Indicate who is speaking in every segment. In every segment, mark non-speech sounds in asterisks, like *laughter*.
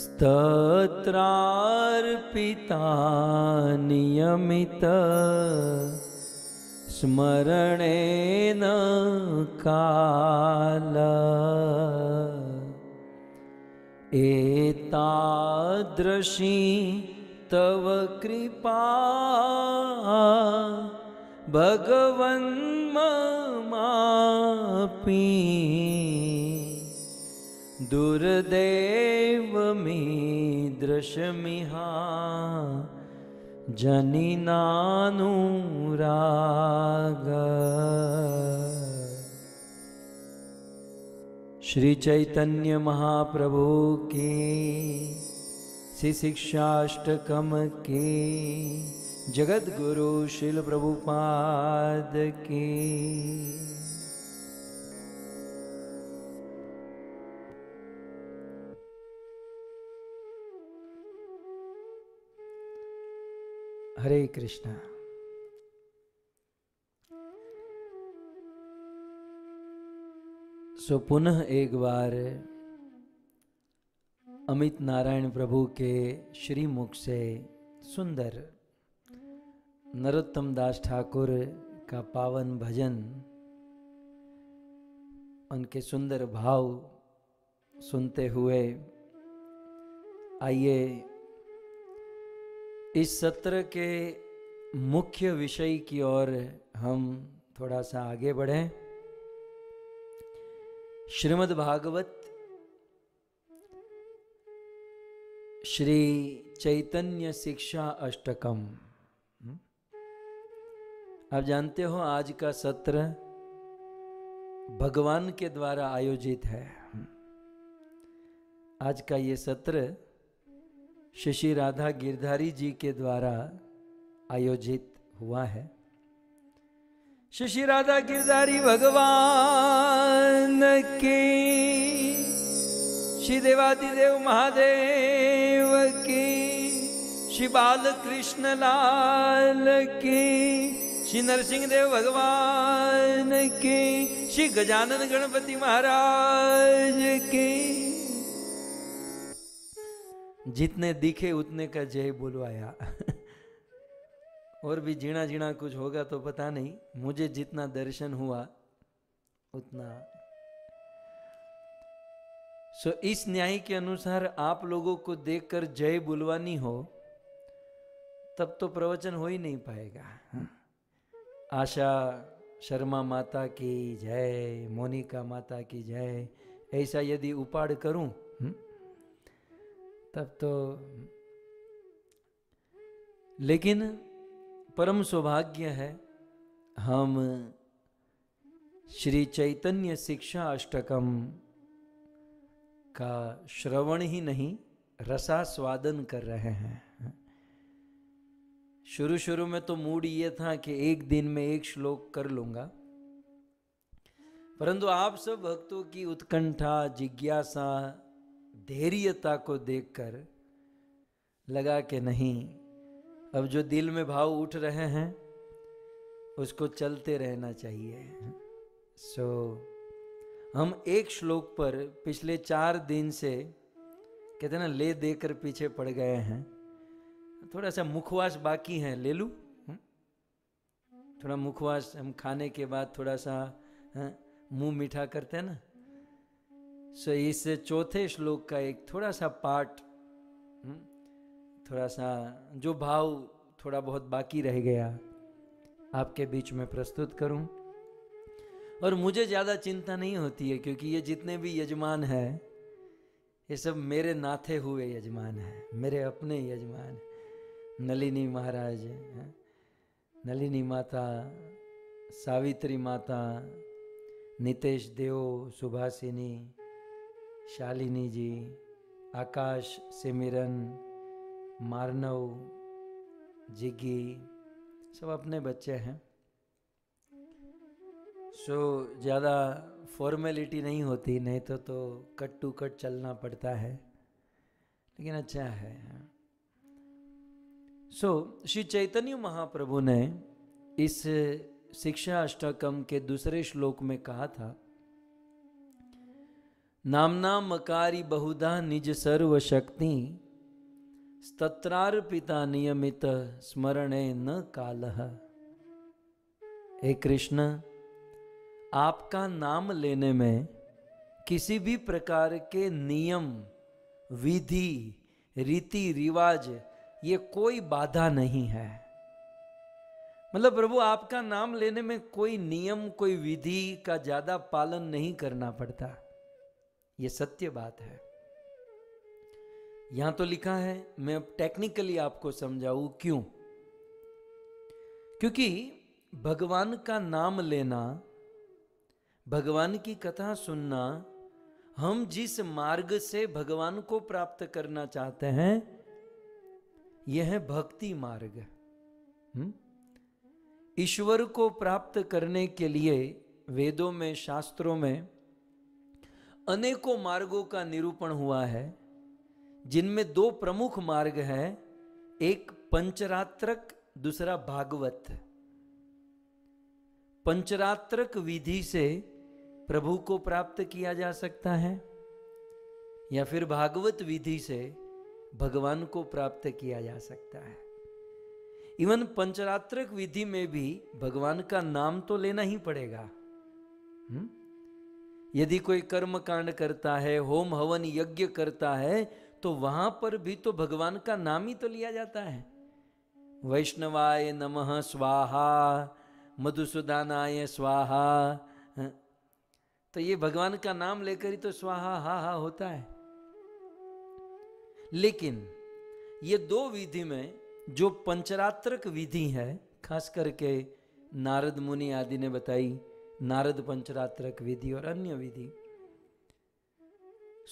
Speaker 1: स्तत्रार्पिता नियमित स्मरणेन काल। एतादृशी तव कृपा भगवन्ममापि दुर्दैव मे दृशमिहा जनिनानुराग श्री चैतन्य महाप्रभु के श्री शिक्षाष्टकम के जगत गुरु शिल प्रभुपाद के। हरे कृष्णा। सो पुनः एक बार अमित नारायण प्रभु के श्री मुख से सुंदर नरोत्तम दास ठाकुर का पावन भजन, उनके सुंदर भाव सुनते हुए आइए इस सत्र के मुख्य विषय की ओर हम थोड़ा सा आगे बढ़ें। श्रीमद् भागवत श्री चैतन्य शिक्षा अष्टकम। आप जानते हो आज का सत्र भगवान के द्वारा आयोजित है। आज का ये सत्र शशि राधा गिरधारी जी के द्वारा आयोजित हुआ है। शशि राधा गिरधारी भगवान के, श्री देवादिदेव महादेव की, श्री बाल कृष्ण लाल की, श्री नरसिंह देव भगवान की, श्री गजानन गणपति महाराज की। जितने दिखे उतने का जय बुलवाया। और भी जीना जीना कुछ होगा तो पता नहीं मुझे जितना दर्शन हुआ उतना। सो so, इस न्याय के अनुसार आप लोगों को देखकर जय बुलवानी हो तब तो प्रवचन हो ही नहीं पाएगा। आशा शर्मा माता की जय मोनिका माता की जय ऐसा यदि उपाड़ करूँ तब तो लेकिन परम सौभाग्य है, हम श्री चैतन्य शिक्षा अष्टकम का श्रवण ही नहीं, रसास्वादन कर रहे हैं। शुरू शुरू में तो मूड ये था कि एक दिन में एक श्लोक कर लूँगा। परंतु आप सब भक्तों की उत्कंठा, जिज्ञासा धैर्यता को देखकर लगा कि नहीं अब जो दिल में भाव उठ रहे हैं उसको चलते रहना चाहिए। सो so, हम एक श्लोक पर पिछले चार दिन से कहते हैं ना ले देकर पीछे पड़ गए हैं। थोड़ा सा मुखवास बाकी है ले लू? थोड़ा मुखवास हम खाने के बाद थोड़ा सा मुँह मीठा करते हैं ना? सो इस चौथे श्लोक का एक थोड़ा सा पार्ट थोड़ा सा जो भाव थोड़ा बहुत बाकी रह गया, आपके बीच में प्रस्तुत करूँ। और मुझे ज़्यादा चिंता नहीं होती है, क्योंकि ये जितने भी यजमान हैं, ये सब मेरे नाथे हुए यजमान हैं, मेरे अपने यजमान नलिनी महाराज नलिनी माता, सावित्री माता, नितेश देव सुभाषिनी शालिनी जी आकाश सिमिरन मारनव जिगी सब अपने बच्चे हैं। सो so, ज़्यादा फॉर्मेलिटी नहीं होती नहीं तो तो कट टू कट चलना पड़ता है लेकिन अच्छा है। सो so, श्री चैतन्य महाप्रभु ने इस शिक्षा अष्टकम के दूसरे श्लोक में कहा था नामना मकारी बहुधा निज सर्व शक्ति पिता नियमित स्मरणे न काल। हे कृष्ण, आपका नाम लेने में किसी भी प्रकार के नियम, विधि, रीति, रिवाज, ये कोई बाधा नहीं है। मतलब प्रभु, आपका नाम लेने में कोई नियम, कोई विधि का ज़्यादा पालन नहीं करना पड़ता। ये सत्य बात है। यहाँ तो लिखा है, मैं अब टेक्निकली आपको समझाऊ क्यों? क्योंकि भगवान का नाम लेना, भगवान की कथा सुनना, हम जिस मार्ग से भगवान को प्राप्त करना चाहते हैं, यह है भक्ति मार्ग? ईश्वर को प्राप्त करने के लिए वेदों में, शास्त्रों में अनेकों मार्गों का निरूपण हुआ है, जिनमें दो प्रमुख मार्ग है, एक पंचरात्रक, दूसरा भागवत। पंचरात्रक विधि से प्रभु को प्राप्त किया जा सकता है, या फिर भागवत विधि से भगवान को प्राप्त किया जा सकता है। इवन पंचरात्रक विधि में भी भगवान का नाम तो लेना ही पड़ेगा। हुँ? यदि कोई कर्म कांड करता है, होम हवन यज्ञ करता है तो वहाँ पर भी तो भगवान का नाम ही तो लिया जाता है। वैष्णवाय नमः स्वाहा, मधुसूदनाय स्वाहा। तो ये भगवान का नाम लेकर ही तो स्वाहा, हा हा होता है। लेकिन ये दो विधि में जो पंचरात्रक विधि है, खास करके नारद मुनि आदि ने बताई नारद पंचरात्रक विधि और अन्य विधि।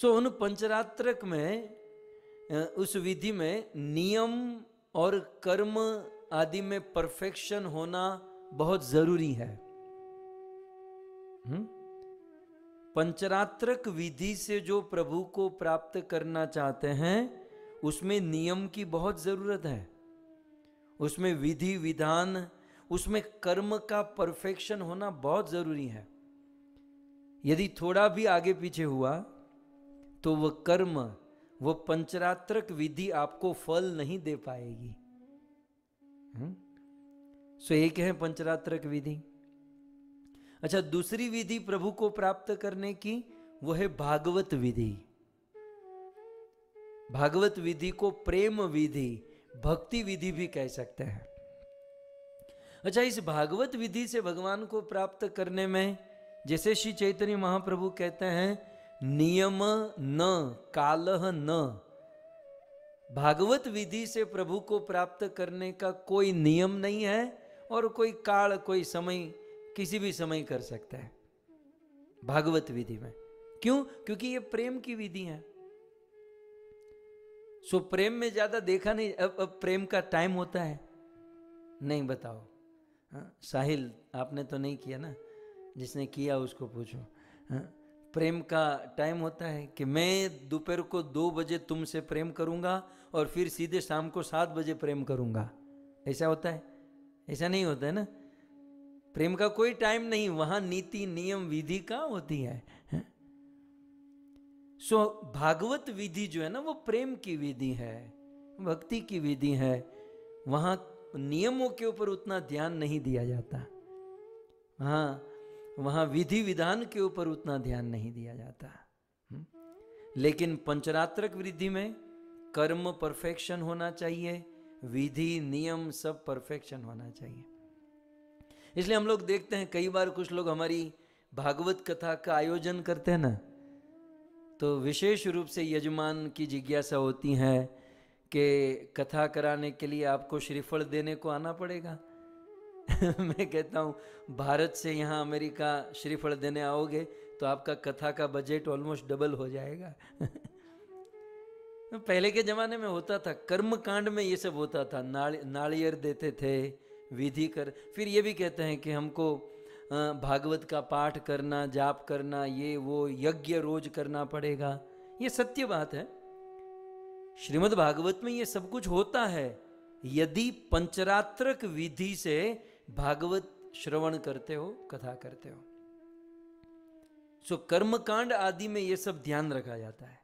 Speaker 1: सो उन पंचरात्रक में उस विधि में नियम और कर्म आदि में परफेक्शन होना बहुत ज़रूरी है। हुँ? पंचरात्रक विधि से जो प्रभु को प्राप्त करना चाहते हैं, उसमें नियम की बहुत ज़रूरत है। उसमें विधि, विधान उसमें कर्म का परफेक्शन होना बहुत ज़रूरी है। यदि थोड़ा भी आगे पीछे हुआ तो वह कर्म वो पंचरात्रक विधि आपको फल नहीं दे पाएगी। हम्म? सो एक है पंचरात्रक विधि। अच्छा दूसरी विधि प्रभु को प्राप्त करने की, वो है भागवत विधि। भागवत विधि को प्रेम विधि, भक्ति विधि भी कह सकते हैं। अच्छा इस भागवत विधि से भगवान को प्राप्त करने में, जैसे श्री चैतन्य महाप्रभु कहते हैं, नियम न, कालह न। भागवत विधि से प्रभु को प्राप्त करने का कोई नियम नहीं है और कोई काल, कोई समय, किसी भी समय कर सकता है, भागवत विधि में। क्यों? क्योंकि ये प्रेम की विधि है। सो प्रेम में ज़्यादा देखा नहीं, अब अब प्रेम का टाइम होता है। नहीं बताओ। हाँ साहिल, आपने तो नहीं किया ना? जिसने किया उसको पूछो। हाँ प्रेम का टाइम होता है कि मैं दोपहर को दो बजे तुमसे प्रेम करूँगा और फिर सीधे शाम को सात बजे प्रेम करूँगा। ऐसा होता है? ऐसा नहीं होता है ना? प्रेम का कोई टाइम नहीं, वहाँ नीति, नियम, विधि का होती है। सो भागवत विधि जो है ना, वो प्रेम की विधि है, भक्ति की विधि है। वहाँ नियमों के ऊपर उतना ध्यान नहीं दिया जाता। हाँ वहाँ विधि विधान के ऊपर उतना ध्यान नहीं दिया जाता। लेकिन पंचरात्रक विधि में कर्म परफेक्शन होना चाहिए, विधि, नियम सब परफेक्शन होना चाहिए। इसलिए हम लोग देखते हैं, कई बार कुछ लोग हमारी भागवत कथा का आयोजन करते हैं ना तो विशेष रूप से यजमान की जिज्ञासा होती है कि कथा कराने के लिए आपको श्रीफल देने को आना पड़ेगा? *laughs* मैं कहता हूँ, भारत से यहाँ अमेरिका श्रीफल देने आओगे तो आपका कथा का बजट ऑलमोस्ट डबल हो जाएगा। *laughs* पहले के ज़माने में होता था कर्म कांड में ये सब होता था। नाल, नालियर देते थे, विधि कर, फिर ये भी कहते हैं कि हमको भागवत का पाठ करना, जाप करना, ये, वो, यज्ञ रोज करना पड़ेगा। ये सत्य बात है। श्रीमद् भागवत में ये सब कुछ होता है। यदि पंचरात्रक विधि से भागवत श्रवण करते हो, कथा करते हो, सो कर्मकांड आदि में यह सब ध्यान रखा जाता है।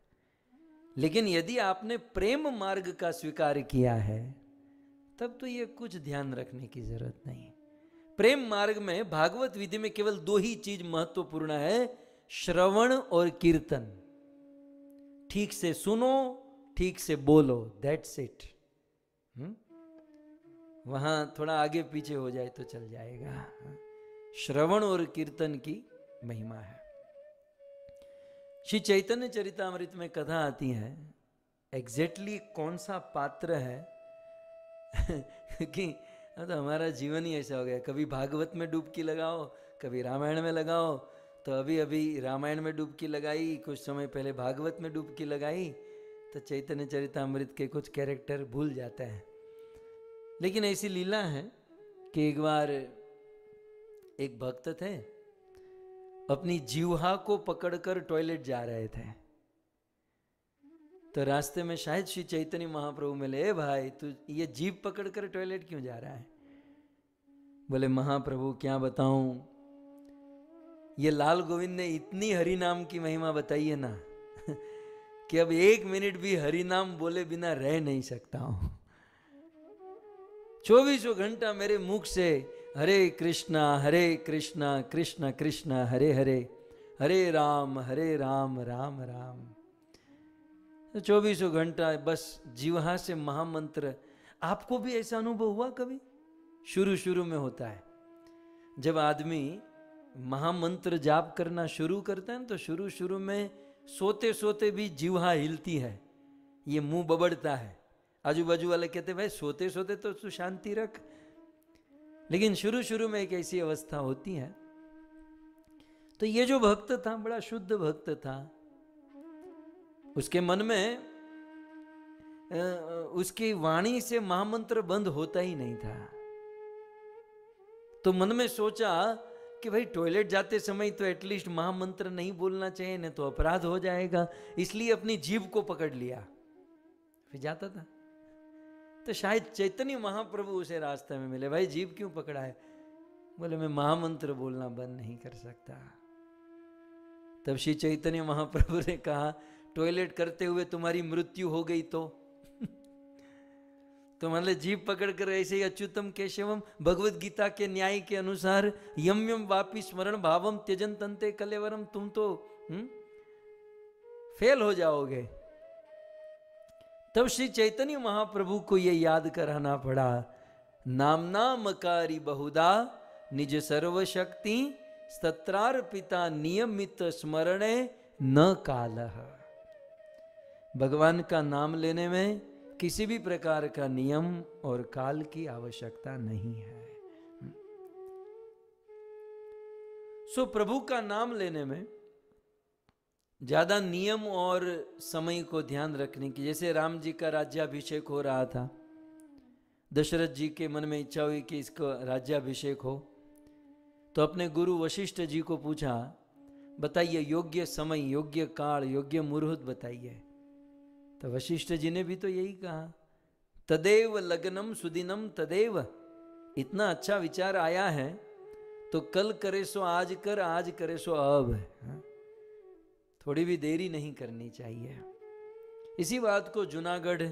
Speaker 1: लेकिन यदि आपने प्रेम मार्ग का स्वीकार किया है, तब तो यह कुछ ध्यान रखने की ज़रूरत नहीं। प्रेम मार्ग में भागवत विधि में केवल दो ही चीज़ महत्वपूर्ण है, श्रवण और कीर्तन। ठीक से सुनो ठीक से बोलो दैट्स इट वहाँ थोड़ा आगे पीछे हो जाए तो चल जाएगा। श्रवण और कीर्तन की महिमा है। श्री चैतन्य चरितमृत में कथा आती है एग्जैक्टली exactly कौन सा पात्र है? *laughs* कि तो हमारा जीवन ही ऐसा हो गया। कभी भागवत में डुबकी लगाओ, कभी रामायण में लगाओ तो अभी अभी रामायण में डुबकी लगाई, कुछ समय पहले भागवत में डुबकी लगाई तो चैतन्य चरितमृत के कुछ कैरेक्टर भूल जाते हैं। लेकिन ऐसी लीला है कि एक बार एक भक्त थे, अपनी जीवहा को पकड़कर टॉयलेट जा रहे थे। तो रास्ते में शायद श्री चैतन्य महाप्रभु मिले, ए भाई, तू ये जीव पकड़कर टॉयलेट क्यों जा रहा है? बोले, महाप्रभु, क्या बताऊँ? ये लाल गोविंद ने इतनी हरि नाम की महिमा बताई है ना कि अब एक मिनट भी हरि नाम बोले बिना रह नहीं सकता हूँ। चौबीसों घंटा मेरे मुख से हरे कृष्णा हरे कृष्णा, कृष्ण कृष्ण, हरे हरे हरे राम हरे राम राम राम। तो चौबीसों घंटा बस जीवा से महामंत्र। आपको भी ऐसा अनुभव हुआ कभी? शुरू शुरू में होता है। जब आदमी महामंत्र जाप करना शुरू करता है तो शुरू शुरू में सोते सोते भी जीवा हिलती है। ये मुँह बबड़ता है। आजू बाजू वाले कहते भाई सोते सोते तो तू शांति रख। लेकिन शुरू शुरू में एक ऐसी अवस्था होती है। तो ये जो भक्त था, बड़ा शुद्ध भक्त था, उसके मन में उसकी वाणी से महामंत्र बंद होता ही नहीं था। तो मन में सोचा कि भाई टॉयलेट जाते समय तो एटलीस्ट महामंत्र नहीं बोलना चाहिए, नहीं तो अपराध हो जाएगा। इसलिए अपनी जीव को पकड़ लिया। फिर जाता था। तो शायद चैतन्य महाप्रभु उसे रास्ते में मिले, भाई जीव क्यों पकड़ा है? बोले, मैं महामंत्र बोलना बंद नहीं कर सकता। तब श्री चैतन्य महाप्रभु ने कहा टॉयलेट करते हुए तुम्हारी मृत्यु हो गई तो? तो मतलब जीव पकड़ कर ऐसे ही अच्युतम केशवम भगवत गीता के न्याय के अनुसार यम यम वापी स्मरण भावम त्यजन तंते कलेवरम, तुम तो हुँ? फेल हो जाओगे तब श्री चैतन्य महाप्रभु को यह याद कराना पड़ा, नाम नामकारी बहुदा निज सर्वशक्ति, सत्रार पिता नियमित स्मरणे न काल भगवान का नाम लेने में किसी भी प्रकार का नियम और काल की आवश्यकता नहीं है। सो प्रभु का नाम लेने में ज़्यादा नियम और समय को ध्यान रखने की, जैसे राम जी का राज्याभिषेक हो रहा था, दशरथ जी के मन में इच्छा हुई कि इसको राज्याभिषेक हो तो अपने गुरु वशिष्ठ जी को पूछा, बताइए, योग्य समय, योग्य काल, योग्य मुहूर्त बताइए। तो वशिष्ठ जी ने भी तो यही कहा तदेव लग्नम सुदिनम तदेव। इतना अच्छा विचार आया है तो कल करे सो आज कर आज करे सो अब। हाँ? थोड़ी भी देरी नहीं करनी चाहिए। इसी बात को जूनागढ़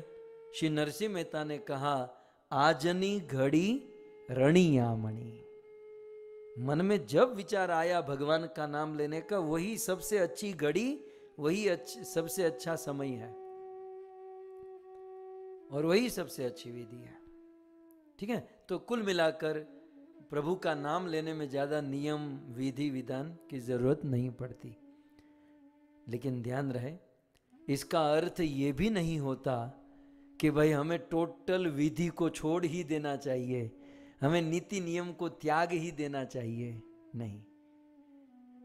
Speaker 1: श्री नरसिंह मेहता ने कहा आजनी घड़ी रणियामणि। मन में जब विचार आया भगवान का नाम लेने का वही सबसे अच्छी घड़ी वही अच्छ, सबसे अच्छा समय है। और वही सबसे अच्छी विधि है। ठीक है? तो कुल मिलाकर प्रभु का नाम लेने में ज़्यादा नियम, विधि, विधान की ज़रूरत नहीं पड़ती। लेकिन ध्यान रहे, इसका अर्थ ये भी नहीं होता कि भाई हमें टोटल विधि को छोड़ ही देना चाहिए, हमें नीति नियम को त्याग ही देना चाहिए। नहीं।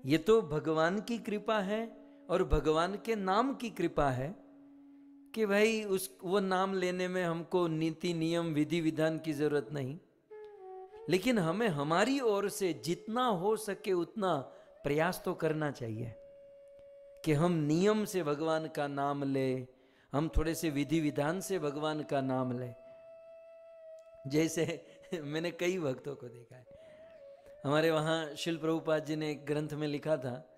Speaker 1: ये तो भगवान की कृपा है और भगवान के नाम की कृपा है। कि भाई उस, वो नाम लेने में हमको नीति, नियम, विधि, विधान की ज़रूरत नहीं। लेकिन हमें हमारी ओर से जितना हो सके उतना प्रयास तो करना चाहिए कि हम नियम से भगवान का नाम ले, हम थोड़े से विधि, विधान से भगवान का नाम ले। जैसे *laughs* मैंने कई भक्तों को देखा है। हमारे वहाँ शिल प्रभुपाद जी ने एक ग्रंथ में लिखा था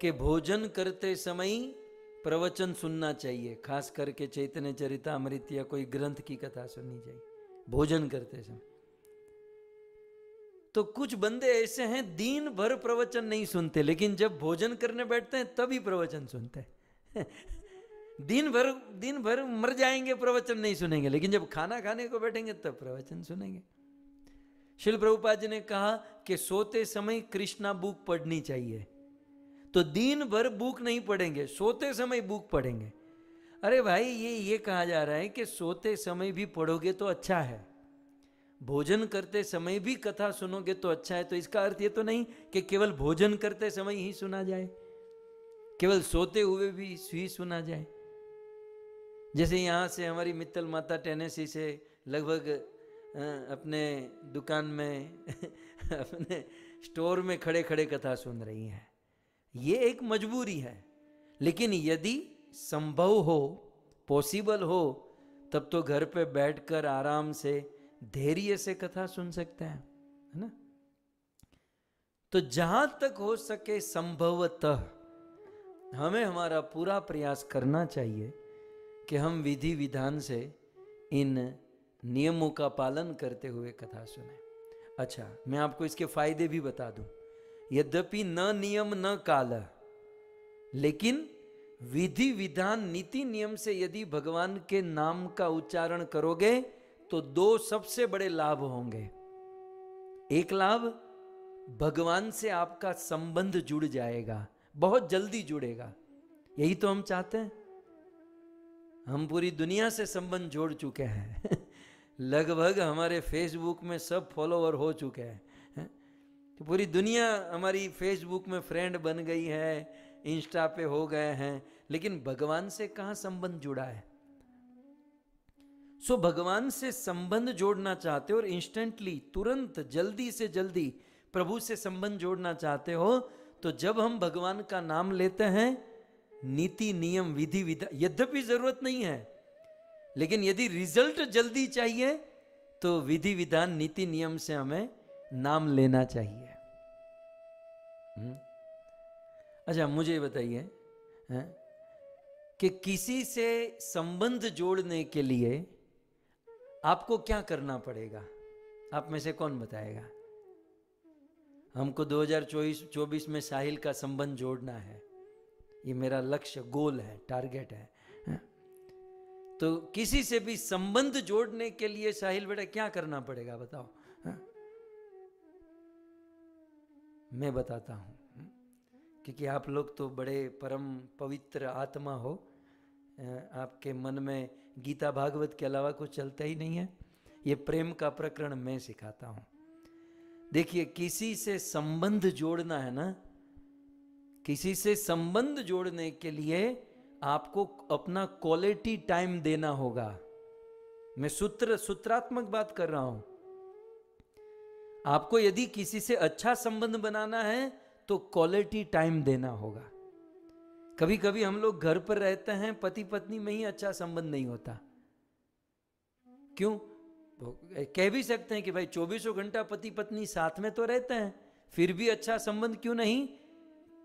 Speaker 1: कि भोजन करते समय प्रवचन सुनना चाहिए, खास करके चैतन्य चरितमृत या कोई ग्रंथ की कथा सुननी चाहिए। भोजन करते समय। तो कुछ बंदे ऐसे हैं दिन भर प्रवचन नहीं सुनते, लेकिन जब भोजन करने बैठते हैं, तभी प्रवचन सुनते हैं। *laughs* दिन भर दिन भर मर जाएँगे, प्रवचन नहीं सुनेंगे, लेकिन जब खाना खाने को बैठेंगे, तब प्रवचन सुनेंगे। शिल प्रभुपाद जी ने कहा कि सोते समय कृष्णा बुक पढ़नी चाहिए। तो दिन भर बुक नहीं पढ़ेंगे सोते समय बुक पढ़ेंगे अरे भाई, ये ये कहा जा रहा है कि सोते समय भी पढ़ोगे तो अच्छा है। भोजन करते समय भी कथा सुनोगे तो अच्छा है। तो इसका अर्थ ये तो नहीं कि केवल भोजन करते समय ही सुना जाए, केवल सोते हुए भी ही सुना जाए। जैसे यहाँ से हमारी मित्तल माता टेनेसी से लगभग अपने दुकान में, *laughs* अपने स्टोर में खड़े खड़े कथा सुन रही हैं। ये एक मजबूरी है। लेकिन यदि संभव हो पॉसिबल हो, तब तो घर पे बैठकर आराम से, धैर्य से कथा सुन सकते हैं, है ना? तो जहाँ तक हो सके संभवतः हमें हमारा पूरा प्रयास करना चाहिए कि हम विधि विधान से इन नियमों का पालन करते हुए कथा सुने। अच्छा मैं आपको इसके फ़ायदे भी बता दूँ। यद्यपि न नियम न काल, लेकिन विधि विधान नीति नियम से यदि भगवान के नाम का उच्चारण करोगे तो दो सबसे बड़े लाभ होंगे। एक लाभ, भगवान से आपका संबंध जुड़ जाएगा, बहुत जल्दी जुड़ेगा। यही तो हम चाहते हैं। हम पूरी दुनिया से संबंध जोड़ चुके हैं। *laughs* लगभग हमारे फेसबुक में सब फॉलोवर हो चुके हैं। तो पूरी दुनिया हमारी फेसबुक में फ्रेंड बन गई है इंस्टा पे हो गए हैं, लेकिन भगवान से कहाँ संबंध जुड़ा है? सो भगवान से संबंध जोड़ना चाहते हो और इंस्टेंटली तुरंत, जल्दी से जल्दी प्रभु से संबंध जोड़ना चाहते हो तो जब हम भगवान का नाम लेते हैं, नीति, नियम, विधि, विधा, यद्यपि ज़रूरत नहीं है, लेकिन यदि रिज़ल्ट जल्दी चाहिए तो विधि, विधान, नीति, नियम से हमें नाम लेना चाहिए। हम्म? अच्छा मुझे बताइए कि किसी से संबंध जोड़ने के लिए आपको क्या करना पड़ेगा? आप में से कौन बताएगा? हमको 2024 24 में साहिल का संबंध जोड़ना है। ये मेरा लक्ष्य, गोल है, टारगेट है हाँ? तो किसी से भी संबंध जोड़ने के लिए साहिल बेटा क्या करना पड़ेगा, बताओ? मैं बताता हूँ हाँ? क्योंकि आप लोग तो बड़े परम पवित्र आत्मा हो आपके मन में गीता भागवत के अलावा कुछ चलता ही नहीं है ये प्रेम का प्रकरण मैं सिखाता हूँ देखिए, किसी से संबंध जोड़ना है ना, किसी से संबंध जोड़ने के लिए आपको अपना क्वालिटी टाइम देना होगा मैं सूत्र, सूत्रात्मक बात कर रहा हूँ आपको यदि किसी से अच्छा संबंध बनाना है तो क्वालिटी टाइम देना होगा। कभी कभी हम लोग घर पर रहते हैं पति पत्नी में ही अच्छा संबंध नहीं होता। क्यों? तो कह भी सकते हैं कि भाई चौबीसों घंटा पति पत्नी साथ में तो रहते हैं, फिर भी अच्छा संबंध क्यों नहीं?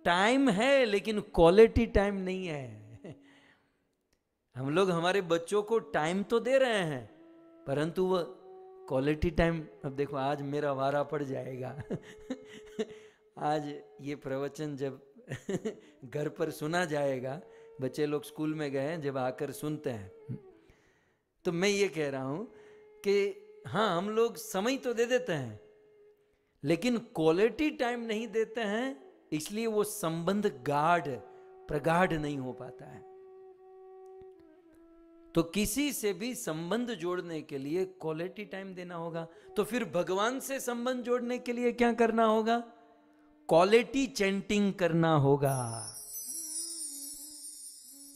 Speaker 1: टाइम है, लेकिन क्वालिटी टाइम नहीं है। *laughs* हम लोग हमारे बच्चों को टाइम तो दे रहे हैं, परंतु वह क्वालिटी टाइम अब देखो, आज मेरा वारा पड़ जाएगा। आज ये प्रवचन जब *laughs* घर पर सुना जाएगा, बच्चे लोग स्कूल में गए हैं, जब आकर सुनते हैं। तो मैं ये कह रहा हूँ कि हाँ हम लोग समय तो दे देते हैं, लेकिन क्वालिटी टाइम नहीं देते हैं, इसलिए वो संबंध गाढ़, प्रगाढ़ नहीं हो पाता है। तो किसी से भी संबंध जोड़ने के लिए क्वालिटी टाइम देना होगा। तो फिर भगवान से संबंध जोड़ने के लिए क्या करना होगा? क्वालिटी चैंटिंग करना होगा।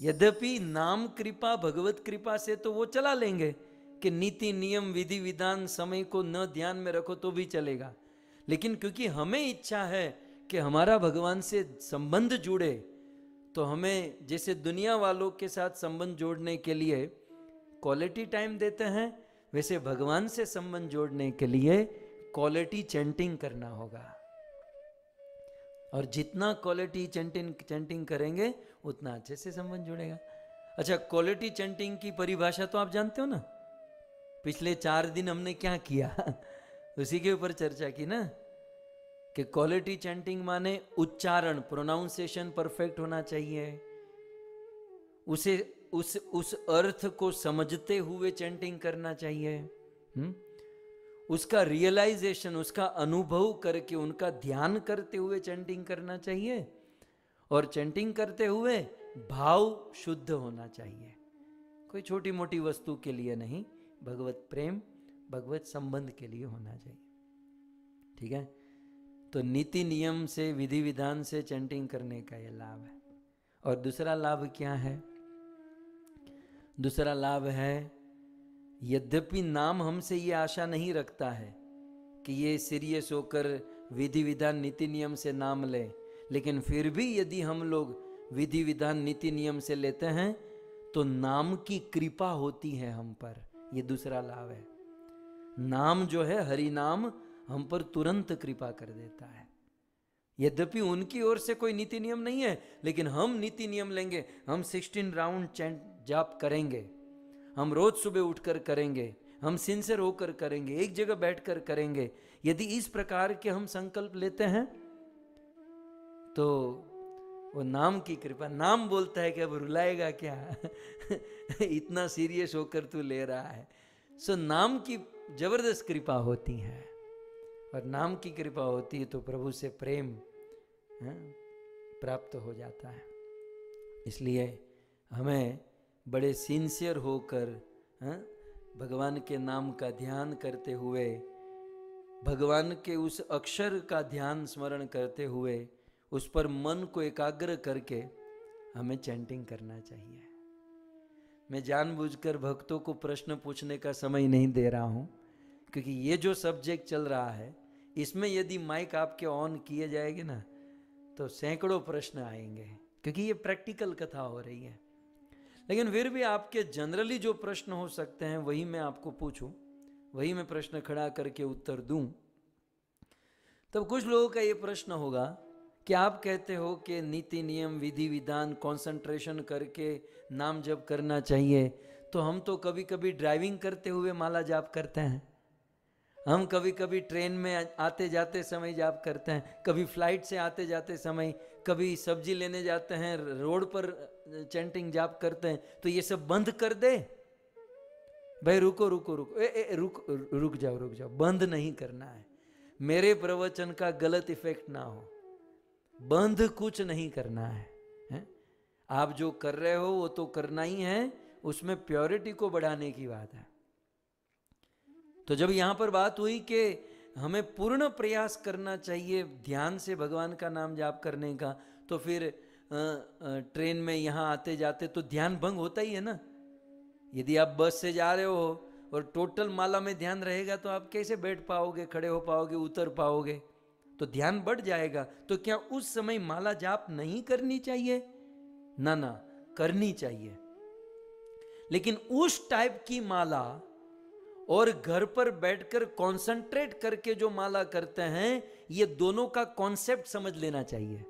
Speaker 1: यद्यपि नाम कृपा, भगवत कृपा से तो वो चला लेंगे कि नीति, नियम, विधि, विधान, समय को न ध्यान में रखो तो भी चलेगा। लेकिन क्योंकि हमें इच्छा है कि हमारा भगवान से संबंध जुड़े तो हमें जैसे दुनिया वालों के साथ संबंध जोड़ने के लिए क्वालिटी टाइम देते हैं, वैसे भगवान से संबंध जोड़ने के लिए क्वालिटी चैंटिंग करना होगा। और जितना क्वालिटी चैंटिंग चैंटिंग करेंगे, उतना अच्छे से संबंध जुड़ेगा। अच्छा क्वालिटी चैंटिंग की परिभाषा तो आप जानते हो ना? पिछले चार दिन हमने क्या किया? *laughs* उसी के ऊपर चर्चा की ना? कि क्वालिटी चैंटिंग माने उच्चारण प्रोनाउंसिएशन परफेक्ट होना चाहिए। उसे, उस उस अर्थ को समझते हुए चैंटिंग करना चाहिए? हम्म? उसका रियलाइजेशन उसका अनुभव करके, उनका ध्यान करते हुए चैंटिंग करना चाहिए। और चैंटिंग करते हुए भाव शुद्ध होना चाहिए। कोई छोटी मोटी वस्तु के लिए नहीं, भगवत प्रेम, भगवत संबंध के लिए होना चाहिए। ठीक है? तो नीति नियम से, विधि विधान से चैंटिंग करने का यह लाभ है। और दूसरा लाभ क्या है? दूसरा लाभ है, यद्यपि नाम हमसे ये आशा नहीं रखता है कि ये सीरियस होकर विधि विधान नीति नियम से नाम ले, लेकिन फिर भी यदि हम लोग विधि विधान नीति नियम से लेते हैं तो नाम की कृपा होती है हम पर। ये दूसरा लाभ है। नाम जो है, हरि नाम हम पर तुरंत कृपा कर देता है। यद्यपि उनकी ओर से कोई नीति नियम नहीं है, लेकिन हम नीति नियम लेंगे, हम सिक्सटीन राउंड चैंट जाप करेंगे, हम रोज सुबह उठकर करेंगे, हम सिंसियर होकर करेंगे, एक जगह बैठकर करेंगे। यदि इस प्रकार के हम संकल्प लेते हैं तो वो नाम की कृपा, नाम बोलता है कि अब रुलाएगा क्या? *laughs* इतना सीरियस होकर तू ले रहा है। सो नाम की ज़बरदस्त कृपा होती है। और नाम की कृपा होती है तो प्रभु से प्रेम है, प्राप्त हो जाता है। इसलिए हमें बड़े सिंसियर होकर हाँ, भगवान के नाम का ध्यान करते हुए भगवान के उस अक्षर का ध्यान स्मरण करते हुए उस पर मन को एकाग्र करके हमें चैंटिंग करना चाहिए। मैं जानबूझकर भक्तों को प्रश्न पूछने का समय नहीं दे रहा हूँ। क्योंकि ये जो सब्जेक्ट चल रहा है, इसमें यदि माइक आपके ऑन किए जाएँगे ना तो सैकड़ों प्रश्न आएँगे, क्योंकि ये प्रैक्टिकल कथा हो रही है। लेकिन फिर भी आपके जनरली जो प्रश्न हो सकते हैं, वही मैं आपको पूछूँ, वही मैं प्रश्न खड़ा करके उत्तर दूँ। तब कुछ लोगों का ये प्रश्न होगा, कि आप कहते हो कि नीति, नियम, विधि, विधान कंसंट्रेशन करके नाम जप करना चाहिए तो हम तो कभी कभी ड्राइविंग करते हुए माला जाप करते हैं। हम कभी कभी ट्रेन में आते जाते समय जाप करते हैं कभी फ़्लाइट से आते जाते समय कभी सब्ज़ी लेने जाते हैं रोड पर चैंटिंग जाप करते हैं तो ये सब बंद कर दे। भाई रुको रुको रुको। ए, ए, रुक रुक जाओ रुक जाओ। बंद नहीं करना है। मेरे प्रवचन का गलत इफ़ेक्ट ना हो। बंद कुछ नहीं करना है, है? आप जो कर रहे हो वो तो करना ही है। उसमें प्योरिटी को बढ़ाने की बात है। तो जब यहाँ पर बात हुई कि हमें पूर्ण प्रयास करना चाहिए ध्यान से भगवान का नाम जाप करने का तो फिर ट्रेन में यहाँ आते जाते तो ध्यान भंग होता ही है ना? यदि आप बस से जा रहे हो और टोटल माला में ध्यान रहेगा तो आप कैसे बैठ पाओगे, खड़े हो पाओगे, उतर पाओगे? तो ध्यान बढ़ जाएगा। तो क्या उस समय माला जाप नहीं करनी चाहिए? ना ना, करनी चाहिए। लेकिन उस टाइप की माला और घर पर बैठकर कंसंट्रेट करके जो माला करते हैं, ये दोनों का कॉन्सेप्ट समझ लेना चाहिए।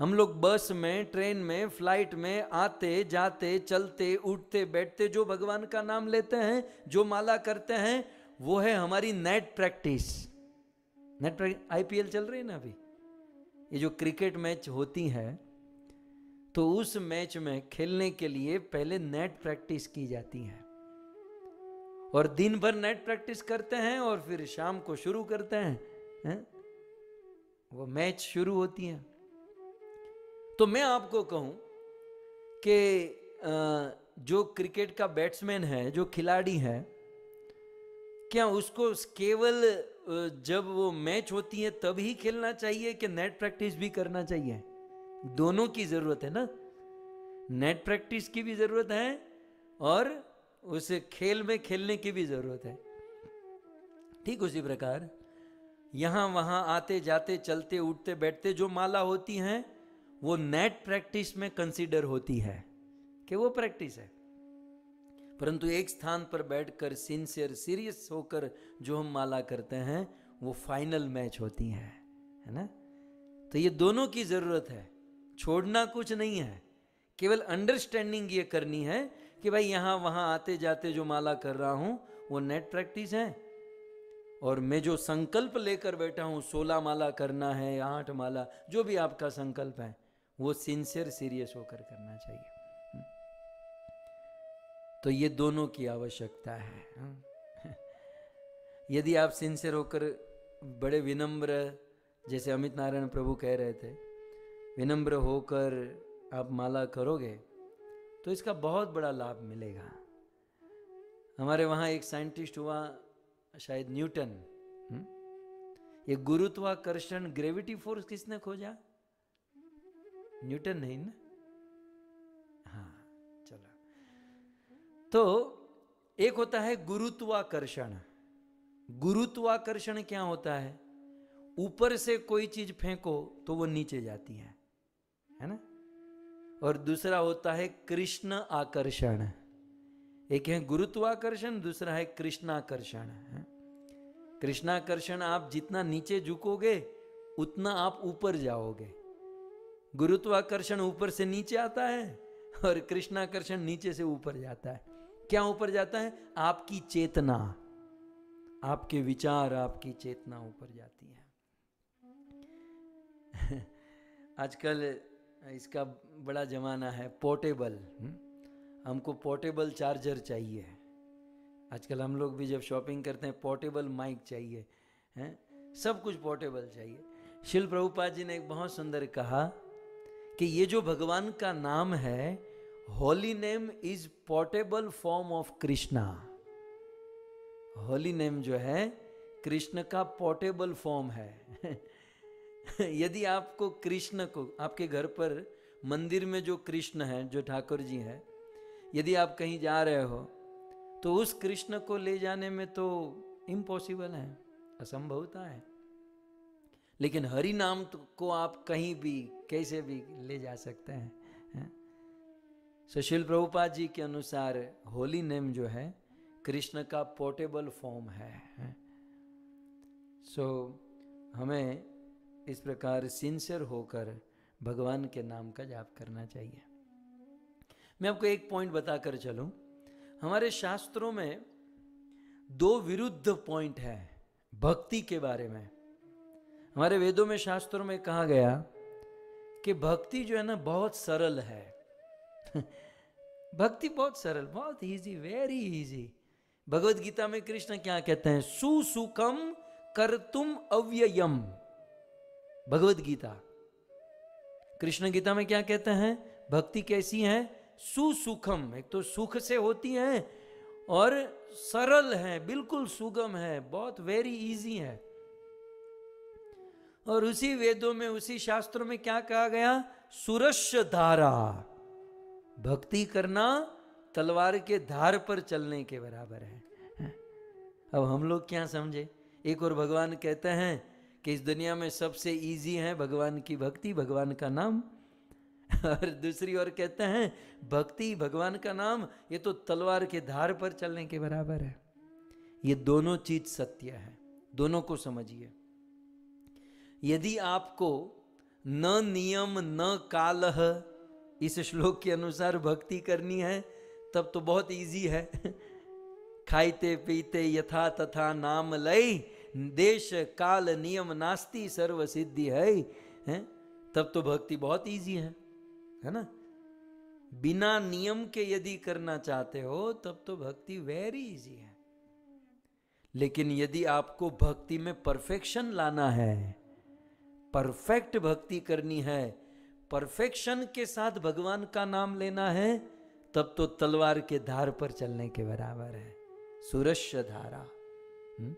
Speaker 1: हम लोग बस में, ट्रेन में फ़्लाइट में आते, जाते, चलते, उठते, बैठते, जो भगवान का नाम लेते हैं, जो माला करते हैं, वो है हमारी नेट प्रैक्टिस नेट आईपीएल चल रही है ना अभी? ये जो क्रिकेट मैच होती है तो उस मैच में खेलने के लिए पहले नेट प्रैक्टिस की जाती है। और दिन भर नेट प्रैक्टिस करते हैं और फिर शाम को शुरू करते हैं, है? वो मैच शुरू होती है। तो मैं आपको कहूँ कि जो क्रिकेट का बैट्समैन है, जो खिलाड़ी है, क्या उसको केवल जब वो मैच होती है, तब ही खेलना चाहिए कि नेट प्रैक्टिस भी करना चाहिए? दोनों की ज़रूरत है ना? नेट प्रैक्टिस की भी ज़रूरत है और उस खेल में खेलने की भी ज़रूरत है। ठीक उसी प्रकार, यहाँ वहाँ आते, जाते, चलते, उठते, बैठते जो माला होती हैं, वो नेट प्रैक्टिस में कंसीडर होती है कि वो प्रैक्टिस है। परंतु एक स्थान पर बैठकर सिंसियर सीरियस होकर जो हम माला करते हैं, वो फाइनल मैच होती है है ना? तो ये दोनों की ज़रूरत है। छोड़ना कुछ नहीं है। केवल अंडरस्टैंडिंग ये करनी है कि भाई यहाँ वहाँ आते जाते जो माला कर रहा हूँ, वो नेट प्रैक्टिस है और मैं जो संकल्प लेकर बैठा हूँ, सोलह माला करना है, आठ माला, जो भी आपका संकल्प है, वो सिंसियर सीरियस होकर करना चाहिए। तो ये दोनों की आवश्यकता है। *laughs* यदि आप सिंसियर होकर बड़े विनम्र, जैसे अमित नारायण प्रभु कह रहे थे, विनम्र होकर आप माला करोगे तो इसका बहुत बड़ा लाभ मिलेगा। हमारे वहाँ एक साइंटिस्ट हुआ शायद न्यूटन। हम्म? ये गुरुत्वाकर्षण ग्रेविटी फोर्स किसने खोजा? न्यूटन नहीं ना? हाँ चलो। तो एक होता है गुरुत्वाकर्षण। गुरुत्वाकर्षण क्या होता है? ऊपर से कोई चीज़ फेंको तो वो नीचे जाती है है ना? और दूसरा होता है कृष्ण आकर्षण। एक है गुरुत्वाकर्षण, दूसरा है कृष्णाकर्षण। कृष्णाकर्षण आप जितना नीचे झुकोगे, उतना आप ऊपर जाओगे। गुरुत्वाकर्षण ऊपर से नीचे आता है और कृष्णाकर्षण नीचे से ऊपर जाता है। क्या ऊपर जाता है? आपकी चेतना। आपके विचार, आपकी चेतना ऊपर जाती है। *laughs* आजकल इसका बड़ा जमाना है पोर्टेबल। हम्म? हमको पोर्टेबल चार्जर चाहिए। आजकल हम लोग भी जब शॉपिंग करते हैं पोर्टेबल माइक चाहिए हैं? सब कुछ पोर्टेबल चाहिए। शिल प्रभुपाद जी ने एक बहुत सुंदर कहा कि ये जो भगवान का नाम है holy name is portable form of Krishna. Holy name जो है कृष्ण का पोर्टेबल फॉर्म है। *laughs* *laughs* यदि आपको कृष्ण को आपके घर पर मंदिर में जो कृष्ण है जो ठाकुर जी है यदि आप कहीं जा रहे हो तो उस कृष्ण को ले जाने में तो इम्पॉसिबल है असंभवता है। लेकिन हरि नाम तो को आप कहीं भी कैसे भी ले जा सकते हैं सुशील प्रभुपाद जी के अनुसार होली नेम जो है कृष्ण का पोर्टेबल फॉर्म है सो so, हमें इस प्रकार सिंसियर होकर भगवान के नाम का जाप करना चाहिए। मैं आपको एक पॉइंट बताकर चलूँ। हमारे शास्त्रों में दो विरुद्ध पॉइंट है भक्ति के बारे में। हमारे वेदों में शास्त्रों में कहा गया कि भक्ति जो है ना बहुत सरल है। *laughs* भक्ति बहुत सरल, बहुत easy very easy Bhagavad Gita में कृष्ण क्या कहते हैं? सुसुखम कर तुम अव्ययम। भगवत गीता। कृष्ण गीता में क्या कहते हैं? भक्ति कैसी है? सुसुखम। एक तो सुख से होती है और सरल है, बिल्कुल सुगम है, बहुत वेरी इजी है। और उसी वेदों में, उसी शास्त्रों में क्या कहा गया? सुरश धारा। भक्ति करना तलवार के धार पर चलने के बराबर है। अब हम लोग क्या समझे? एक और भगवान कहते हैं कि इस दुनिया में सबसे इजी है भगवान की भक्ति, भगवान का नाम। और दूसरी ओर कहते हैं, भक्ति, भगवान का नाम, ये तो तलवार के धार पर चलने के बराबर है। ये दोनों चीज़ सत्य है। दोनों को समझिए। यदि आपको न नियम, न काल इस श्लोक के अनुसार भक्ति करनी है, तब तो बहुत इजी है। *laughs* खाइते, पीते, यथा तथा नाम लय। देश, काल, नियम, नास्ती सर्व सिद्धि है तब तो भक्ति बहुत इजी है है ना? बिना नियम के यदि करना चाहते हो, तब तो भक्ति वेरी इजी है। लेकिन यदि आपको भक्ति में परफेक्शन लाना है परफेक्ट भक्ति करनी है परफेक्शन के साथ भगवान का नाम लेना है, तब तो तलवार के धार पर चलने के बराबर है। सुरस्य धारा हुँ?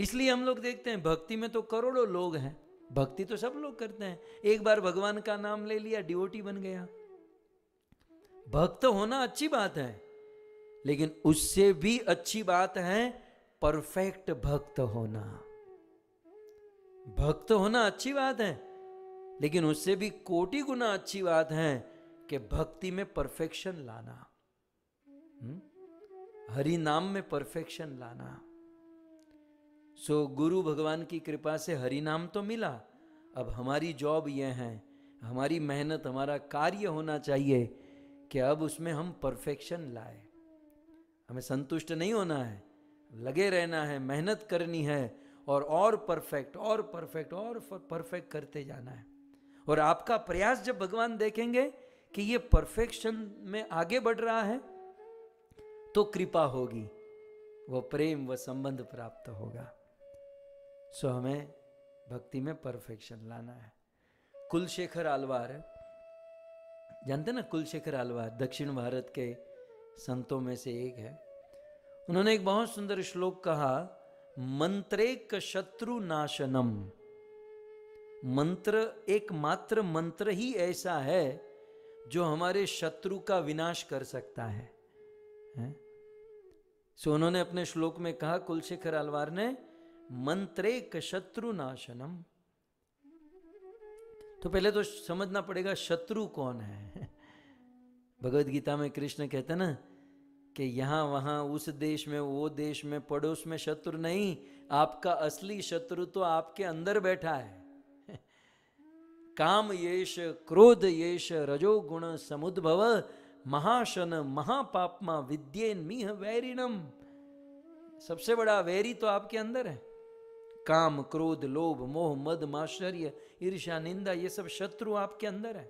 Speaker 1: इसलिए हम लोग देखते हैं, भक्ति में तो करोड़ों लोग हैं। भक्ति तो सब लोग करते हैं। एक बार भगवान का नाम ले लिया डिओटी बन गया। भक्त होना अच्छी बात है, लेकिन उससे भी अच्छी बात है परफेक्ट भक्त होना। भक्त होना अच्छी बात है, लेकिन उससे भी कोटि गुना अच्छी बात है कि भक्ति में परफेक्शन लाना। हम्म? हरि नाम में परफेक्शन लाना। सो गुरु भगवान की कृपा से हरि नाम तो मिला। अब हमारी जॉब ये है, हमारी मेहनत, हमारा कार्य होना चाहिए कि अब उसमें हम परफेक्शन लाए। हमें संतुष्ट नहीं होना है, लगे रहना है, मेहनत करनी है और और परफेक्ट और परफेक्ट और परफेक्ट करते जाना है। और आपका प्रयास जब भगवान देखेंगे कि ये परफेक्शन में आगे बढ़ रहा है तो कृपा होगी, वो प्रेम, व संबंध प्राप्त होगा। सो हमें भक्ति में परफेक्शन लाना है। कुलशेखर आलवार जानते ना कुलशेखर आलवार दक्षिण भारत के संतों में से एक है। उन्होंने एक बहुत सुंदर श्लोक कहा मंत्रेक शत्रु नाशनम। मंत्र एक मात्र मंत्र ही ऐसा है जो हमारे शत्रु का विनाश कर सकता है, है? सो उन्होंने अपने श्लोक में कहा कुलशेखर आलवार ने मंत्रेक शत्रु नाशनम तो पहले तो समझना पड़ेगा शत्रु कौन है। भगवत गीता में कृष्ण कहते ना, कि यहाँ वहाँ उस देश में, वो देश में, पड़ोस में शत्रु नहीं, आपका असली शत्रु तो आपके अंदर बैठा है। काम येष क्रोध येष रजोगुण समुद्भव, महाशन, महापापमा, विद्येन, मीह, वैरिणम। सबसे बड़ा वैरी तो आपके अंदर है। काम क्रोध लोभ मोह मद माश्चर्य ईर्षा निंदा ये सब शत्रु आपके अंदर है।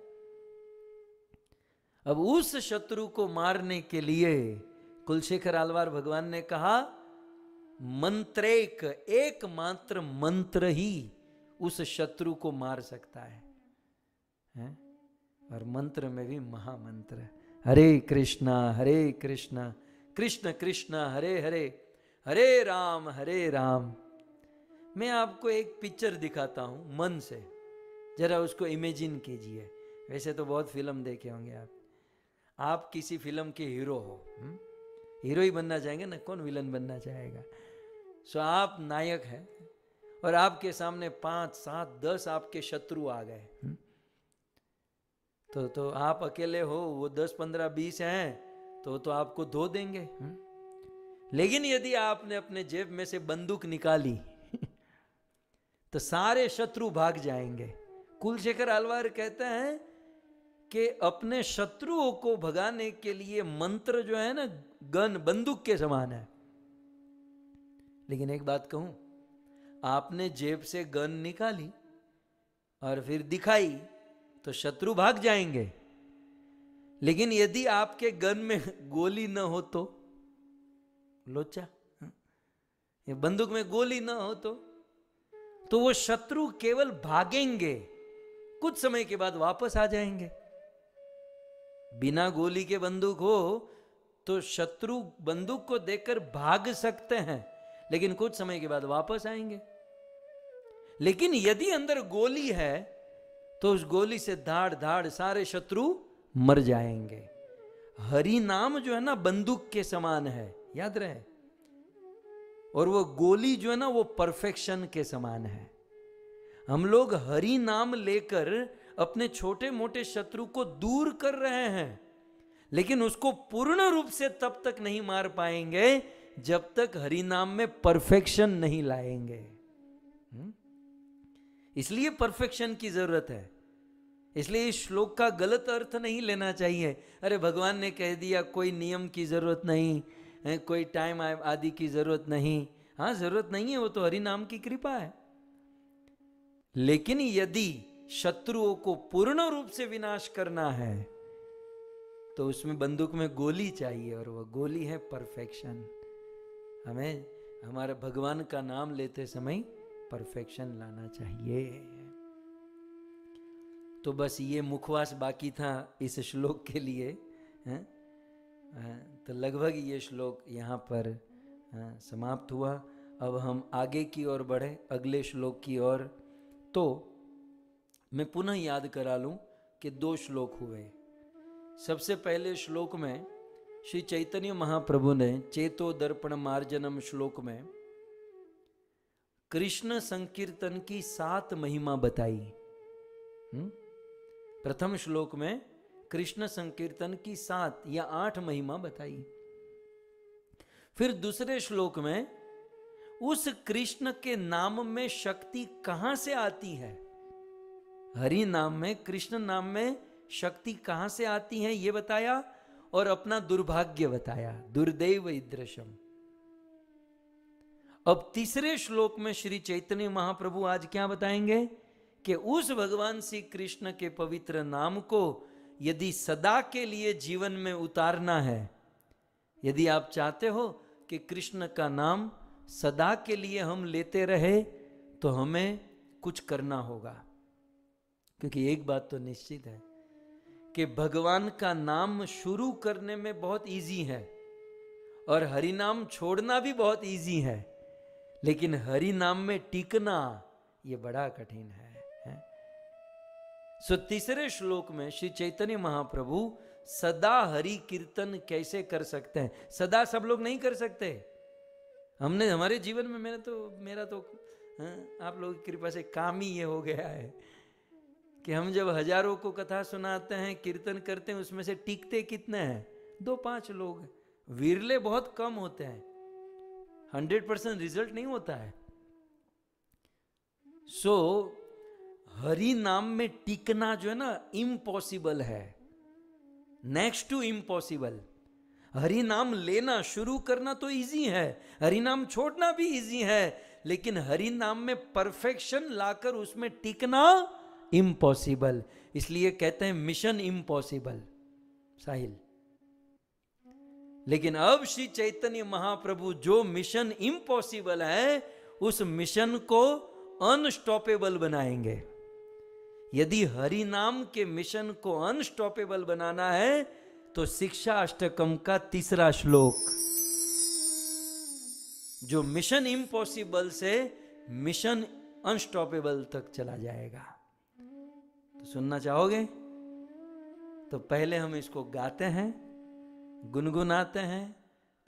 Speaker 1: अब उस शत्रु को मारने के लिए कुलशेखर आलवार भगवान ने कहा मंत्रेक एक मात्र मंत्र ही उस शत्रु को मार सकता है, है? और मंत्र में भी महामंत्र हरे कृष्णा हरे कृष्णा कृष्ण कृष्ण हरे हरे हरे राम हरे राम। मैं आपको एक पिक्चर दिखाता हूँ, मन से। जरा उसको इमेजिन कीजिए। वैसे तो बहुत फ़िल्म देखे होंगे आप। आप किसी फ़िल्म के हीरो हो? हीरो ही बनना चाहेंगे ना? कौन विलन बनना चाहेगा? सो आप नायक हैं और आपके सामने पाँच, सात, दस आपके शत्रु आ गए तो तो आप अकेले हो, वो दस, पंद्रह, बीस हैं तो तो आपको धो देंगे लेकिन यदि आपने अपने जेब में से बंदूक निकाली तो सारे शत्रु भाग जाएँगे। कुलशेखर अलवार कहते हैं कि अपने शत्रुओं को भगाने के लिए मंत्र जो है ना, गन, बंदूक के समान है। लेकिन एक बात कहूँ, आपने जेब से गन निकाली और फिर दिखाई तो शत्रु भाग जाएँगे। लेकिन यदि आपके गन में गोली न हो तो लोचा बंदूक में गोली न हो तो तो वो शत्रु केवल भागेंगे। कुछ समय के बाद वापस आ जाएँगे। बिना गोली के बंदूक हो तो शत्रु बंदूक को देखकर भाग सकते हैं, लेकिन कुछ समय के बाद वापस आएँगे। लेकिन यदि अंदर गोली है तो उस गोली से धाड़ धाड़ सारे शत्रु मर जाएँगे। हरि नाम जो है ना, बंदूक के समान है। याद रहे और वो गोली जो है ना, वो परफेक्शन के समान है। हम लोग हरि नाम लेकर अपने छोटे मोटे शत्रु को दूर कर रहे हैं, लेकिन उसको पूर्ण रूप से तब तक नहीं मार पाएँगे जब तक हरि नाम में परफेक्शन नहीं लाएँगे। हम्म? इसलिए परफेक्शन की ज़रूरत है। इसलिए इस श्लोक का गलत अर्थ नहीं लेना चाहिए। अरे, भगवान ने कह दिया, कोई नियम की ज़रूरत नहीं। कोई टाइम आदि की ज़रूरत नहीं। हाँ ज़रूरत नहीं है, वो तो हरि नाम की कृपा है। लेकिन यदि शत्रुओं को पूर्ण रूप से विनाश करना है तो उसमें बंदूक में गोली चाहिए और वह गोली है परफेक्शन हमें, हमारे भगवान का नाम लेते समय परफेक्शन लाना चाहिए। तो बस ये मुखवास बाकी था इस श्लोक के लिए, है? तो लगभग ये श्लोक यहाँ पर समाप्त हुआ। अब हम आगे की ओर बढ़े, अगले श्लोक की ओर। तो मैं पुनः याद करा लूँ कि दो श्लोक हुए। सबसे पहले श्लोक में श्री चैतन्य महाप्रभु ने चेतो दर्पण मार्जनम श्लोक में कृष्ण संकीर्तन की सात महिमा बताई। प्रथम श्लोक में कृष्ण संकीर्तन की सात या आठ महिमा बताई। फिर दूसरे श्लोक में, उस कृष्ण के नाम में शक्ति कहाँ से आती है? हरि नाम में, कृष्ण नाम में शक्ति कहाँ से आती है, ये बताया और अपना दुर्भाग्य बताया, दुर्दैव इद्रशम अब तीसरे श्लोक में श्री चैतन्य महाप्रभु आज क्या बताएँगे? कि उस भगवान श्री कृष्ण के पवित्र नाम को यदि सदा के लिए जीवन में उतारना है, यदि आप चाहते हो कि कृष्ण का नाम सदा के लिए हम लेते रहे तो हमें कुछ करना होगा क्योंकि एक बात तो निश्चित है कि भगवान का नाम शुरू करने में बहुत इजी है और हरि नाम छोड़ना भी बहुत इजी है, लेकिन हरि नाम में टिकना ये बड़ा कठिन है? सो तीसरे श्लोक में श्री चैतन्य महाप्रभु सदा हरि कीर्तन कैसे कर सकते हैं? सदा सब लोग नहीं कर सकते। हमने हमारे जीवन में मेरा तो मेरा तो हाँ, आप लोगों की कृपा से काम ही ये हो गया है कि हम जब हज़ारों को कथा सुनाते हैं कीर्तन करते हैं उसमें से टिकते कितने हैं? दो पाँच लोग। विरले बहुत कम होते हैं। हंड्रेड परसेंट रिज़ल्ट नहीं होता है। सो so, हरि नाम में टिकना जो है ना इम्पॉसिबल है। नेक्स्ट टू इम्पॉसिबल हरि नाम लेना, शुरू करना तो इजी है। हरि नाम छोड़ना भी इजी है। लेकिन हरि नाम में परफेक्शन लाकर उसमें टिकना इम्पॉसिबल इसलिए कहते हैं मिशन इम्पॉसिबल साहिल। लेकिन अब श्री चैतन्य महाप्रभु जो मिशन इम्पॉसिबल है, उस मिशन को अनस्टॉपेबल बनाएँगे। यदि हरि नाम के मिशन को अनस्टॉपेबल बनाना है तो शिक्षा अष्टकम का तीसरा श्लोक। जो मिशन इम्पॉसिबल से मिशन अनस्टॉपेबल तक चला जाएगा। तो सुनना चाहोगे? तो पहले हम इसको गाते हैं, गुनगुनाते हैं,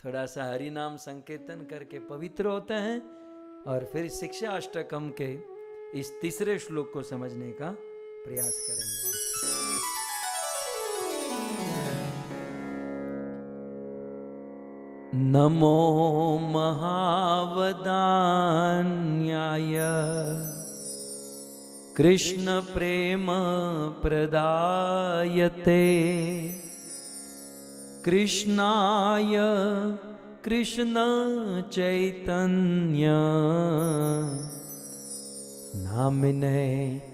Speaker 1: थोड़ा सा हरि नाम संकीर्तन करके पवित्र होते हैं, और फिर शिक्षा अष्टकम के इस तीसरे श्लोक को समझने का प्रयास करेंगे। नमो महावदान्याय। कृष्ण प्रेम प्रदायते। कृष्णाय कृष्ण चैतन्य। नामिने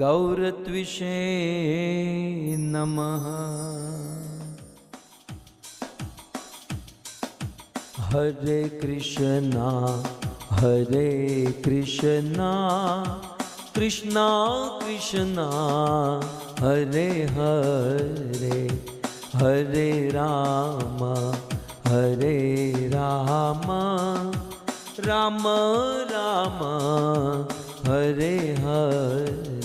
Speaker 1: गौरत्विषे नमः। हरे कृष्णा हरे कृष्णा कृष्णा कृष्णा, हरे हरे हरे राम हरे राम राम राम, हरे हरे।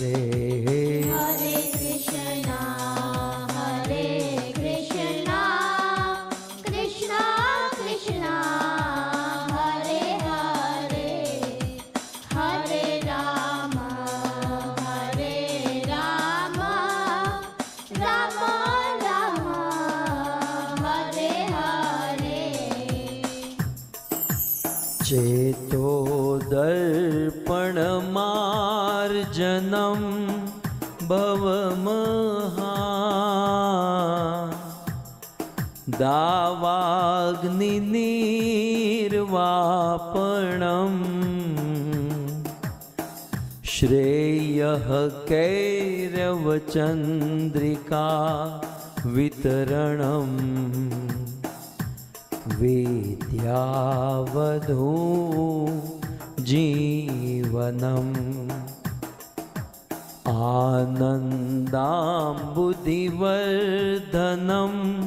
Speaker 1: दावाग्निर्वापणम् श्रेयः कैरवचन्द्रिका वितरणम्। विद्यावधू जीवनम्। आनन्दाम्बुधिवर्धनं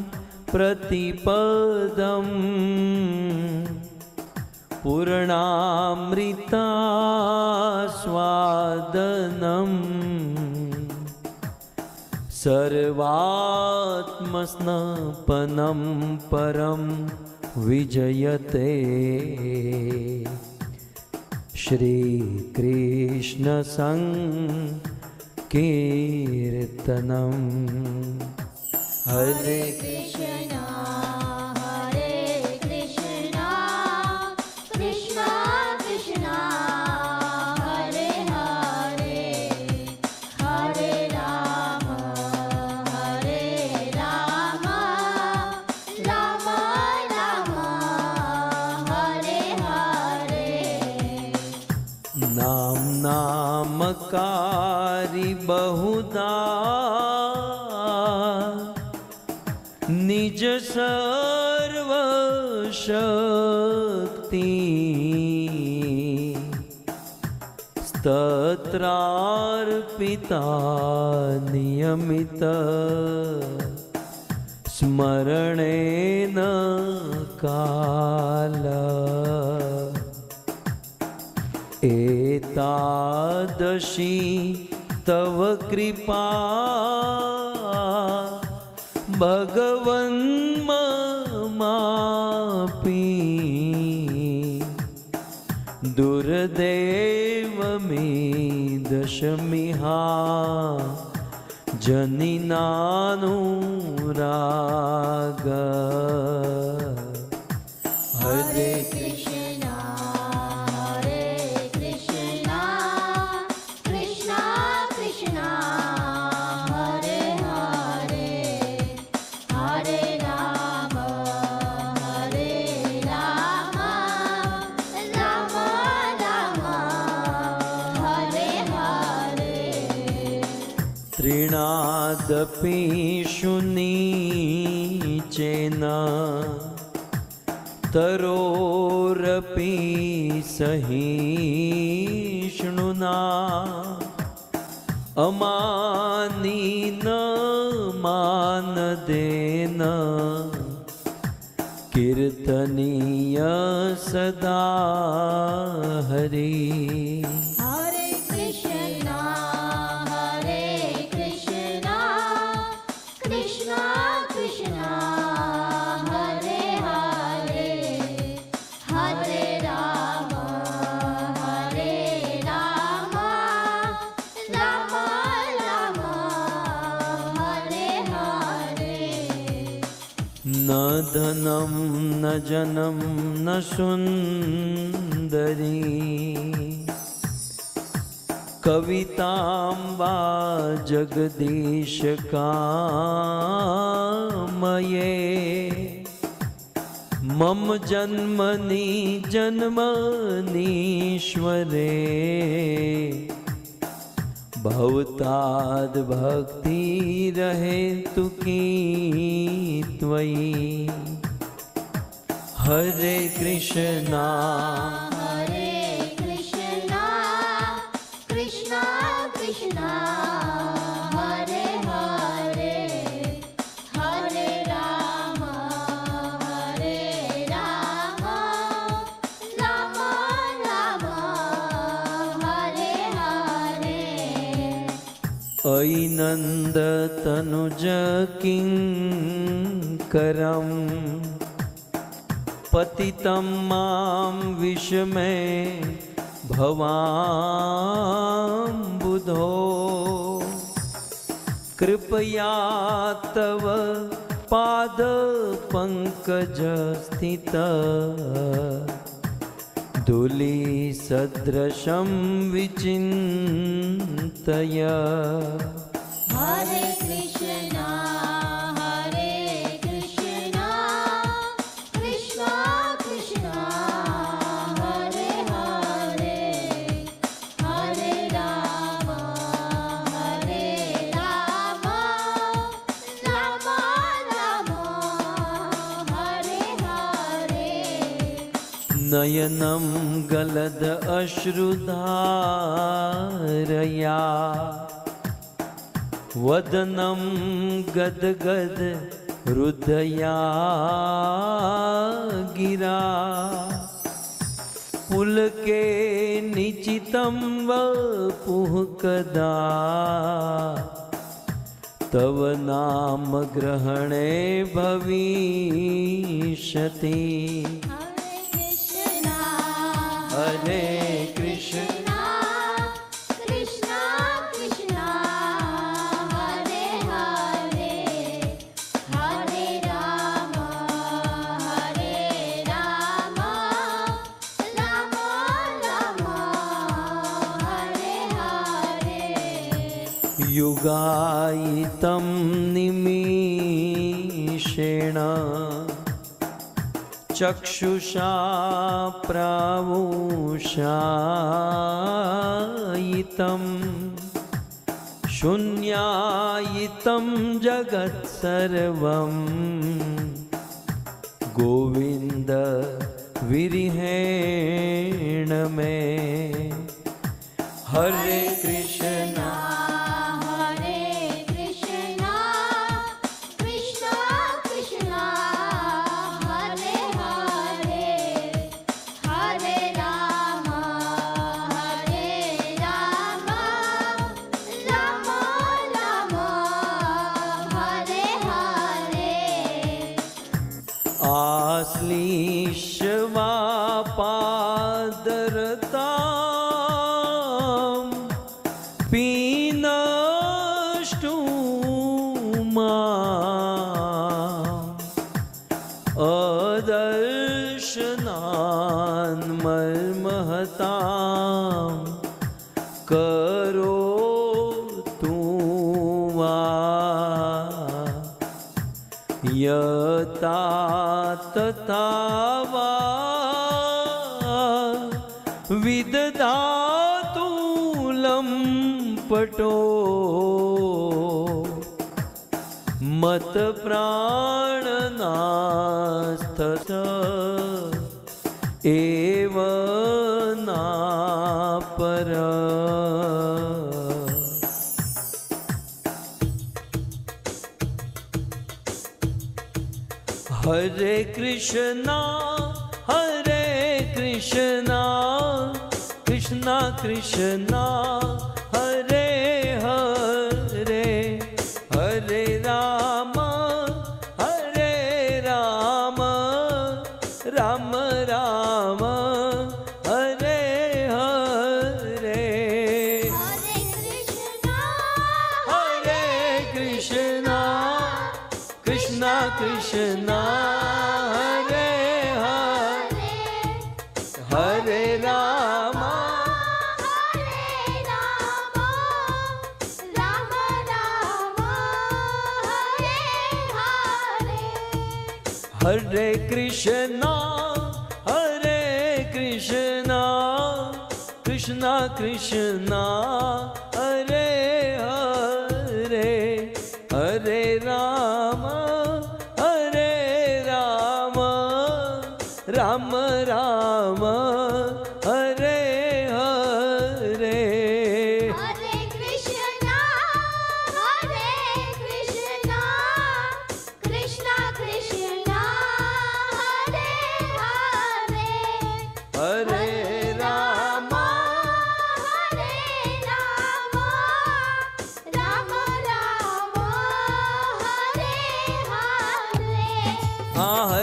Speaker 1: प्रतिपदम् पूर्णामृता स्वादनम् सर्वात्मस्नपनं परं विजयते। श्रीकृष्णसङ्कीर्तनम् हरे
Speaker 2: कृष्णा
Speaker 1: स्तत्रार्पिता नियमित। स्मरणेन काल। एतादशी तव कृपा। भगवन्ममापि। दुर्दैव मे। दशमिहा जनिनानुराग तरोरपि सहिष्णुना अमानीन मानदेन कीर्तनीय सदा हरि। न जनं न सुन्दरी कवितां वा जगदीश कामये। मम जन्मनि जन्मनीश्वरे। भवताद् भक्ति रहे तुकी त्वयि। हरे कृष्णा।
Speaker 2: हरे कृष्णा कृष्णा कृष्णा। हरे हरे हरे राम हरे राम। राम राम हरे हरे।
Speaker 1: अयि नन्दतनुज किङ्करम्। पतितं माँ विषमे भवाम्बुधो कृपया तव पादपङ्कजस्थित। धूलिसदृशं विचिन्तय।
Speaker 2: हरे कृष्णा।
Speaker 1: नयनं गलद अश्रुधारया। वदनं गदगद हृदया गिरा। पुलके निचितं वपुः कदा। तव नाम ग्रहणे भविष्यति।
Speaker 2: हरे
Speaker 1: चक्षुषा प्रावुषायितं शून्यायित जगत्सर्व गोविंद विरहेण मे। हरे कृष्णा। प्राण ना एव हरे कृष्णा हरे कृष्णा कृष्णा कृष्णा।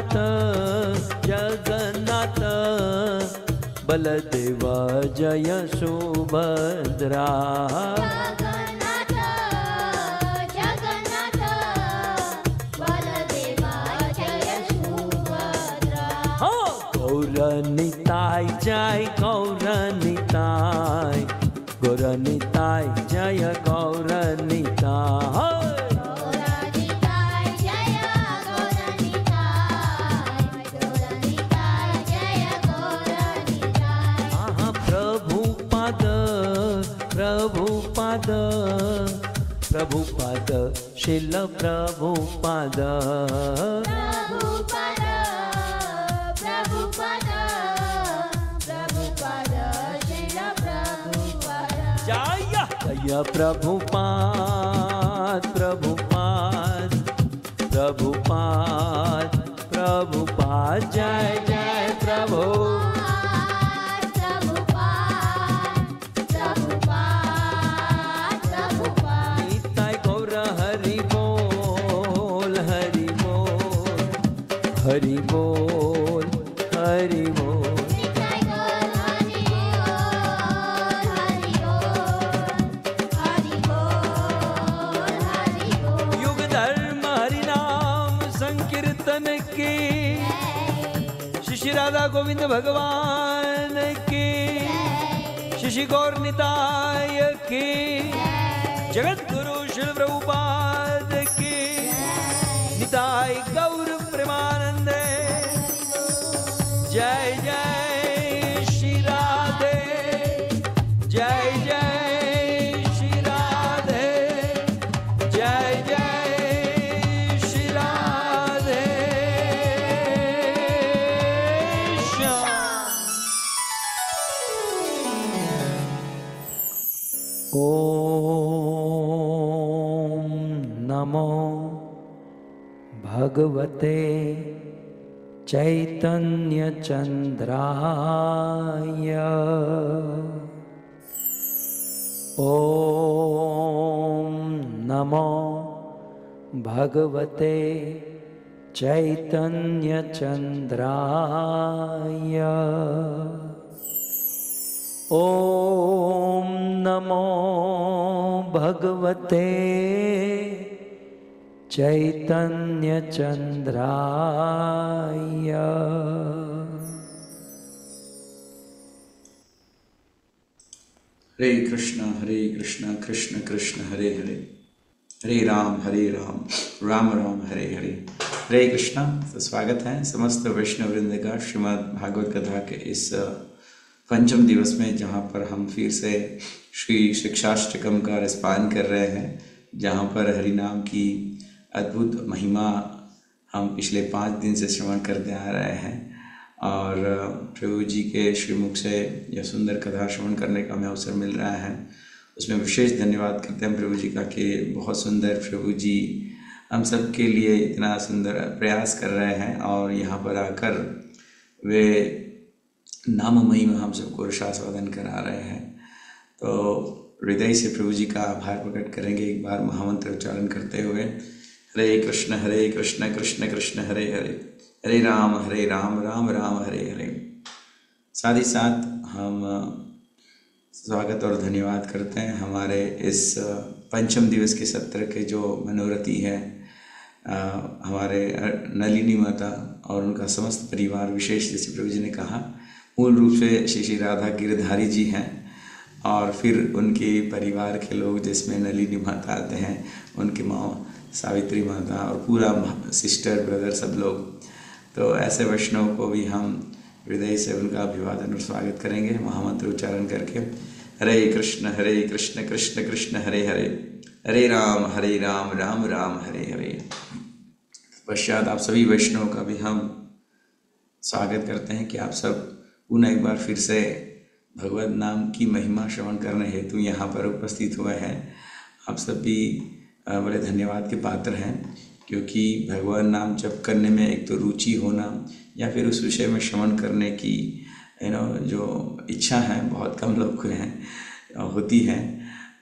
Speaker 1: जगन्नाथ जगन्नाथ। बलदेवा जय सुभद्रा।
Speaker 2: जगन्नाथ जगन्नाथ। बलदेवा जय
Speaker 1: हाँ। गौरनिताय जय गौरनिताय गौरनिताय प्रभुपाद शिल प्रभुपाद
Speaker 2: प्रभुपद प्रभुपद
Speaker 1: जय जय प्रभुपाद प्रभुपाद प्रभुपाद प्रभुपाद जय गोविंद भगवान की श्री गौर निताय की। भगवते चैतन्यचन्द्राय। ॐ नमो भगवते चैतन्यचन्द्राय। ॐ नमो भगवते चैतन्यचन्द्राय।
Speaker 3: हरे कृष्ण हरे कृष्ण कृष्ण कृष्ण, हरे हरे। हरे राम हरे राम राम राम, हरे हरे। हरे कृष्णा तो स्वागत है समस्त वैष्णव वृंद का श्रीमद् भागवत कथा के इस पंचम दिवस में, जहाँ पर हम फिर से श्री शिक्षाष्टकम का रसपान कर रहे हैं, जहाँ पर हरि नाम की अद्भुत महिमा हम पिछले पाँच दिन से श्रवण करते आ रहे हैं। और प्रभु जी के श्रीमुख से यह सुंदर कथा श्रवण करने का हमें अवसर मिल रहा है। उसमें विशेष धन्यवाद करते हैं प्रभु जी का कि बहुत सुंदर प्रभु जी हम सब के लिए इतना सुंदर प्रयास कर रहे हैं और यहाँ पर आकर वे नाम महिमा हम सबको रसास्वादन करा रहे हैं। तो हृदय से प्रभु जी का आभार प्रकट करेंगे। एक बार महामंत्र उच्चारण करते हुए हरे कृष्ण हरे कृष्ण कृष्ण कृष्ण, हरे हरे। हरे राम हरे राम राम राम, हरे हरे। साथ ही साथ हम स्वागत और धन्यवाद करते हैं हमारे इस पंचम दिवस के सत्र के जो मनोरथी हैं हमारे नलिनी माता और उनका समस्त परिवार, विशेष जैसे प्रभु जी ने कहा, मूल रूप से श्री श्री राधा गिरधारी जी हैं। और फिर उनके परिवार के लोग जिसमें नलिनी माता आते हैं, उनकी माँ सावित्री माता और पूरा सिस्टर ब्रदर सब लोग। तो ऐसे वैष्णव को भी हम हृदय से उनका अभिवादन और स्वागत करेंगे। महामंत्र उच्चारण करके हरे कृष्ण हरे कृष्ण कृष्ण कृष्ण हरे हरे। हरे राम हरे राम राम राम हरे हरे। पश्चात आप सभी वैष्णव का भी हम स्वागत करते हैं कि आप सब पुनः एक बार फिर से भगवत नाम की महिमा श्रवण करने हेतु यहाँ पर उपस्थित हुए हैं। आप सब भी अ, बड़े धन्यवाद के पात्र हैं, क्योंकि भगवान नाम जप करने में एक तो रुचि होना या फिर उस विषय में श्रवण करने की यू नो जो इच्छा है, बहुत कम लोग हैं होती है।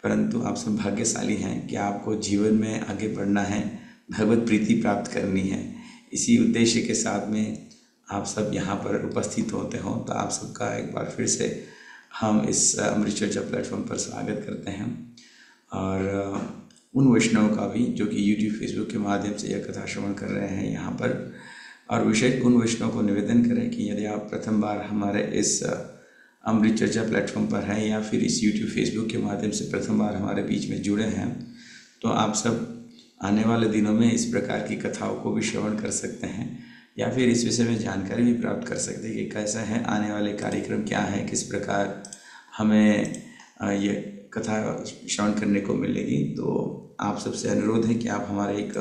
Speaker 3: परंतु आप सब भाग्यशाली हैं कि आपको जीवन में आगे बढ़ना है, भगवत प्रीति प्राप्त करनी है। इसी उद्देश्य के साथ में आप सब यहाँ पर उपस्थित होते हों तो आप सबका एक बार फिर से हम इस अमृत चर्चा प्लेटफॉर्म पर स्वागत करते हैं। और उन वैष्णव का भी, जो कि यूट्यूब फेसबुक के माध्यम से यह कथा श्रवण कर रहे हैं यहाँ पर। और विशेष उन वैष्णव को निवेदन करें कि यदि आप प्रथम बार हमारे इस अमृत चर्चा प्लेटफॉर्म पर हैं या फिर इस यूट्यूब फेसबुक के माध्यम से प्रथम बार हमारे बीच में जुड़े हैं तो आप सब आने वाले दिनों में इस प्रकार की कथाओं को भी श्रवण कर सकते हैं, या फिर इस विषय में जानकारी भी प्राप्त कर सकते हैं कि कैसा है, आने वाले कार्यक्रम क्या है, किस प्रकार हमें ये कथा श्रवण करने को मिलेगी। तो आप सबसे अनुरोध है कि आप हमारे एक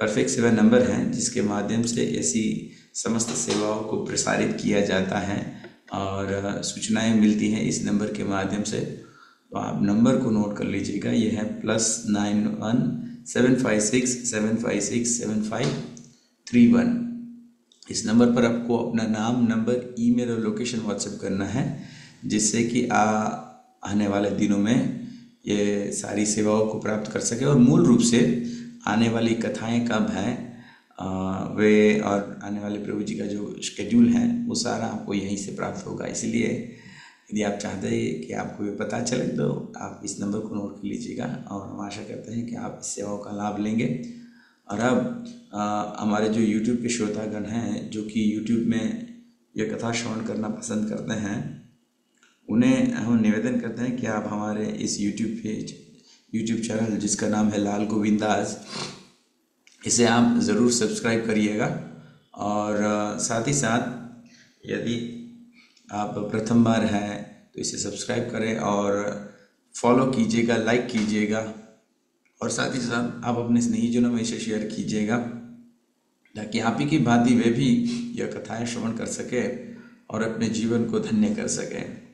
Speaker 3: परफेक्ट सेवा नंबर हैं, जिसके माध्यम से ऐसी समस्त सेवाओं को प्रसारित किया जाता है और सूचनाएँ मिलती हैं इस नंबर के माध्यम से। तो आप नंबर को नोट कर लीजिएगा। ये है plus nine one seven five six seven five six seven five three one इस नंबर पर आपको अपना नाम नंबर ईमेल और लोकेशन व्हाट्सएप करना है, जिससे कि आ, आने वाले दिनों में ये सारी सेवाओं को प्राप्त कर सके और मूल रूप से आने वाली कथाएँ कब हैं वे और आने वाले प्रभु जी का जो शेड्यूल है, वो सारा आपको यहीं से प्राप्त होगा। इसलिए यदि आप चाहते हैं कि आपको ये पता चले तो आप इस नंबर को नोट कर लीजिएगा और हम आशा करते हैं कि आप इस सेवाओं का लाभ लेंगे। और अब हमारे जो YouTube के श्रोतागण हैं, जो कि YouTube में यह कथा श्रवण करना पसंद करते हैं उन्हें हम निवेदन करते हैं कि आप हमारे इस यूट्यूब पेज यूट्यूब चैनल जिसका नाम है लाल गोविंद दास, इसे आप ज़रूर सब्सक्राइब करिएगा। और साथ ही साथ यदि आप प्रथम बार हैं तो इसे सब्सक्राइब करें और फॉलो कीजिएगा लाइक कीजिएगा। और साथ ही साथ आप अपने स्नेहीजनों में इसे शेयर कीजिएगा, ताकि आप ही की भांति वे भी यह कथाएँ श्रवण कर सके और अपने जीवन को धन्य कर सकें।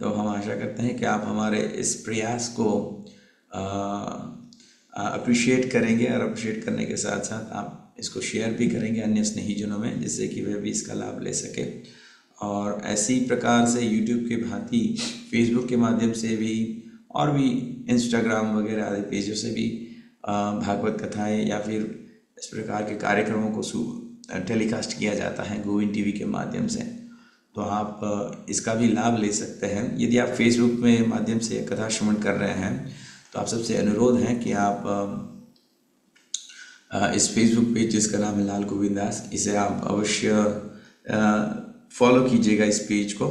Speaker 3: तो हम आशा करते हैं कि आप हमारे इस प्रयास को अप्रिशिएट करेंगे और अप्रिशिएट करने के साथ साथ आप इसको शेयर भी करेंगे अन्य स्नेहीजनों में, जिससे कि वे भी इसका लाभ ले सके। और ऐसी प्रकार से यूट्यूब के भांति फेसबुक के माध्यम से भी और भी इंस्टाग्राम वगैरह आदि पेजों से भी भागवत कथाएँ या फिर इस प्रकार के कार्यक्रमों को टेलीकास्ट किया जाता है गोविंद टीवी के माध्यम से। तो आप इसका भी लाभ ले सकते हैं। यदि आप फेसबुक में माध्यम से कथा श्रवण कर रहे हैं तो आप सबसे अनुरोध है कि आप इस फेसबुक पेज जिसका नाम है लाल गोविंद दास, इसे आप अवश्य फॉलो कीजिएगा इस पेज को।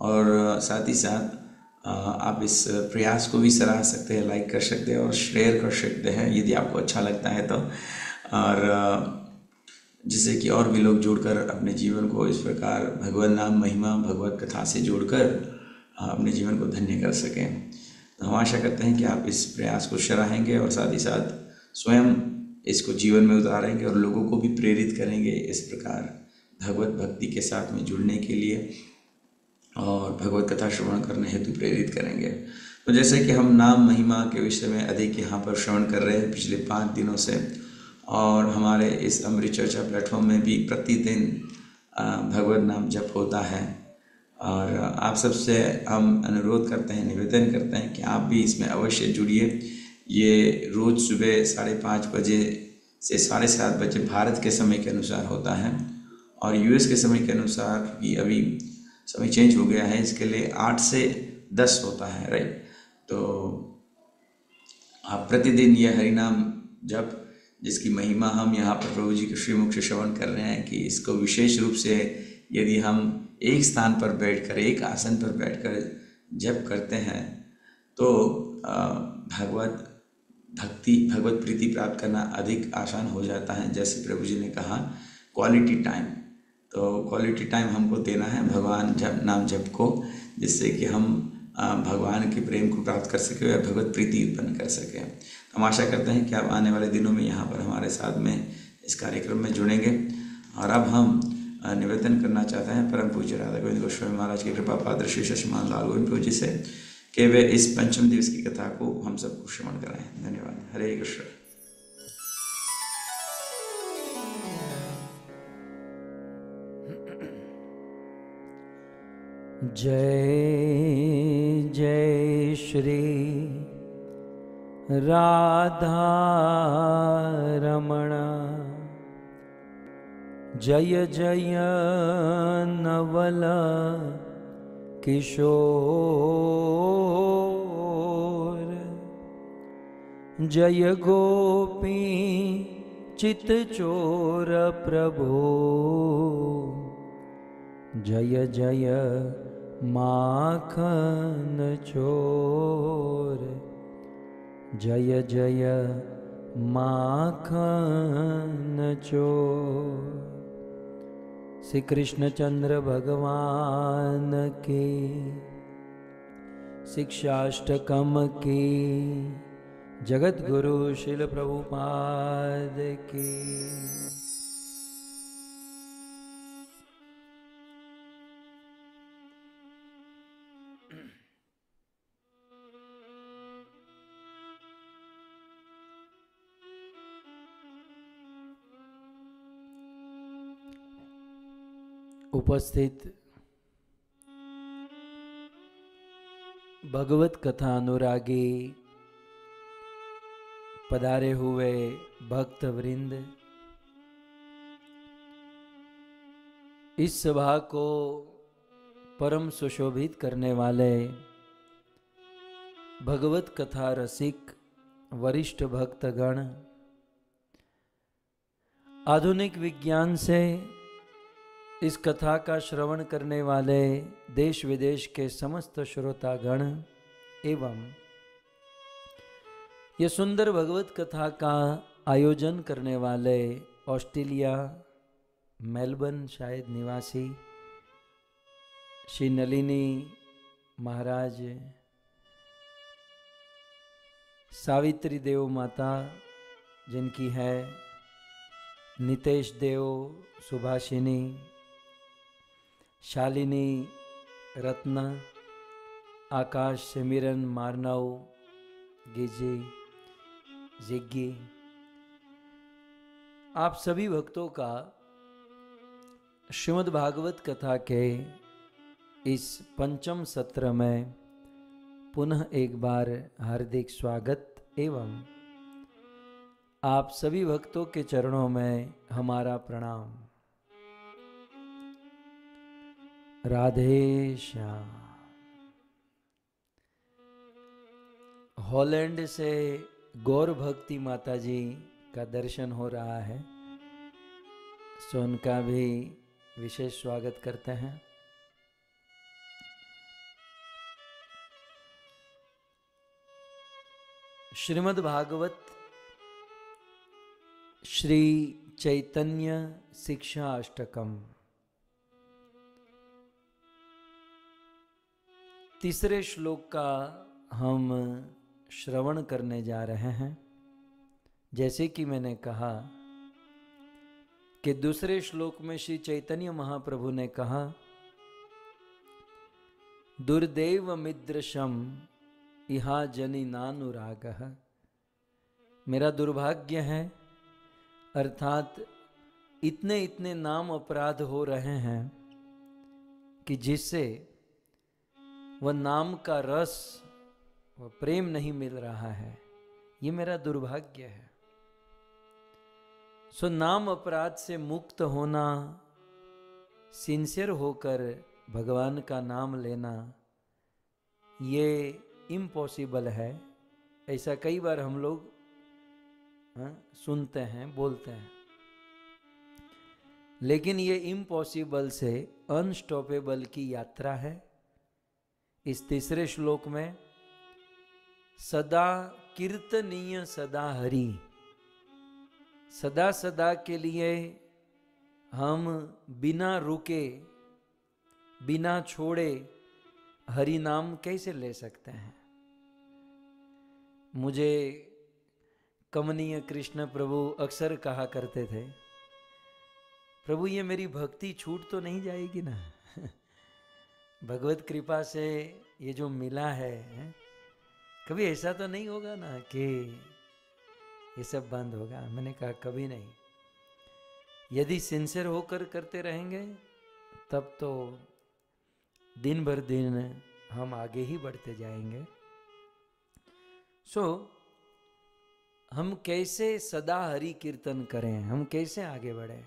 Speaker 3: और साथ ही साथ आप इस प्रयास को भी सराह सकते हैं लाइक कर सकते हैं और शेयर कर सकते हैं। यदि आपको अच्छा लगता है तो। और जिससे कि और भी लोग जुड़कर अपने जीवन को इस प्रकार भगवत नाम, महिमा, भगवत कथा से जोड़कर अपने जीवन को धन्य कर सकें। तो हम आशा करते हैं कि आप इस प्रयास को सराहेंगे और साथ ही साथ स्वयं इसको जीवन में उतारेंगे और लोगों को भी प्रेरित करेंगे इस प्रकार भगवत भक्ति के साथ में जुड़ने के लिए और भगवत कथा श्रवण करने हेतु प्रेरित करेंगे। तो जैसे कि हम नाम, महिमा के विषय में अधिक यहाँ पर श्रवण कर रहे हैं, पिछले पाँच दिनों से और हमारे इस अमृत चर्चा प्लेटफॉर्म में भी प्रतिदिन भगवत नाम जप होता है। और आप सबसे हम अनुरोध करते हैं, निवेदन करते हैं कि आप भी इसमें अवश्य जुड़िए। ये रोज़ सुबह साढ़े पाँच बजे से साढ़े सात बजे भारत के समय के अनुसार होता है। और यूएस के समय के अनुसार भी अभी समय चेंज हो गया है, इसके लिए आठ से दस होता है, राइट? तो आप प्रतिदिन यह हरिनाम जप जिसकी महिमा हम यहाँ पर प्रभु जी के श्रीमुख से श्रवण कर रहे हैं कि इसको विशेष रूप से यदि हम एक स्थान पर बैठकर, एक आसन पर बैठकर जप करते हैं तो भगवत भक्ति, भगवत प्रीति प्राप्त करना अधिक आसान हो जाता है, जैसे प्रभु जी ने कहा क्वालिटी टाइम तो क्वालिटी टाइम हमको देना है भगवान जप, नाम जप को, जिससे कि हम भगवान के प्रेम को प्राप्त कर सके या भगवत प्रीति उत्पन्न कर सकें। हम आशा करते हैं कि आप आने वाले दिनों में यहाँ पर हमारे साथ में इस कार्यक्रम में जुड़ेंगे। और अब हम निवेदन करना चाहते हैं परम पूज्य राधा गोविंद गोस्वामी महाराज की कृपा पात्र श्री शशिमान लाल गोविंद प्रभु जी से कि वे इस पंचम दिवस की कथा को हम सबको श्रवण कराएँ। धन्यवाद। हरे कृष्ण।
Speaker 1: जय जय श्री राधा रमण। जय जय नवल किशोर। जय गोपी चित चोर प्रभो। जय जय माखन चोर जय जय माखन चो। श्री कृष्णचंद्र भगवान के शिक्षाष्टकम की जगत गुरु शिल प्रभुपाद की। उपस्थित। भगवत कथा अनुरागी, पधारे हुए भक्त वृंद इस सभा को परम सुशोभित करने वाले भगवत कथा रसिक वरिष्ठ भक्तगण, आधुनिक विज्ञान से इस कथा का श्रवण करने वाले देश विदेश के समस्त श्रोतागण एवं ये सुंदर भगवत कथा का आयोजन करने वाले ऑस्ट्रेलिया, मेलबर्न शायद निवासी श्री नलिनी महाराज, सावित्री देव माता जिनकी है नितेश देव सुभाषिनी शालिनी, रत्न, आकाश, सिमिरन मारनव गिजी, जिग्गी। आप सभी भक्तों का श्रीमद् भागवत कथा के इस पंचम सत्र में पुनः एक बार हार्दिक स्वागत एवं आप सभी भक्तों के चरणों में हमारा प्रणाम। राधे हॉलैंड से गौर भक्ति माता जी का दर्शन हो रहा है। सो उनका भी विशेष स्वागत करते हैं। श्रीमद् भागवत श्री चैतन्य शिक्षा अष्टकम। तीसरे श्लोक का हम श्रवण करने जा रहे हैं। जैसे कि मैंने कहा कि दूसरे श्लोक में श्री चैतन्य महाप्रभु ने कहा, दुर्दैव मिद्रशम इहा जनी नानुराग मेरा दुर्भाग्य है, अर्थात इतने इतने नाम अपराध हो रहे हैं कि जिससे वह नाम का रस वह प्रेम नहीं मिल रहा है। ये मेरा दुर्भाग्य है। सो नाम अपराध से मुक्त होना सिंसियर होकर भगवान का नाम लेना ये इम्पॉसिबल है। ऐसा कई बार हम लोग हाँ, सुनते हैं बोलते हैं। लेकिन ये इम्पॉसिबल से अनस्टॉपेबल की यात्रा है। इस तीसरे श्लोक में, सदा कीर्तनीय, सदा हरि। सदा सदा के लिए हम बिना रुके, बिना छोड़े हरि नाम कैसे ले सकते हैं? मुझे कमनीय कृष्ण प्रभु अक्सर कहा करते थे, प्रभु, ये मेरी भक्ति छूट तो नहीं जाएगी ना? भगवत कृपा से ये जो मिला है? कभी ऐसा तो नहीं होगा ना कि ये सब बंद होगा? मैंने कहा कभी नहीं। यदि सिंसियर होकर करते रहेंगे तब तो दिन भर दिन हम आगे ही बढ़ते जाएँगे। सो so, हम कैसे सदा हरि कीर्तन करें? हम कैसे आगे बढ़े?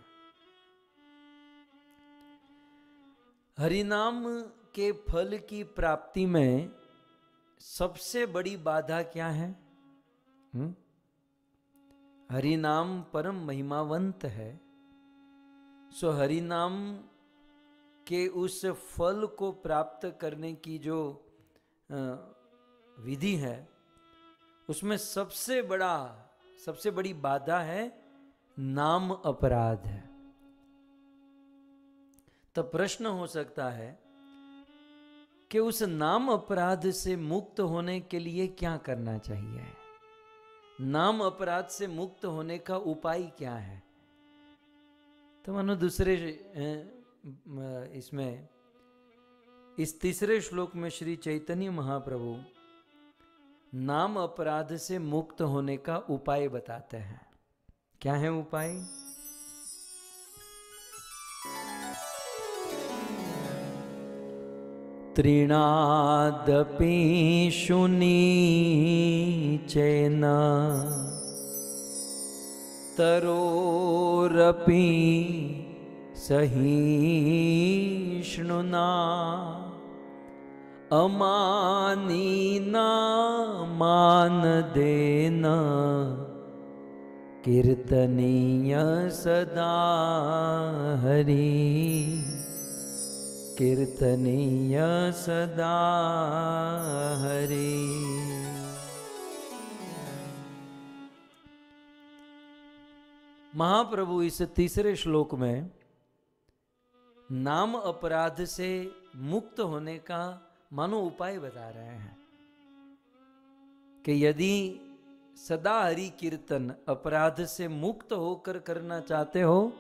Speaker 1: हरिनाम के फल की प्राप्ति में सबसे बड़ी बाधा क्या है? हम्म? हरिनाम परम महिमावंत है। सो हरिनाम के उस फल को प्राप्त करने की जो विधि है, उसमें सबसे बड़ा, सबसे बड़ी बाधा है, नाम अपराध है। तो प्रश्न हो सकता है कि उस नाम अपराध से मुक्त होने के लिए क्या करना चाहिए? नाम अपराध से मुक्त होने का उपाय क्या है? तो मानो दूसरे इसमें, इस तीसरे श्लोक में श्री चैतन्य महाप्रभु नाम अपराध से मुक्त होने का उपाय बताते हैं। क्या है उपाय? त्रिणादपि चेन। तरोरपि सहिष्णुना। अमानीना मानदेन कीर्तनीय सदा हरि। कीर्तनीय सदा हरि। महाप्रभु, इस तीसरे श्लोक में नाम अपराध से मुक्त होने का मानो उपाय बता रहे हैं कि यदि सदा हरि कीर्तन अपराध से मुक्त होकर करना चाहते हो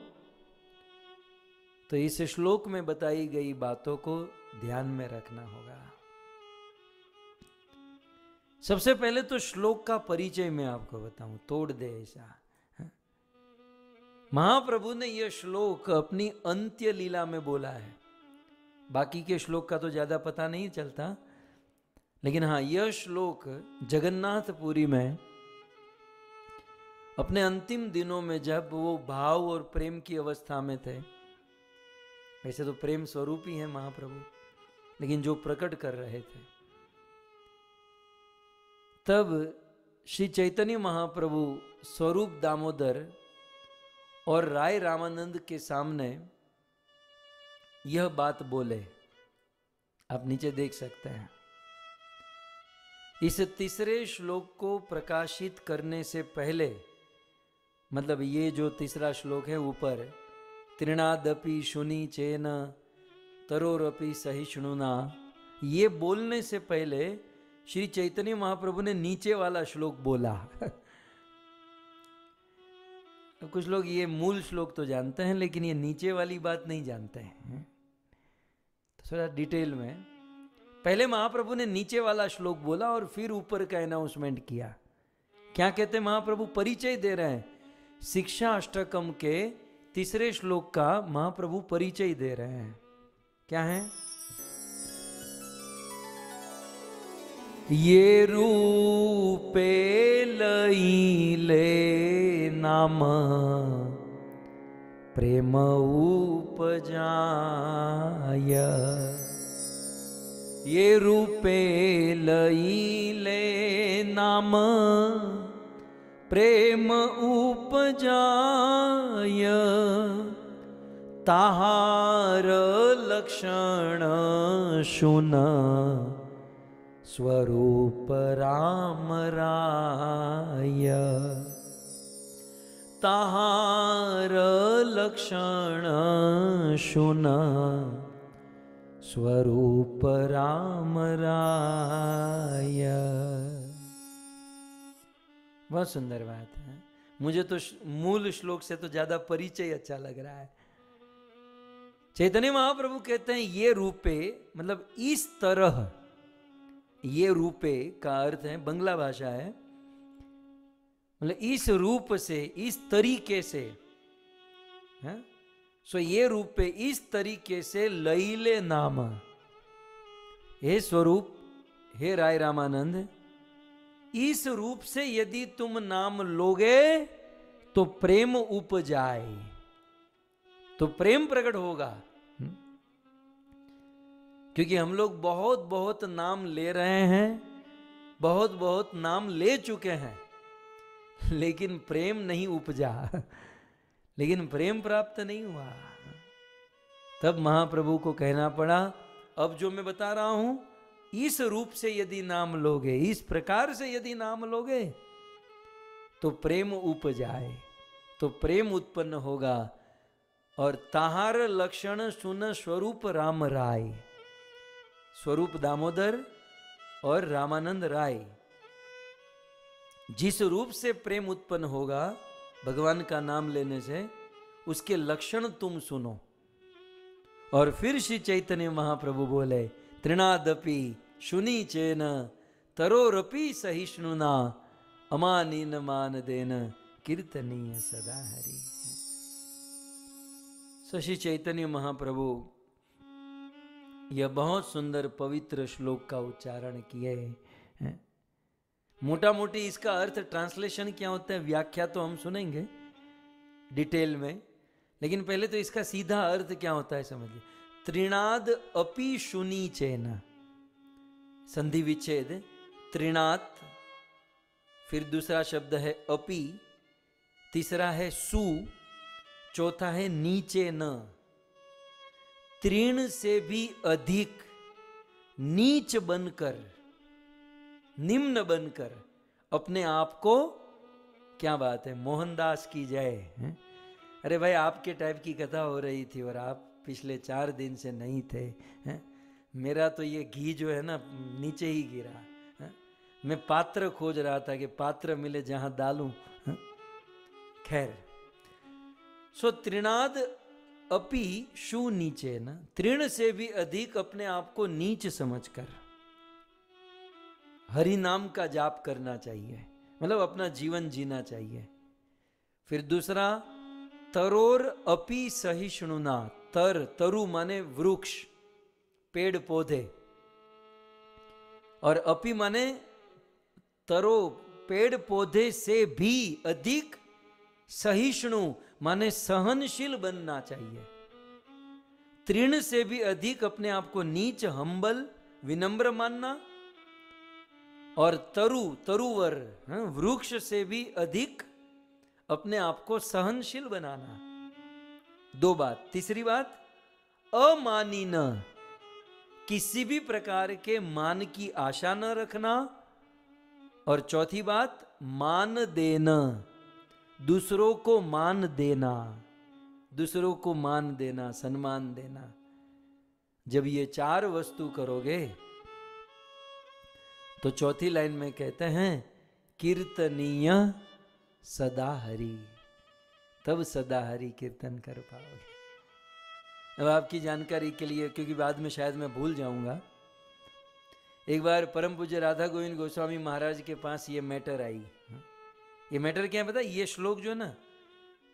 Speaker 1: तो इस श्लोक में बताई गई बातों को ध्यान में रखना होगा। सबसे पहले तो श्लोक का परिचय मैं आपको बताऊँ, तोड़ दे ऐसा। महाप्रभु ने यह श्लोक अपनी अंत्य लीला में बोला है। बाकी के श्लोक का तो ज़्यादा पता नहीं चलता, लेकिन हाँ यह श्लोक जगन्नाथपुरी में अपने अंतिम दिनों में जब वो भाव और प्रेम की अवस्था में थे वैसे तो प्रेम स्वरूप ही है महाप्रभु। लेकिन जो प्रकट कर रहे थे। तब श्री चैतन्य महाप्रभु स्वरूप दामोदर और राय रामानंद के सामने यह बात बोले। आप नीचे देख सकते हैं। इस तीसरे श्लोक को प्रकाशित करने से पहले मतलब ये जो तीसरा श्लोक है ऊपर त्रिणादपि शुनि चेन तरोरपि सहिष्णुना। ये बोलने से पहले श्री चैतन्य महाप्रभु ने नीचे वाला श्लोक बोला। अब *laughs* कुछ लोग ये मूल श्लोक तो जानते हैं, लेकिन ये नीचे वाली बात नहीं जानते हैं। तो थोड़ा डिटेल में। पहले महाप्रभु ने नीचे वाला श्लोक बोला और फिर ऊपर का अनाउंसमेंट किया। क्या कहते महाप्रभु? परिचय दे रहे हैं। शिक्षा अष्टकम के तीसरे श्लोक का महाप्रभु परिचय दे रहे हैं। क्या है? ये रूपे लईले नाम, प्रेम उपजाय। ये रूपे लई ले नाम प्रेम उपजाय ताहार लक्षण शुन। स्वरूप राम राय। ताहार लक्षण शुन। स्वरूप राम राय बहुत सुंदर बात है। मुझे तो मूल श्लोक से तो ज़्यादा परिचय अच्छा लग रहा है। चैतन्य महाप्रभु कहते हैं, ये रूपे मतलब इस तरह, ये रूपे का अर्थ है, बंगला भाषा है मतलब इस रूप से, इस तरीके से, हैं? सो ये रूपे इस तरीके से लईले नाम। हे स्वरूप, हे राय रामानंद इस रूप से यदि तुम नाम लोगे तो प्रेम उपजाए। तो प्रेम प्रकट होगा। हम्म? क्योंकि हम लोग बहुत बहुत नाम ले रहे हैं बहुत बहुत नाम ले चुके हैं लेकिन प्रेम नहीं उपजा। लेकिन प्रेम प्राप्त नहीं हुआ। तब महाप्रभु को कहना पड़ा अब जो मैं बता रहा हूँ इस रूप से यदि नाम लोगे, इस प्रकार से यदि नाम लोगे तो प्रेम उप जाए तो प्रेम उत्पन्न होगा और ताहार लक्षण सुन स्वरूप राम राय। स्वरूप दामोदर और रामानंद राय। जिस रूप से प्रेम उत्पन्न होगा, भगवान का नाम लेने से, उसके लक्षण तुम सुनो। और फिर श्री चैतन्य महाप्रभु बोले तरोरपि सहिष्णुना, अमानीन मान देन कीर्तनीय सदा हरि सो श्री चैतन्य महाप्रभु यह बहुत सुंदर पवित्र श्लोक का उच्चारण किए मोटा मोटी इसका अर्थ ट्रांसलेशन क्या होता है, व्याख्या तो हम सुनेंगे डिटेल में, लेकिन पहले तो इसका सीधा अर्थ क्या होता है समझिए। त्रिनाद अपि शुनि चैन संधि विच्छेद त्रिनाद फिर दूसरा शब्द है अपि तीसरा है सु चौथा है नीचे न तृण से भी अधिक नीच बनकर निम्न बनकर अपने आप को क्या बात है मोहनदास की जय अरे भाई आपके टाइप की कथा हो रही थी और आप पिछले चार दिन से नहीं थे, हैं? मेरा तो ये घी जो है ना, नीचे ही गिरा? मैं पात्र खोज रहा था कि पात्र मिले जहाँ डालूं? खैर, सो त्रिनाद अपि शु नीचे न तृण से भी अधिक अपने आप को नीच समझकर, हरि नाम का जाप करना चाहिए मतलब अपना जीवन जीना चाहिए फिर दूसरा, तरोर अपि सहिष्णुना तर तरु माने वृक्ष पेड़ पौधे। और अपि माने तरो पेड़ पौधे से भी अधिक सहिष्णु माने सहनशील बनना चाहिए। तृण से भी अधिक अपने आप को नीच हम्बल विनम्र मानना। और तरु तरुवर हाँ, वृक्ष से भी अधिक अपने आप को सहनशील बनाना। दो बात। तीसरी बात अमानी न किसी भी प्रकार के मान की आशा न रखना। और चौथी बात, मान देना। दूसरों को मान देना। दूसरों को मान देना, सम्मान देना। जब ये चार वस्तु करोगे तो चौथी लाइन में कहते हैं, कीर्तनीय सदा हरि तब सदा हरि कीर्तन कर पाओगे। अब आपकी जानकारी के लिए, क्योंकि बाद में शायद मैं भूल जाऊँगा, एक बार परम पूज्य राधा गोविंद गोस्वामी महाराज के पास ये मैटर आई। ये मैटर क्या है पता? ये श्लोक जो है ना,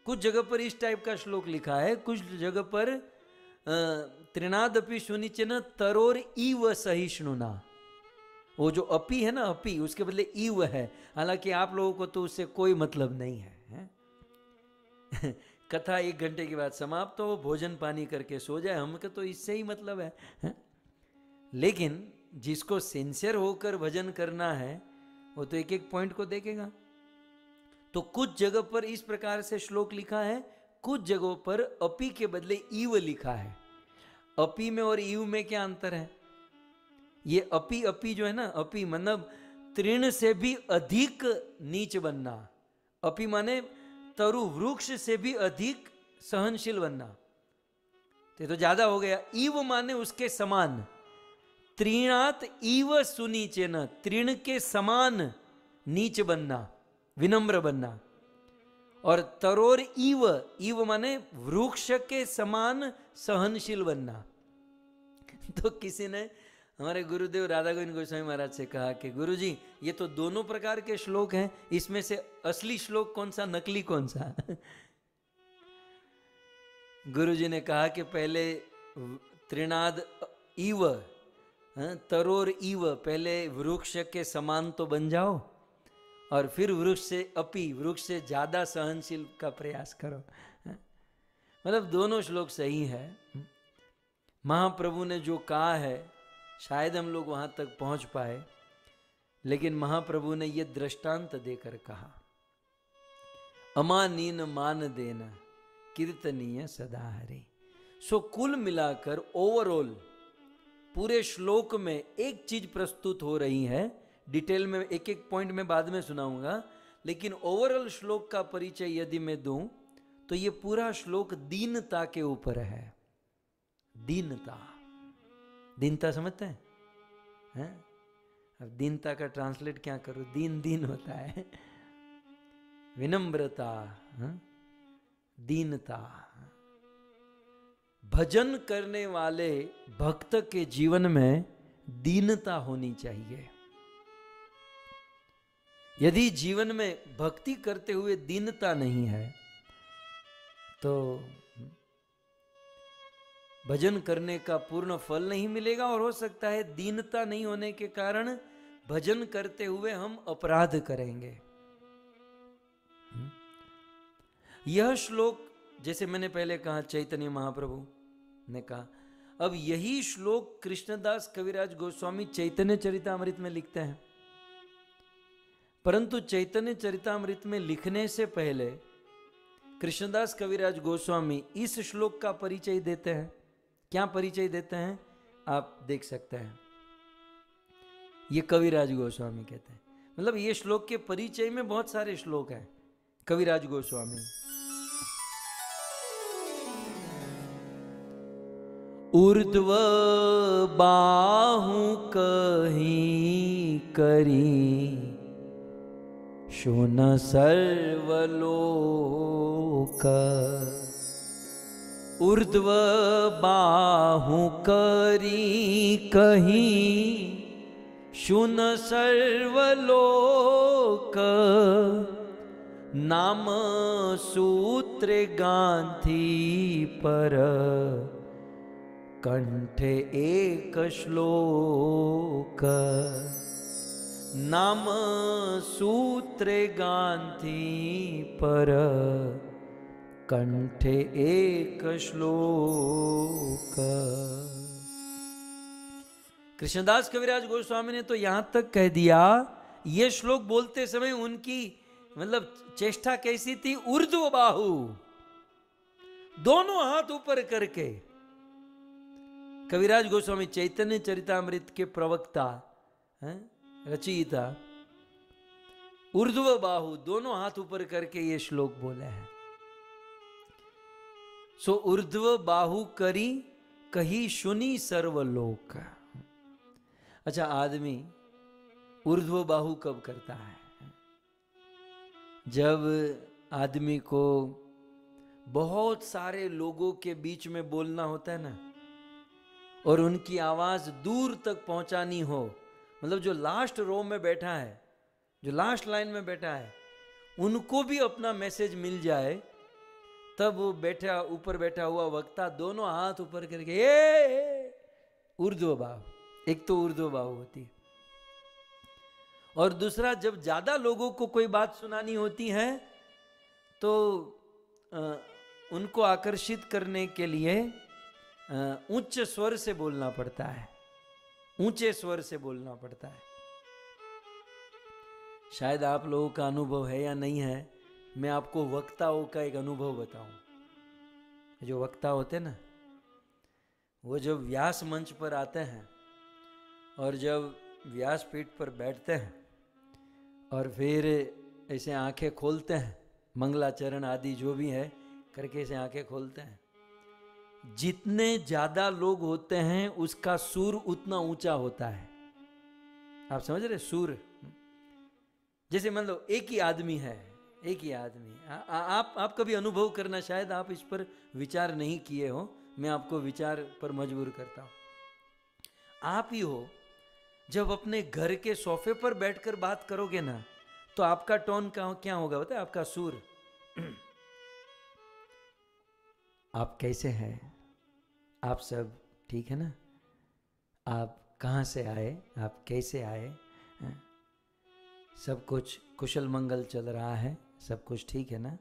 Speaker 1: कुछ जगह पर इस टाइप का श्लोक लिखा है, कुछ जगह पर त्रिनादपि सुनिचन तरोर इव सहिष्णुना। वो जो अपी है ना, अपी, उसके बदले ईव है। हालाँकि आप लोगों को तो उससे कोई मतलब नहीं है? कथा एक घंटे के बाद समाप्त हो भोजन पानी करके सो जाए। हमको तो इससे ही मतलब है, है? लेकिन जिसको सिंसियर होकर भजन करना है वो तो एक एक पॉइंट को देखेगा। तो कुछ जगह पर इस प्रकार से श्लोक लिखा है कुछ जगहों पर अपी के बदले ईव लिखा है। अपी में और ईव में क्या अंतर है? ये अपी अपी जो है ना अपी मतलब तृण से भी अधिक नीच बनना। अपी माने तरु वृक्ष से भी अधिक सहनशील बनना। तो, तो ज़्यादा हो गया। ईव माने उसके समान। त्रिणात ईव सुनीचे न तृण के समान नीच बनना विनम्र बनना। और तरोर ईव ईव माने वृक्ष के समान सहनशील बनना। *laughs* तो किसी ने हमारे गुरुदेव राधा गोविंद गोस्वामी महाराज से कहा कि गुरु जी ये तो दोनों प्रकार के श्लोक हैं इसमें से असली श्लोक कौन सा नकली कौन सा *laughs* गुरु जी ने कहा कि पहले त्रिनाद ईव हाँ, तरोर ईव पहले वृक्ष के समान तो बन जाओ और फिर वृक्ष से अपी वृक्ष से ज़्यादा सहनशील का प्रयास करो हाँ। मतलब दोनों श्लोक सही है महाप्रभु ने जो कहा है शायद हम लोग वहाँ तक पहुँच पाए, लेकिन महाप्रभु ने यह दृष्टांत देकर कहा, अमानीन मान देना, कीर्तनीय सदा हरे। सो कुल मिलाकर ओवरऑल पूरे श्लोक में एक चीज़ प्रस्तुत हो रही है। डिटेल में एक एक पॉइंट में बाद में सुनाऊँगा, लेकिन ओवरऑल श्लोक का परिचय यदि मैं दूँ तो ये पूरा श्लोक दीनता के ऊपर है। दीनता। दीनता समझते हैं? हैं? अब दीनता का ट्रांसलेट क्या करूँ? दीन दीन होता है। विनम्रता, हैं? दीनता। भजन करने वाले भक्त के जीवन में दीनता होनी चाहिए। यदि जीवन में भक्ति करते हुए दीनता नहीं है तो भजन करने का पूर्ण फल नहीं मिलेगा और हो सकता है दीनता नहीं होने के कारण भजन करते हुए हम अपराध करेंगे। यह श्लोक, जैसे मैंने पहले कहा, चैतन्य महाप्रभु ने कहा, अब यही श्लोक कृष्णदास कविराज गोस्वामी चैतन्य चरितामृत में लिखते हैं। परंतु चैतन्य चरितामृत में लिखने से पहले कृष्णदास कविराज गोस्वामी इस श्लोक का परिचय देते हैं। क्या परिचय देते हैं? आप देख सकते हैं। ये कविराज गोस्वामी कहते हैं। मतलब ये श्लोक के परिचय में बहुत सारे श्लोक हैं। कविराज गोस्वामी। ऊर्ध्व बाहु कहीं करी शुन सर्वलोक। ऊर्ध्व बाहु करी कहीं शुन सर्वलोक, नाम सूत्र गांधी पर, कंठे एक श्लोक। नाम सूत्र गांधी पर कंठे एक श्लोक। कृष्णदास कविराज गोस्वामी ने तो यहाँ तक कह दिया, ये श्लोक बोलते समय उनकी मतलब चेष्टा कैसी थी? उर्दू बाहु। दोनों हाथ ऊपर करके। कविराज गोस्वामी चैतन्य चरितामृत के प्रवक्ता, हैं रचयिता उर्दू बाहु, दोनों हाथ ऊपर करके ये श्लोक बोले हैं। सो उर्ध्व बाहु करी, कही सुनी सर्वलोक। अच्छा आदमी उर्ध्व बाहु कब करता है? जब आदमी को बहुत सारे लोगों के बीच में बोलना होता है ना, और उनकी आवाज़ दूर तक पहुंचानी हो मतलब जो लास्ट रो में बैठा है, जो लास्ट लाइन में बैठा है, उनको भी अपना मैसेज मिल जाए तब वो बैठा ऊपर बैठा हुआ वक्ता दोनों हाथ ऊपर करके ए उर्दू बाहु एक तो उर्दू बाहु होती और दूसरा जब ज़्यादा लोगों को कोई बात सुनानी होती है तो अ, उनको आकर्षित करने के लिए उच्च स्वर से बोलना पड़ता है। ऊँचे स्वर से बोलना पड़ता है। शायद आप लोगों का अनुभव है या नहीं है मैं आपको वक्ताओं का एक अनुभव बताऊँ। जो वक्ता होते ना, वो जब व्यास मंच पर आते हैं और जब व्यासपीठ पर बैठते हैं और फिर ऐसे आँखें खोलते हैं, मंगलाचरण आदि जो भी है, करके ऐसे आँखें खोलते हैं। जितने ज़्यादा लोग होते हैं, उसका सुर उतना ऊँचा होता है। आप समझ रहे सुर। जैसे मान लो एक ही आदमी है। एक ही आदमी। आप आप कभी अनुभव करना, शायद आप इस पर विचार नहीं किए हो। मैं आपको विचार पर मजबूर करता हूँ। आप ही हो, जब अपने घर के सोफे पर बैठकर बात करोगे ना तो आपका टोन का क्या होगा बताए? आपका सुर। *clears throat* आप कैसे हैं? आप सब ठीक है ना? आप कहाँ से आए? आप कैसे आए? सब कुछ कुशल मंगल चल रहा है। सब कुछ ठीक है ना?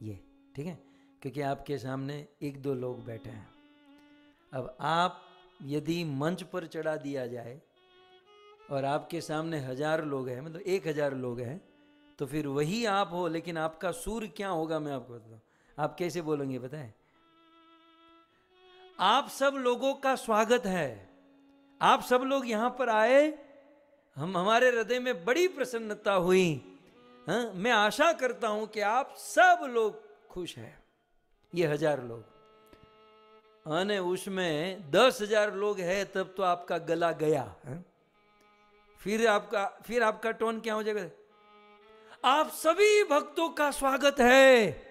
Speaker 1: ये, ठीक है? क्योंकि आपके सामने एक दो लोग बैठे हैं। अब आप यदि मंच पर चढ़ा दिया जाए और आपके सामने हज़ार लोग हैं मतलब एक हज़ार लोग हैं तो फिर वही आप हो, लेकिन आपका सूर क्या होगा मैं आपको बताता हूँ। आप कैसे बोलेंगे है आप सब लोगों का स्वागत है। आप सब लोग यहाँ पर आए, हम, हमारे हृदय में बड़ी प्रसन्नता हुई। हाँ, मैं आशा करता हूँ कि आप सब लोग खुश हैं। ये हज़ार लोग। अने उसमें दस हज़ार लोग हैं तब तो आपका गला गया हाँ? फिर आपका फिर आपका टोन क्या हो जाएगा? आप सभी भक्तों का स्वागत है।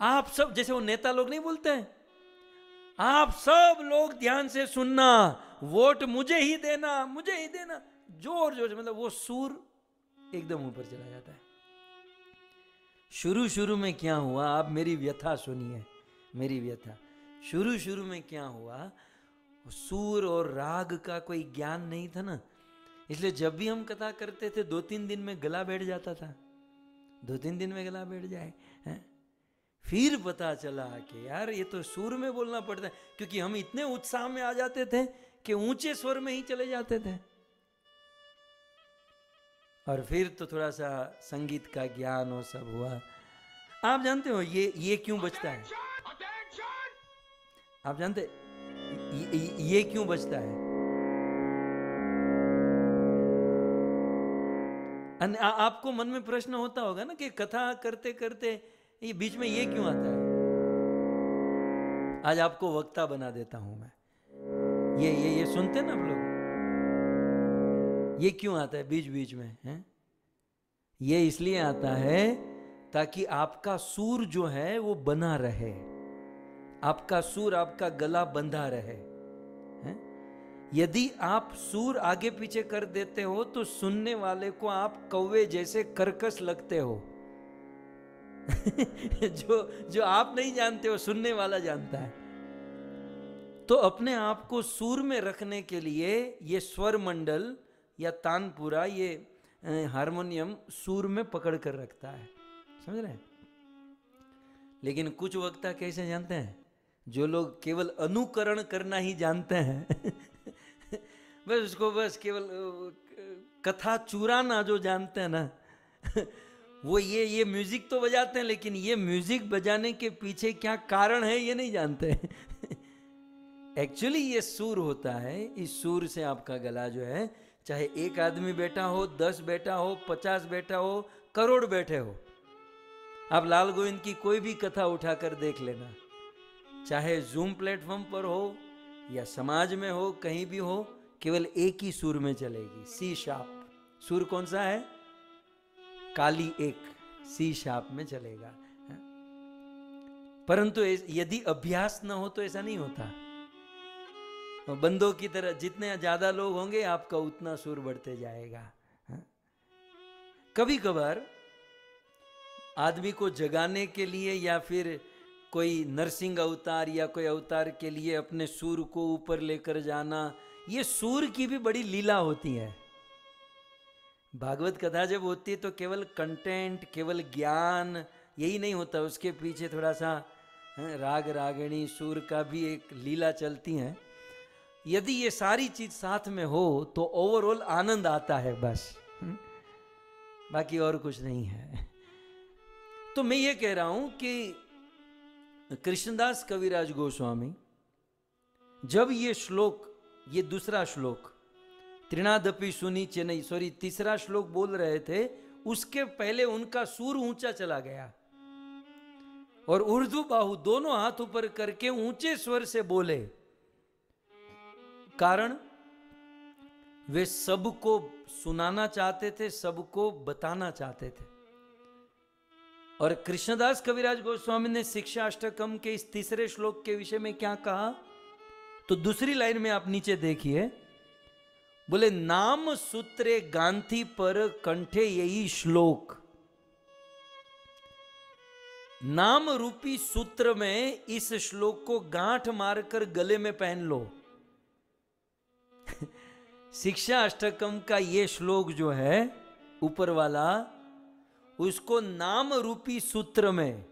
Speaker 1: आप सब जैसे वो नेता लोग नहीं बोलते हैं आप सब लोग ध्यान से सुनना वोट मुझे ही देना मुझे ही देना ज़ोर ज़ोर मतलब वो सूर एकदम ऊपर चला जाता है। शुरू शुरू में क्या हुआ? आप मेरी व्यथा सुनिए, मेरी व्यथा। शुरू शुरू में क्या हुआ? सूर और राग का कोई ज्ञान नहीं था ना। इसलिए जब भी हम कथा करते थे दो तीन दिन में गला बैठ जाता था। दो तीन दिन में गला बैठ जाए, हैं? फिर पता चला कि यार, ये तो सुर में बोलना पड़ता है, क्योंकि हम इतने उत्साह में आ जाते थे कि ऊँचे स्वर में ही चले जाते थे। और फिर तो थोड़ा सा संगीत का ज्ञान और सब हुआ। आप जानते हो ये ये क्यों बचता है? आप जानते ये, ये, क्यों बचता है? आ, आपको मन में प्रश्न होता होगा ना कि कथा करते करते ये बीच में ये क्यों आता है? आज आपको वक्ता बना देता हूँ मैं। ये ये ये सुनते ना आप लोग? ये क्यों आता है बीच बीच में, है? ये इसलिए आता है ताकि आपका सूर जो है वो बना रहे। आपका सूर आपका गला बंधा रहे, हैं? यदि आप सूर आगे पीछे कर देते हो तो सुनने वाले को आप कौवे जैसे कर्कश लगते हो। *laughs* जो जो आप नहीं जानते हो, सुनने वाला जानता है। तो अपने आप को सूर में रखने के लिए ये स्वर मंडल या तानपुरा ये हारमोनियम सूर में पकड़ कर रखता है। समझ रहे हैं? लेकिन कुछ वक्ता कैसे जानते हैं? जो लोग केवल अनुकरण करना ही जानते हैं, *laughs* बस उसको बस केवल कथा चुराना जो जानते हैं ना, *laughs* वो ये ये म्यूज़िक तो बजाते हैं, लेकिन ये म्यूज़िक बजाने के पीछे क्या कारण है, ये नहीं जानते *laughs* एक्चुअली ये सुर होता है, इस सुर से आपका गला जो है चाहे एक आदमी बैठा हो, दस बैठा हो, पचास बैठा हो, करोड़ बैठे हो। आप लाल गोविंद की कोई भी कथा उठाकर देख लेना। चाहे जूम प्लेटफॉर्म पर हो या समाज में हो, कहीं भी हो, केवल एक ही सुर में चलेगी सी शाप सुर कौन सा है? काली एक सी शार्प में चलेगा। परंतु यदि अभ्यास न हो तो ऐसा नहीं होता। बंदों की तरह जितने ज़्यादा लोग होंगे, आपका उतना सुर बढ़ते जाएगा। कभी कभार आदमी को जगाने के लिए या फिर कोई नरसिंह अवतार या कोई अवतार के लिए अपने सूर को ऊपर लेकर जाना, ये सूर की भी बड़ी लीला होती है। भागवत कथा जब होती है तो केवल कंटेंट, केवल ज्ञान यही नहीं होता, उसके पीछे थोड़ा सा राग रागिणी सूर का भी एक लीला चलती है। यदि ये सारी चीज़ साथ में हो तो ओवरऑल आनंद आता है बस। बाकी और कुछ नहीं है। तो मैं ये कह रहा हूँ कि कृष्णदास कविराज गोस्वामी, जब ये श्लोक, ये दूसरा श्लोक त्रिनादपि सुनी चेन्नई सॉरी तीसरा श्लोक बोल रहे थे, उसके पहले उनका सूर ऊँचा चला गया। और उर्दू बाहु दोनों हाथ ऊपर करके ऊँचे स्वर से बोले। कारण वे सबको सुनाना चाहते थे, सबको बताना चाहते थे। और कृष्णदास कविराज गोस्वामी ने शिक्षा अष्टकम के इस तीसरे श्लोक के विषय में क्या कहा? तो दूसरी लाइन में आप नीचे देखिए। बोले, नाम सूत्रे गांधी पर कंठे यही श्लोक। नाम रूपी सूत्र में इस श्लोक को गांठ मारकर गले में पहन लो। शिक्षा अष्टकम का ये श्लोक जो है, ऊपर वाला, उसको नाम रूपी सूत्र में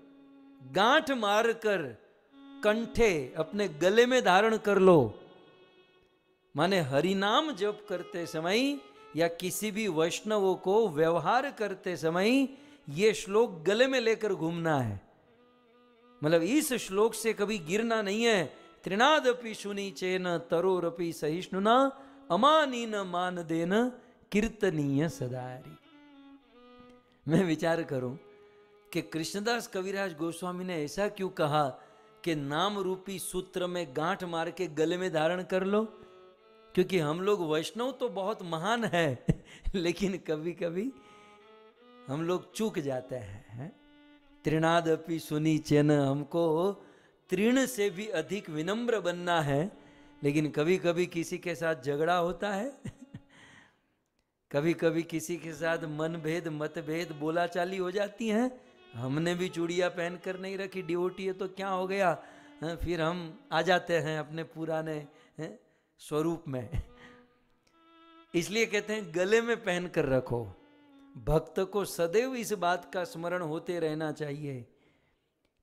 Speaker 1: गांठ मारकर कंठे अपने गले में धारण कर लो। माने हरिनाम जप करते समय या किसी भी वैष्णवों को व्यवहार करते समय ये श्लोक गले में लेकर घूमना है। मतलब इस श्लोक से कभी गिरना नहीं है त्रिनादपि सुनी चेन तरोरपि सहिष्णुना, अमानीन मान देन कीर्तनीय सदारी मैं विचार करूँ कि कृष्णदास कविराज गोस्वामी ने ऐसा क्यों कहा कि नाम रूपी सूत्र में गांठ मार के गले में धारण कर लो क्योंकि हम लोग वैष्णव तो बहुत महान है, *laughs* लेकिन कभी कभी हम लोग चूक जाते हैं? त्रिनाद अपी सुनी चेन हमको तृण से भी अधिक विनम्र बनना है लेकिन कभी कभी किसी के साथ झगड़ा होता है। कभी कभी किसी के साथ मन भेद मतभेद बोलाचाली हो जाती है। हमने भी चूड़िया पहन कर नहीं रखी ड्यूटी है तो क्या हो गया? हैं, फिर हम आ जाते हैं अपने पुराने हैं, स्वरूप में। इसलिए कहते हैं गले में पहन कर रखो। भक्त को सदैव इस बात का स्मरण होते रहना चाहिए।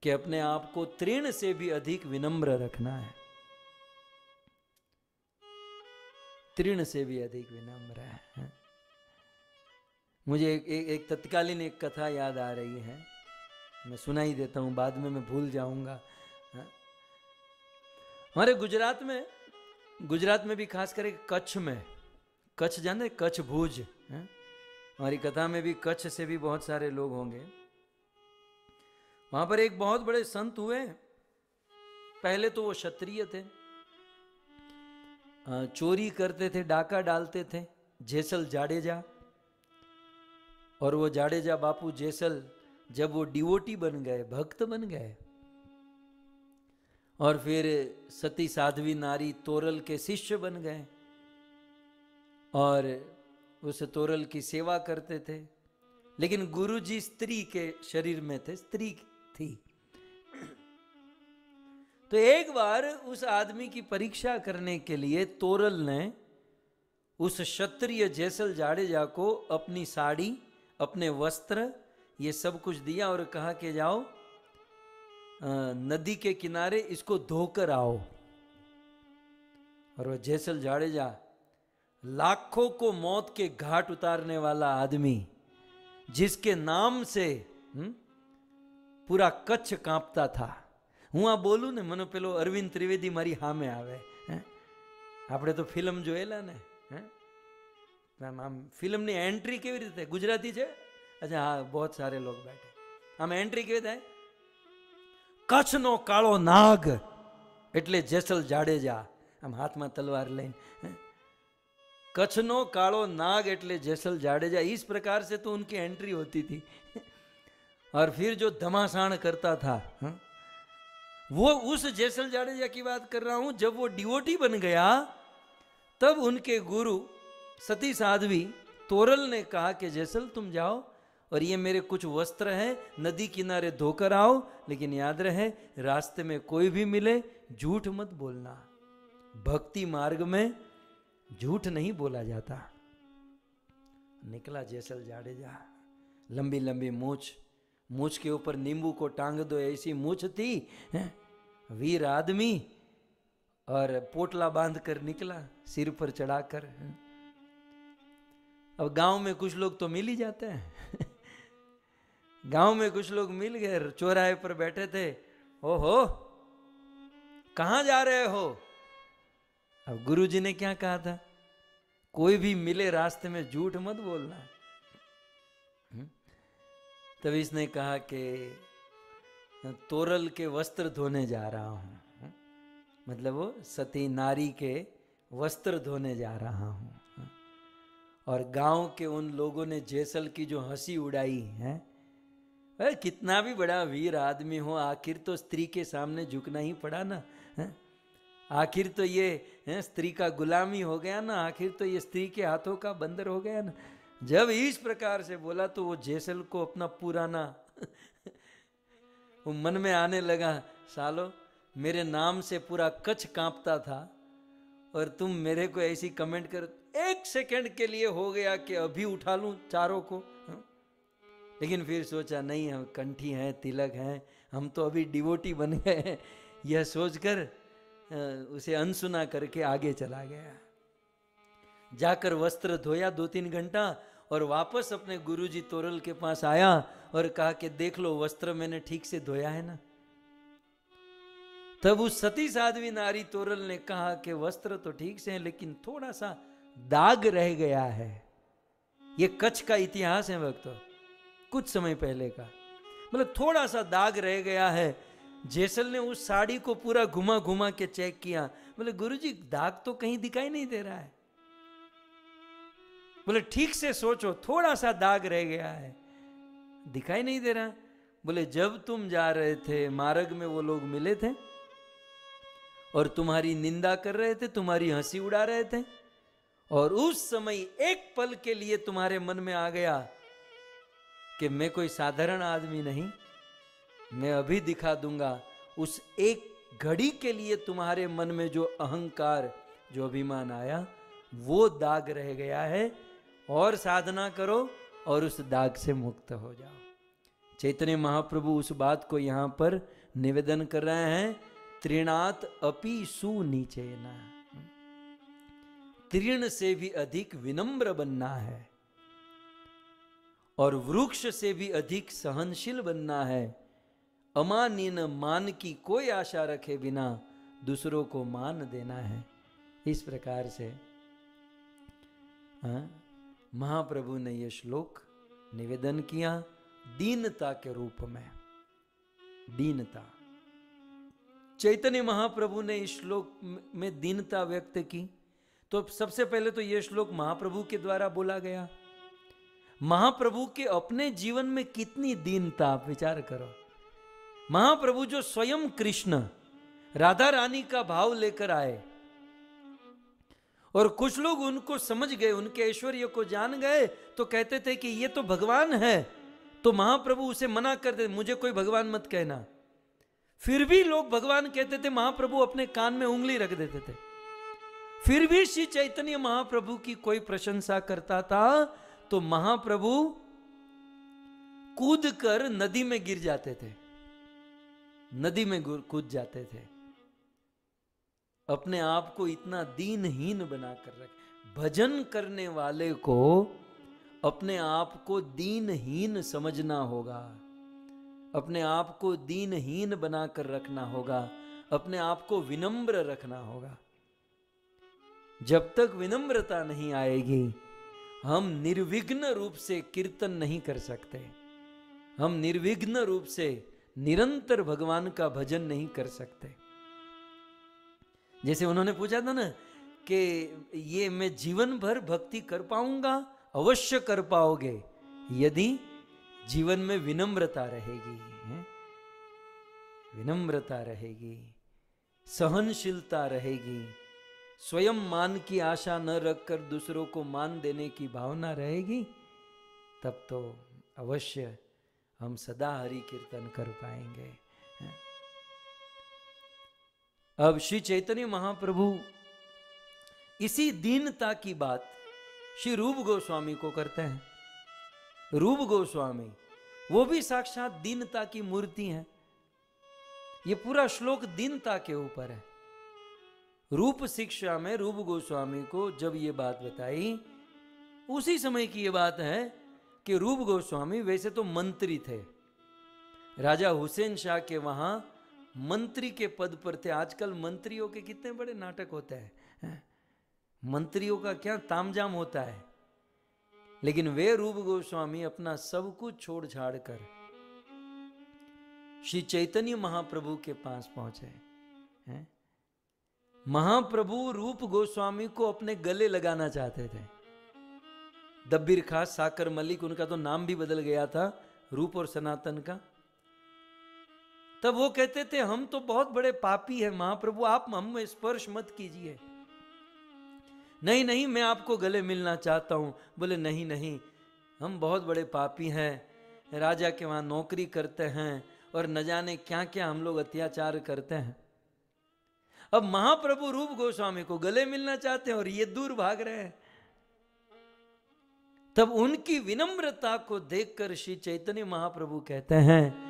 Speaker 1: कि अपने आप को तृण से भी अधिक विनम्र रखना है। तृण से भी अधिक विनम्र है। मुझे एक, एक, तत्कालीन एक कथा याद आ रही है। मैं सुना ही देता हूँ बाद में मैं भूल जाऊँगा। हाँ। हमारे गुजरात में गुजरात में भी खास करके कच्छ में कच्छ जाने कच्छ भुज हैं। हमारी कथा में भी कच्छ से भी बहुत सारे लोग होंगे। वहाँ पर एक बहुत बड़े संत हुए। पहले तो वो क्षत्रिय थे। चोरी करते थे, डाका डालते थे, जैसल जाडेजा। और वो जाडेजा बापू जैसल जब वो डिवोटी बन गए, भक्त बन गए। और फिर सती साध्वी नारी तोरल के शिष्य बन गए। और उस तोरल की सेवा करते थे। लेकिन गुरुजी स्त्री के शरीर में थे, स्त्री थी। तो एक बार उस आदमी की परीक्षा करने के लिए तोरल ने उस क्षत्रिय जैसल जाडेजा को अपनी साड़ी अपने वस्त्र ये सब कुछ दिया और कहा कि जाओ नदी के किनारे इसको धोकर आओ। और वह जैसल जाडेजा लाखों को मौत के घाट उतारने वाला आदमी जिसके नाम से हम्म, પૂરા કચ્છ કાંપતા થા. હું આ બોલું ને, મને પેલો અરવિંદ ત્રિવેદી મારી સામે આવે, હે? આપણે તો ફિલ્મ જોયેલા ને, હે? આમ આમ ફિલ્મની એન્ટ્રી કેવી રીતે ગુજરાતી છે? અચ્છા, હા બહુ સારે લોક બેઠે. આમ એન્ટ્રી કેવી થાય? કચ્છનો કાળો નાગ, એટલે જેસલ જાડેજા, આમ હાથમાં તલવાર લઈને કચ્છનો કાળો નાગ, એટલે જેસલ જાડેજા ઈસ પ્રકાર સે તો ઉનકી એન્ટ્રી હોતી થી और फिर जो धमासान करता था हाँ? वो उस जैसल जाडेजा की बात कर रहा हूँ, जब वो डिवोटी बन गया, तब उनके गुरु सती साध्वी तोरल ने कहा कि जैसल तुम जाओ और ये मेरे कुछ वस्त्र हैं, नदी किनारे धोकर आओ, लेकिन याद रहे, रास्ते में कोई भी मिले, झूठ मत बोलना भक्ति मार्ग में झूठ नहीं बोला जाता निकला जैसल जाडेजा लंबी लंबी मूछ मूछ के ऊपर नींबू को टांग दो, ऐसी मूछ थी? वीर आदमी और पोटला बाँध कर निकला, सिर पर चढ़ाकर? अब गाँव में कुछ लोग तो मिल ही जाते हैं *laughs* गाँव में कुछ लोग मिल गए, चौराहे पर बैठे थे ओ हो कहा जा रहे हो अब गुरुजी ने क्या कहा था कोई भी मिले रास्ते में झूठ मत बोलना? तब इसने कहा कि तोरल के वस्त्र धोने जा रहा हूँ? मतलब वो सती नारी के वस्त्र धोने जा रहा हूँ? और गाँव के उन लोगों ने जैसल की जो हँसी उड़ाई है कितना भी बड़ा वीर आदमी हो, आखिर तो स्त्री के सामने झुकना ही पड़ा ना? आखिर तो ये स्त्री का गुलामी हो गया ना, आखिर तो ये स्त्री के हाथों का बंदर हो गया ना जब इस प्रकार से बोला तो वो जैसल को अपना पुराना वो मन में आने लगा, सालो, मेरे नाम से पूरा कच्छ कांपता था और तुम मेरे को ऐसी कमेंट कर, एक सेकंड के लिए हो गया कि अभी उठा लूँ चारों को हाँ? लेकिन फिर सोचा, नहीं, हम कंठी हैं, तिलक हैं, हम तो अभी डिवोटी बन गए हैं यह सोचकर उसे अनसुना करके आगे चला गया जाकर वस्त्र धोया दो तीन घंटा और वापस अपने गुरुजी तोरल के पास आया और कहा कि देख लो, वस्त्र मैंने ठीक से धोया है ना? तब उस सती साध्वी नारी तोरल ने कहा कि वस्त्र तो ठीक से है, लेकिन थोड़ा सा दाग रह गया है। ये कच्छ का इतिहास है भक्तों, कुछ समय पहले का। मतलब थोड़ा सा दाग रह गया है। जैसल ने उस साड़ी को पूरा घुमा घुमा के चेक किया। बोले गुरुजी, दाग तो कहीं दिखाई नहीं दे रहा है। बोले, ठीक से सोचो थोड़ा सा दाग रह गया है। दिखाई नहीं दे रहा। बोले, जब तुम जा रहे थे मार्ग में, वो लोग मिले थे और तुम्हारी निंदा कर रहे थे, तुम्हारी हँसी उड़ा रहे थे और उस समय एक पल के लिए तुम्हारे मन में आ गया कि मैं कोई साधारण आदमी नहीं, मैं अभी दिखा दूँगा उस एक घड़ी के लिए तुम्हारे मन में जो अहंकार, जो अभिमान आया, वो दाग रह गया है और साधना करो और उस दाग से मुक्त हो जाओ। चैतन्य महाप्रभु उस बात को यहाँ पर निवेदन कर रहे हैं त्रिणात अपि सुनीचे न। तृण से भी अधिक विनम्र बनना है और वृक्ष से भी अधिक सहनशील बनना है। अमानिन मान की कोई आशा रखे बिना दूसरों को मान देना है। इस प्रकार से हाँ, महाप्रभु ने यह श्लोक निवेदन किया, दीनता के रूप में। दीनता। चैतन्य महाप्रभु ने इस श्लोक में दीनता व्यक्त की। तो सबसे पहले तो यह श्लोक महाप्रभु के द्वारा बोला गया। महाप्रभु के अपने जीवन में कितनी दीनता, आप विचार करो। महाप्रभु जो स्वयं कृष्ण, राधा रानी का भाव लेकर आए और कुछ लोग उनको समझ गए, उनके ऐश्वर्य को जान गए तो कहते थे कि ये तो भगवान है तो महाप्रभु उसे मना कर दे, मुझे कोई भगवान मत कहना। फिर भी लोग भगवान कहते थे, महाप्रभु अपने कान में उंगली रख देते थे। फिर भी श्री चैतन्य महाप्रभु की कोई प्रशंसा करता था तो महाप्रभु कूद कर नदी में गिर जाते थे। नदी में कूद जाते थे। अपने आप को इतना दीनहीन बनाकर रख। भजन करने वाले को अपने आप को दीनहीन समझना होगा। अपने आप को दीनहीन बनाकर रखना होगा। अपने आप को विनम्र रखना होगा। जब तक विनम्रता नहीं आएगी, हम निर्विघ्न रूप से कीर्तन नहीं कर सकते। हम निर्विघ्न रूप से निरंतर भगवान का भजन नहीं कर सकते। जैसे उन्होंने पूछा था ना कि ये मैं जीवन भर भक्ति कर पाऊँगा, अवश्य कर पाओगे, यदि जीवन में विनम्रता रहेगी? विनम्रता रहेगी, सहनशीलता रहेगी, स्वयं मान की आशा न रखकर दूसरों को मान देने की भावना रहेगी, तब तो अवश्य हम सदा हरि कीर्तन कर पाएँगे? अब श्री चैतन्य महाप्रभु, इसी दीनता की बात श्री रूप गोस्वामी को करते हैं। रूप गोस्वामी, वो भी साक्षात दीनता की मूर्ति है। ये पूरा श्लोक दीनता के ऊपर है। रूप शिक्षा में रूप गोस्वामी को जब ये बात बताई, उसी समय की ये बात है कि रूप गोस्वामी वैसे तो मंत्री थे। राजा हुसैन शाह के वहाँ मंत्री के पद पर थे। आजकल मंत्रियों के कितने बड़े नाटक होते हैं हैं? मंत्रियों का क्या तामजाम होता है? लेकिन वे रूप गोस्वामी अपना सब कुछ छोड़ छाड़ कर श्री चैतन्य महाप्रभु के पास पहुँचे, हैं? महाप्रभु रूप गोस्वामी को अपने गले लगाना चाहते थे। दब्बिर खास, साकर मलिक, उनका तो नाम भी बदल गया था, रूप और सनातन का। तब वो कहते थे, हम तो बहुत बड़े पापी हैं, महाप्रभु, आप हम में स्पर्श मत कीजिए। नहीं नहीं, मैं आपको गले मिलना चाहता हूँ। बोले, नहीं नहीं, हम बहुत बड़े पापी हैं, राजा के वहाँ नौकरी करते हैं और न जाने क्या क्या हम लोग अत्याचार करते हैं। अब महाप्रभु रूप गोस्वामी को गले मिलना चाहते हैं और ये दूर भाग रहे हैं। तब उनकी विनम्रता को देखकर श्री चैतन्य महाप्रभु कहते हैं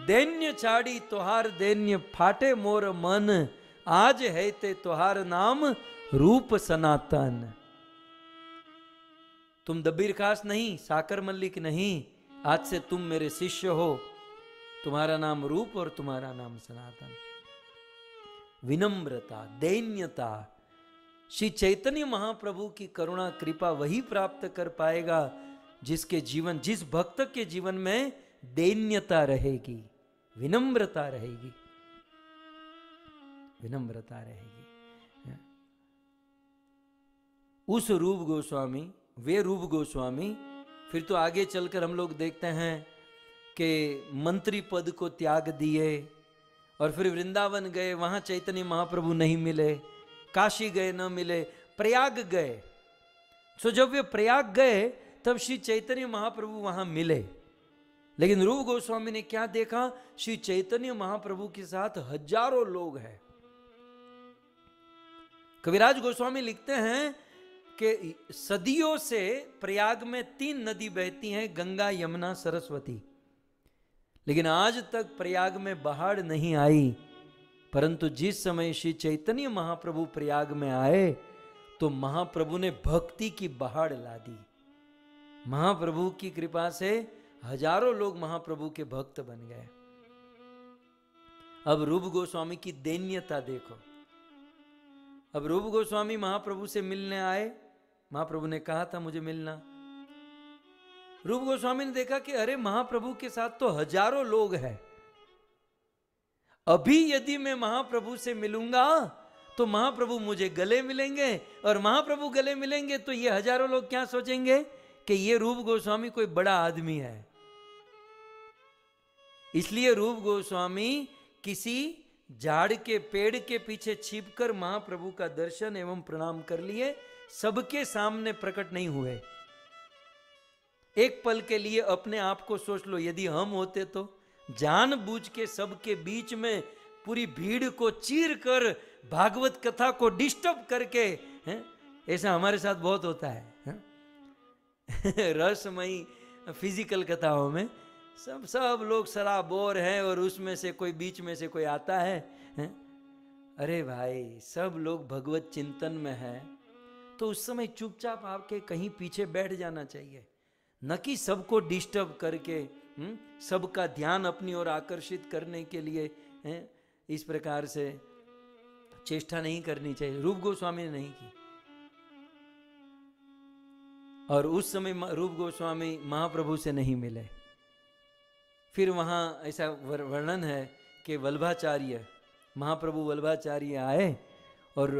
Speaker 1: दैन्य छाड़ी तोहार दैन्य फाटे मोर मन। आज है ते तोहार नाम रूप सनातन। तुम दबीर खास नहीं, साकर मल्लिक नहीं, आज से तुम मेरे शिष्य हो। तुम्हारा नाम रूप और तुम्हारा नाम सनातन। विनम्रता, दैन्यता, श्री चैतन्य महाप्रभु की करुणा, कृपा वही प्राप्त कर पाएगा, जिसके जीवन, जिस भक्त के जीवन में दैन्यता रहेगी, विनम्रता रहेगी। विनम्रता रहेगी। उस रूप गोस्वामी, वे रूप गोस्वामी, फिर तो आगे चलकर हम लोग देखते हैं कि मंत्री पद को त्याग दिए और फिर वृंदावन गए, वहाँ चैतन्य महाप्रभु नहीं मिले, काशी गए न मिले, प्रयाग गए। सो जब वे प्रयाग गए, तब श्री चैतन्य महाप्रभु वहाँ मिले। लेकिन रूप गोस्वामी ने क्या देखा? श्री चैतन्य महाप्रभु के साथ हज़ारों लोग हैं। कविराज गोस्वामी लिखते हैं कि सदियों से प्रयाग में तीन नदी बहती हैं, गंगा, यमुना, सरस्वती। लेकिन आज तक प्रयाग में बाढ़ नहीं आई। परंतु जिस समय श्री चैतन्य महाप्रभु प्रयाग में आए तो महाप्रभु ने भक्ति की बहाड़ ला दी। महाप्रभु की कृपा से हज़ारों लोग महाप्रभु के भक्त बन गए। अब रूप गोस्वामी की दैन्यता देखो। अब रूप गोस्वामी महाप्रभु से मिलने आए। महाप्रभु ने कहा था, मुझे मिलना। रूप गोस्वामी ने देखा कि अरे, महाप्रभु के साथ तो हज़ारों लोग हैं। अभी यदि मैं महाप्रभु से मिलूँगा तो महाप्रभु मुझे गले मिलेंगे और महाप्रभु गले मिलेंगे तो ये हज़ारों लोग क्या सोचेंगे कि ये रूप गोस्वामी कोई बड़ा आदमी है। इसलिए रूप गोस्वामी किसी झाड़ के पेड़ के पीछे छिपकर महाप्रभु का दर्शन एवं प्रणाम कर लिए, सबके सामने प्रकट नहीं हुए एक पल के लिए अपने आप को सोच लो, यदि हम होते तो जानबूझ के सबके बीच में पूरी भीड़ को चीर कर, भागवत कथा को डिस्टर्ब करके ऐसा हमारे साथ बहुत होता हैं? *laughs* रसमयी फ़िज़िकल कथाओं में सब सब लोग शराबोर हैं और उसमें से कोई बीच में से कोई आता है, हैं? अरे भाई सब लोग भगवत चिंतन में है तो उस समय चुपचाप आपके कहीं पीछे बैठ जाना चाहिए। न कि सबको डिस्टर्ब करके हम्म, सबका ध्यान अपनी ओर आकर्षित करने के लिए हैं, इस प्रकार से चेष्टा नहीं करनी चाहिए रूप गोस्वामी ने नहीं की। और उस समय रूप गोस्वामी महाप्रभु से नहीं मिले। फिर वहाँ ऐसा वर्णन है कि वल्भाचार्य, महाप्रभु वल्भाचार्य आए और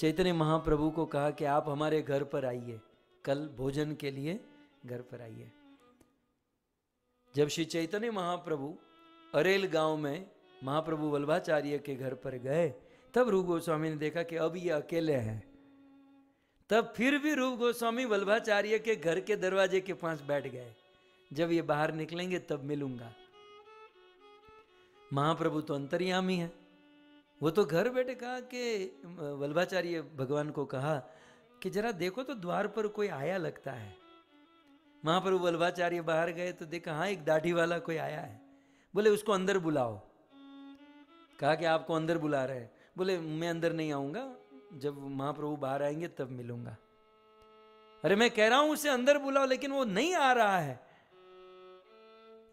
Speaker 1: चैतन्य महाप्रभु को कहा कि आप हमारे घर पर आइए, कल भोजन के लिए घर पर आइए। जब श्री चैतन्य महाप्रभु अरेल गाँव में महाप्रभु वल्भाचार्य के घर पर गए, तब रूप गोस्वामी ने देखा कि अब ये अकेले हैं। तब फिर भी रूप गोस्वामी वल्भाचार्य के घर के दरवाजे के पास बैठ गए। जब ये बाहर निकलेंगे तब मिलूँगा। महाप्रभु तो अंतर्यामी है। वो तो घर बैठे कहा कि वल्भाचार्य भगवान को कहा कि जरा देखो तो द्वार पर कोई आया लगता है। महाप्रभु वल्भाचार्य बाहर गए तो देखा हाँ एक दाढ़ी वाला कोई आया है। बोले, उसको अंदर बुलाओ। कहा कि आपको अंदर बुला रहे बोले, मैं अंदर नहीं आऊँगा। जब महाप्रभु बाहर आएँगे तब मिलूँगा। अरे, मैं कह रहा हूँ, उसे अंदर बुलाओ, लेकिन वो नहीं आ रहा है।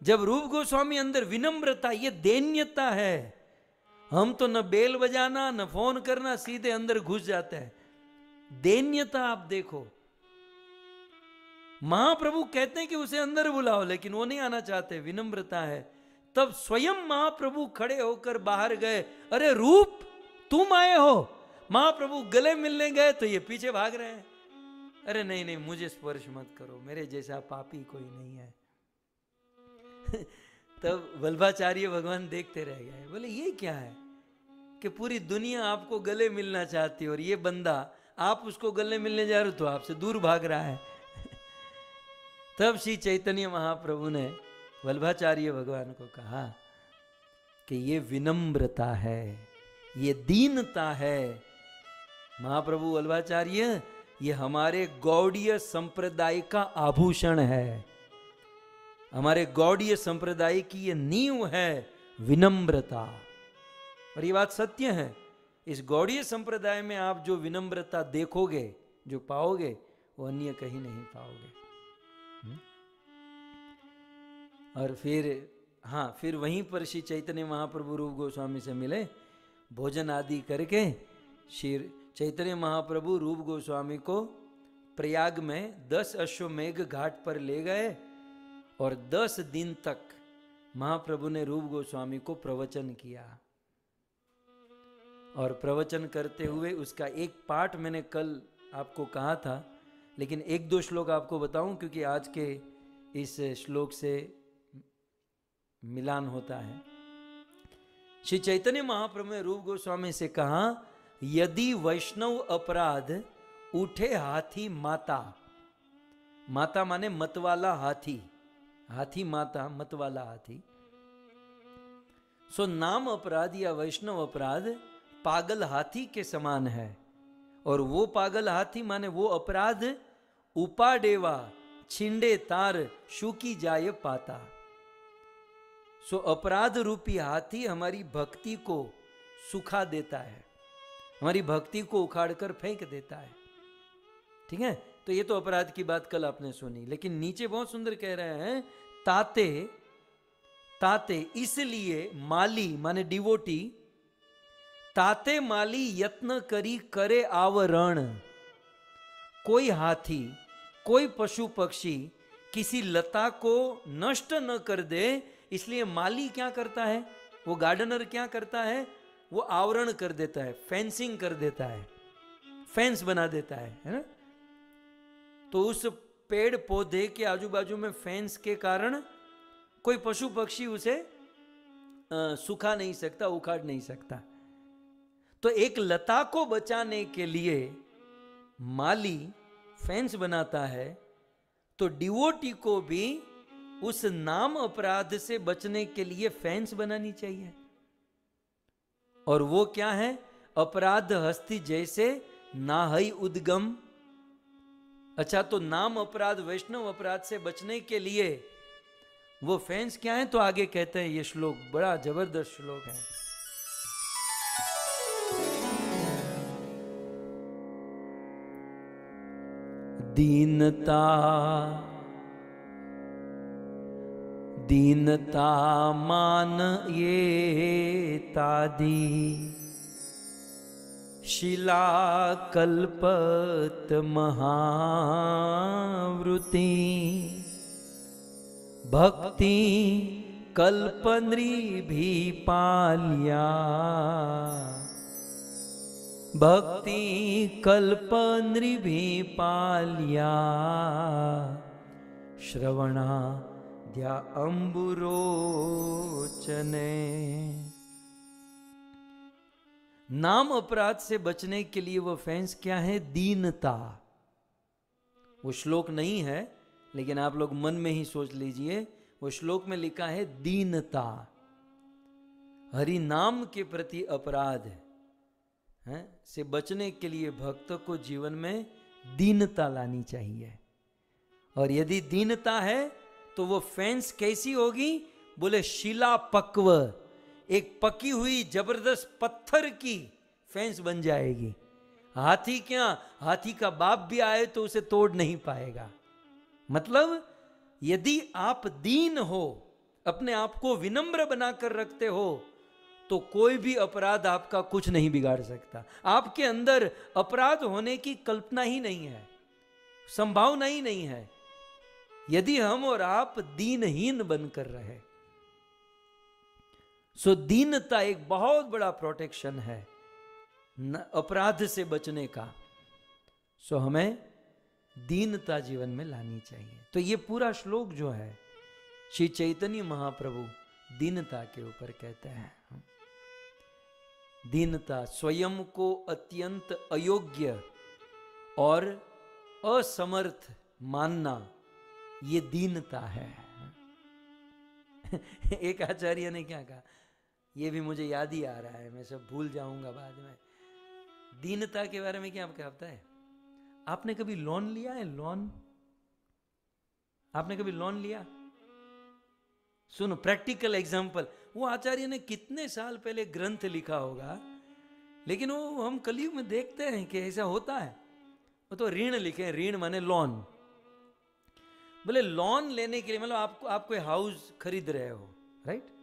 Speaker 1: जब रूप गोस्वामी अंदर विनम्रता, ये दैन्यता है, हम तो न बेल बजाना, न फ़ोन करना, सीधे अंदर घुस जाते हैं। दैन्यता आप देखो। महाप्रभु कहते हैं कि उसे अंदर बुलाओ, लेकिन वो नहीं आना चाहते, विनम्रता है। तब स्वयं महाप्रभु खड़े होकर बाहर गए। अरे रूप, तुम आए हो। महाप्रभु गले मिलने गए तो ये पीछे भाग रहे हैं। अरे नहीं नहीं, मुझे स्पर्श मत करो, मेरे जैसा पापी कोई नहीं है। तब वल्भाचार्य भगवान देखते रह गए। बोले, ये क्या है कि पूरी दुनिया आपको गले मिलना चाहती है और ये बंदा, आप उसको गले मिलने जा रहे हो तो आपसे दूर भाग रहा है। *laughs* तब श्री चैतन्य महाप्रभु ने वल्भाचार्य भगवान को कहा कि ये विनम्रता है, ये दीनता है। महाप्रभु वल्भाचार्य ये हमारे गौड़ीय संप्रदाय का आभूषण है। हमारे गौड़ीय संप्रदाय की ये नींव है विनम्रता। और ये बात सत्य है इस गौड़ीय संप्रदाय में आप जो विनम्रता देखोगे जो पाओगे वो अन्य कहीं नहीं पाओगे। हम्म? और फिर हाँ फिर वहीं पर श्री चैतन्य महाप्रभु रूप गोस्वामी से मिले भोजन आदि करके श्री चैतन्य महाप्रभु रूप गोस्वामी को प्रयाग में दस अश्वमेघ घाट पर ले गए। और दस दिन तक महाप्रभु ने रूप गोस्वामी को प्रवचन किया। और प्रवचन करते हुए उसका एक पाठ मैंने कल आपको कहा था, लेकिन एक दो श्लोक आपको बताऊँ, क्योंकि आज के इस श्लोक से मिलान होता है। श्री चैतन्य महाप्रभु ने रूप गोस्वामी से कहा, यदि वैष्णव अपराध, उठे हाथी माता। माता माने मतवाला हाथी। हाथी माता, मतवाला हाथी। सो नाम अपराध या वैष्णव अपराध पागल हाथी के समान है। और वो पागल हाथी माने वो अपराध उपाडेवा, छिंडे तार शुकी जाय पाता। सो अपराध रूपी हाथी हमारी भक्ति को सुखा देता है। हमारी भक्ति को उखाड़कर फेंक देता है। ठीक है? तो ये तो अपराध की बात कल आपने सुनी। लेकिन नीचे बहुत सुंदर कह रहे हैं, ताते ताते इसलिए माली, माने डिवोटी, ताते माली यत्न करी करे आवरण। कोई हाथी, कोई पशु पक्षी किसी लता को नष्ट न कर दे, इसलिए माली क्या करता है? वो गार्डनर क्या करता है? वो आवरण कर देता है फेंसिंग कर देता है फेंस बना देता है है ना? तो उस पेड़ पौधे के आजू बाजू में फेंस के कारण कोई पशु पक्षी उसे सुखा नहीं सकता, उखाड़ नहीं सकता। तो एक लता को बचाने के लिए माली फेंस बनाता है तो डिवोटी को भी उस नाम अपराध से बचने के लिए फेंस बनानी चाहिए। और वो क्या है? अपराध हस्ती जैसे ना हई उद्गम अच्छा तो नाम अपराध, वैष्णव अपराध से बचने के लिए वो फैंस क्या है? तो आगे कहते हैं, ये श्लोक बड़ा ज़बरदस्त श्लोक है। दीनता दीनता मान ये तादी। शिला कल्पत महावृति भक्ति कल्पनरी भी पालिया भक्ति कल्पनरी भी पालिया श्रवणा द्या अंबुरोचने नाम अपराध से बचने के लिए वो फैंस क्या है? दीनता। वो श्लोक नहीं है, लेकिन आप लोग मन में ही सोच लीजिए, वो श्लोक में लिखा है दीनता। हरि नाम के प्रति अपराध है से बचने के लिए भक्त को जीवन में दीनता लानी चाहिए। और यदि दीनता है तो वो फैंस कैसी होगी? बोले, शिला पक्व। एक पकी हुई ज़बरदस्त पत्थर की फेंस बन जाएगी। हाथी क्या? हाथी का बाप भी आए तो उसे तोड़ नहीं पाएगा। मतलब यदि आप दीन हो, अपने आप को विनम्र बनाकर रखते हो तो कोई भी अपराध आपका कुछ नहीं बिगाड़ सकता। आपके अंदर अपराध होने की कल्पना ही नहीं है, संभावना ही नहीं है। यदि हम और आप दीनहीन बनकर रहे सो दीनता एक बहुत बड़ा प्रोटेक्शन है अपराध से बचने का। सो हमें दीनता जीवन में लानी चाहिए। तो ये पूरा श्लोक जो है, श्री चैतन्य महाप्रभु दीनता के ऊपर कहते हैं। दीनता स्वयं को अत्यंत अयोग्य और असमर्थ मानना, ये दीनता है। *laughs* एक आचार्य ने क्या कहा? ये भी मुझे याद ही आ रहा है, मैं सब भूल जाऊँगा बाद में। दीनता के बारे में क्या आपको पता है? आपने कभी लोन लिया है? लोन आपने कभी लोन लिया? सुनो प्रैक्टिकल एग्ज़ाम्पल वो आचार्य ने कितने साल पहले ग्रंथ लिखा होगा, लेकिन वो, हम कलयुग में देखते हैं कि ऐसा होता है। वो तो ऋण लिखे, ऋण माने लोन बोले लोन लेने के लिए मतलब आपको आप कोई हाउस खरीद रहे हो राइट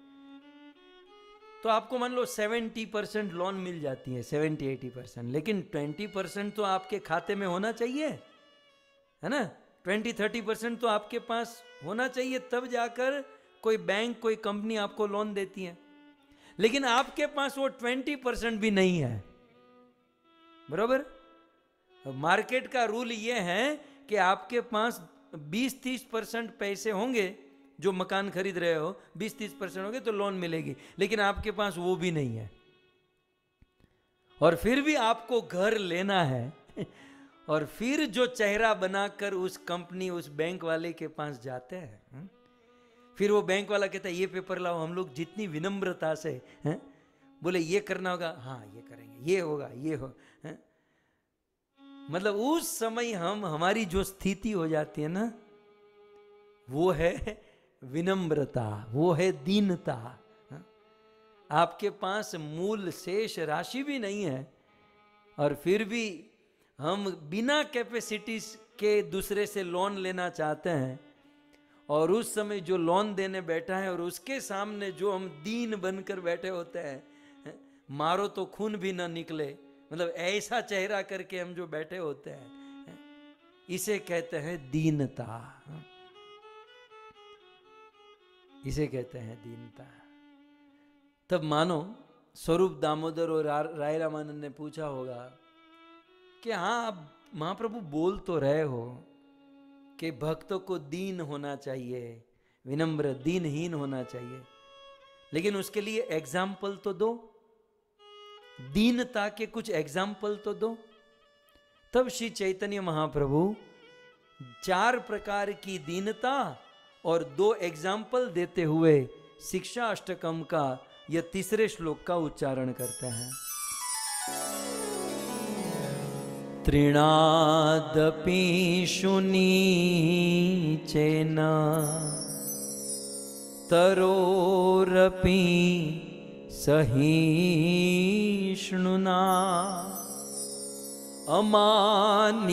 Speaker 1: तो आपको मान लो सेवेंटी परसेंट लोन मिल जाती है, सेवेंटी, एटी परसेंट। लेकिन ट्वेंटी परसेंट तो आपके खाते में होना चाहिए, है ना? ट्वेंटी, थर्टी परसेंट तो आपके पास होना चाहिए, तब जाकर कोई बैंक कोई कंपनी आपको लोन देती है। लेकिन आपके पास वो ट्वेंटी परसेंट भी नहीं है। बरोबर? मार्केट का रूल ये है कि आपके पास 20-30 परसेंट पैसे होंगे जो मकान खरीद रहे हो 20-30 परसेंट हो गए तो लोन मिलेगी लेकिन आपके पास वो भी नहीं है और फिर भी आपको घर लेना है, और फिर जो चेहरा बनाकर उस कंपनी, उस बैंक वाले के पास जाते हैं हम्म? फिर वो बैंक वाला कहता है, ये पेपर लाओ, हम लोग जितनी विनम्रता से हैं बोले, ये करना होगा हाँ ये करेंगे, ये होगा, ये हो हैं? मतलब उस समय हम, हमारी जो स्थिति हो जाती है ना, वो है विनम्रता, वो है दीनता? आपके पास मूल शेष राशि भी नहीं है और फिर भी हम बिना कैपेसिटीज के दूसरे से लोन लेना चाहते हैं और उस समय जो लोन देने बैठा है और उसके सामने जो हम दीन बनकर बैठे होते हैं मारो तो खून भी ना निकले मतलब ऐसा चेहरा करके हम जो बैठे होते हैं, इसे कहते हैं दीनता। इसे कहते हैं दीनता। तब मानो स्वरूप दामोदर और राय रामानंद ने पूछा होगा कि हाँ आप महाप्रभु बोल तो रहे हो कि भक्तों को दीन होना चाहिए, विनम्र दीनहीन होना चाहिए, लेकिन उसके लिए एग्ज़ाम्पल तो दो। दीनता के कुछ एग्ज़ाम्पल तो दो। तब श्री चैतन्य महाप्रभु, चार प्रकार की दीनता और दो एग्ज़ाम्पल देते हुए शिक्षा अष्टकम का यह तीसरे श्लोक का उच्चारण करते हैं। तृणादपि चेन, तरोरपि सहिष्णुना मान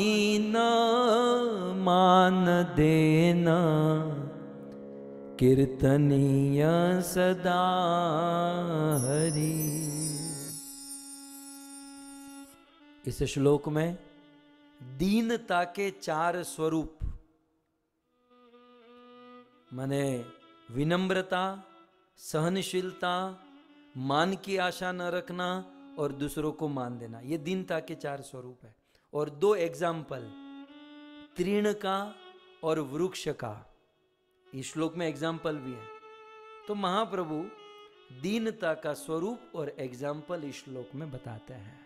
Speaker 1: मानदेन कीर्तनीय सदा हरि। इस श्लोक में दीनता के चार स्वरूप, माने विनम्रता, सहनशीलता, मान की आशा न रखना और दूसरों को मान देना, ये दीनता के चार स्वरूप है। और दो एग्ज़ाम्पल तृण का और वृक्ष का। इस श्लोक में एग्ज़ाम्पल भी है। तो महाप्रभु दीनता का स्वरूप और एग्ज़ाम्पल इस श्लोक में बताते हैं।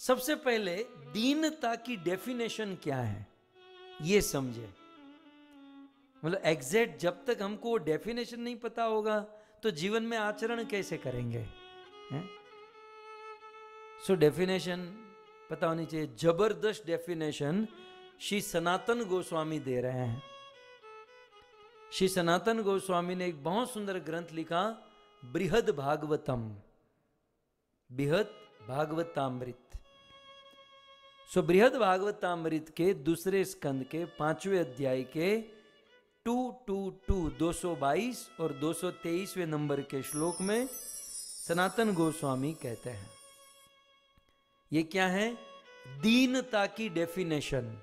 Speaker 1: सबसे पहले दीनता की डेफिनेशन क्या है? ये समझे। मतलब एग्जैक्ट जब तक हमको डेफिनेशन नहीं पता होगा तो जीवन में आचरण कैसे करेंगे? सो डेफिनेशन पता होनी चाहिए। ज़बरदस्त डेफिनेशन श्री सनातन गोस्वामी दे रहे हैं। श्री सनातन गोस्वामी ने एक बहुत सुंदर ग्रंथ लिखा, बृहद भागवतम। बृहद भागवतामृत। सो बृहद भागवतामृत के दूसरे स्कंद के पाँचवें अध्याय के टू टू टू, दो सौ बाईस और दो सौ तेईसवें नंबर के श्लोक में सनातन गोस्वामी कहते हैं। ये क्या है? दीनता की डेफिनेशन।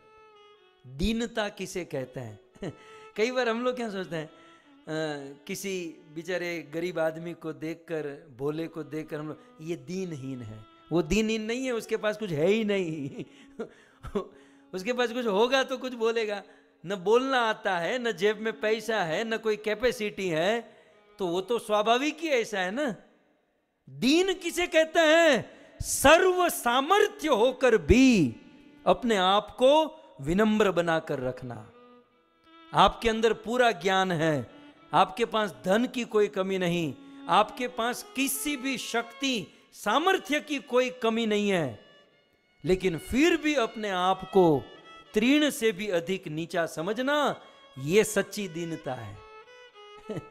Speaker 1: दीनता किसे कहते हैं? *laughs* कई बार हम लोग क्या सोचते हैं अ, किसी बेचारे गरीब आदमी को देखकर भोले को देखकर हम लोग ये दीनहीन है। वो दीनहीन नहीं है उसके पास कुछ है ही नहीं। *laughs* उसके पास कुछ होगा तो कुछ बोलेगा। न बोलना आता है न जेब में पैसा है न कोई कैपेसिटी है तो वो तो स्वाभाविक ही ऐसा है ना? दीन किसे कहते हैं? सर्व सामर्थ्य होकर भी अपने आप को विनम्र बनाकर रखना। आपके अंदर पूरा ज्ञान है। आपके पास धन की कोई कमी नहीं। आपके पास किसी भी शक्ति, सामर्थ्य की कोई कमी नहीं है। लेकिन फिर भी अपने आप को तीर्ण से भी अधिक नीचा समझना यह सच्ची दीनता है। *laughs*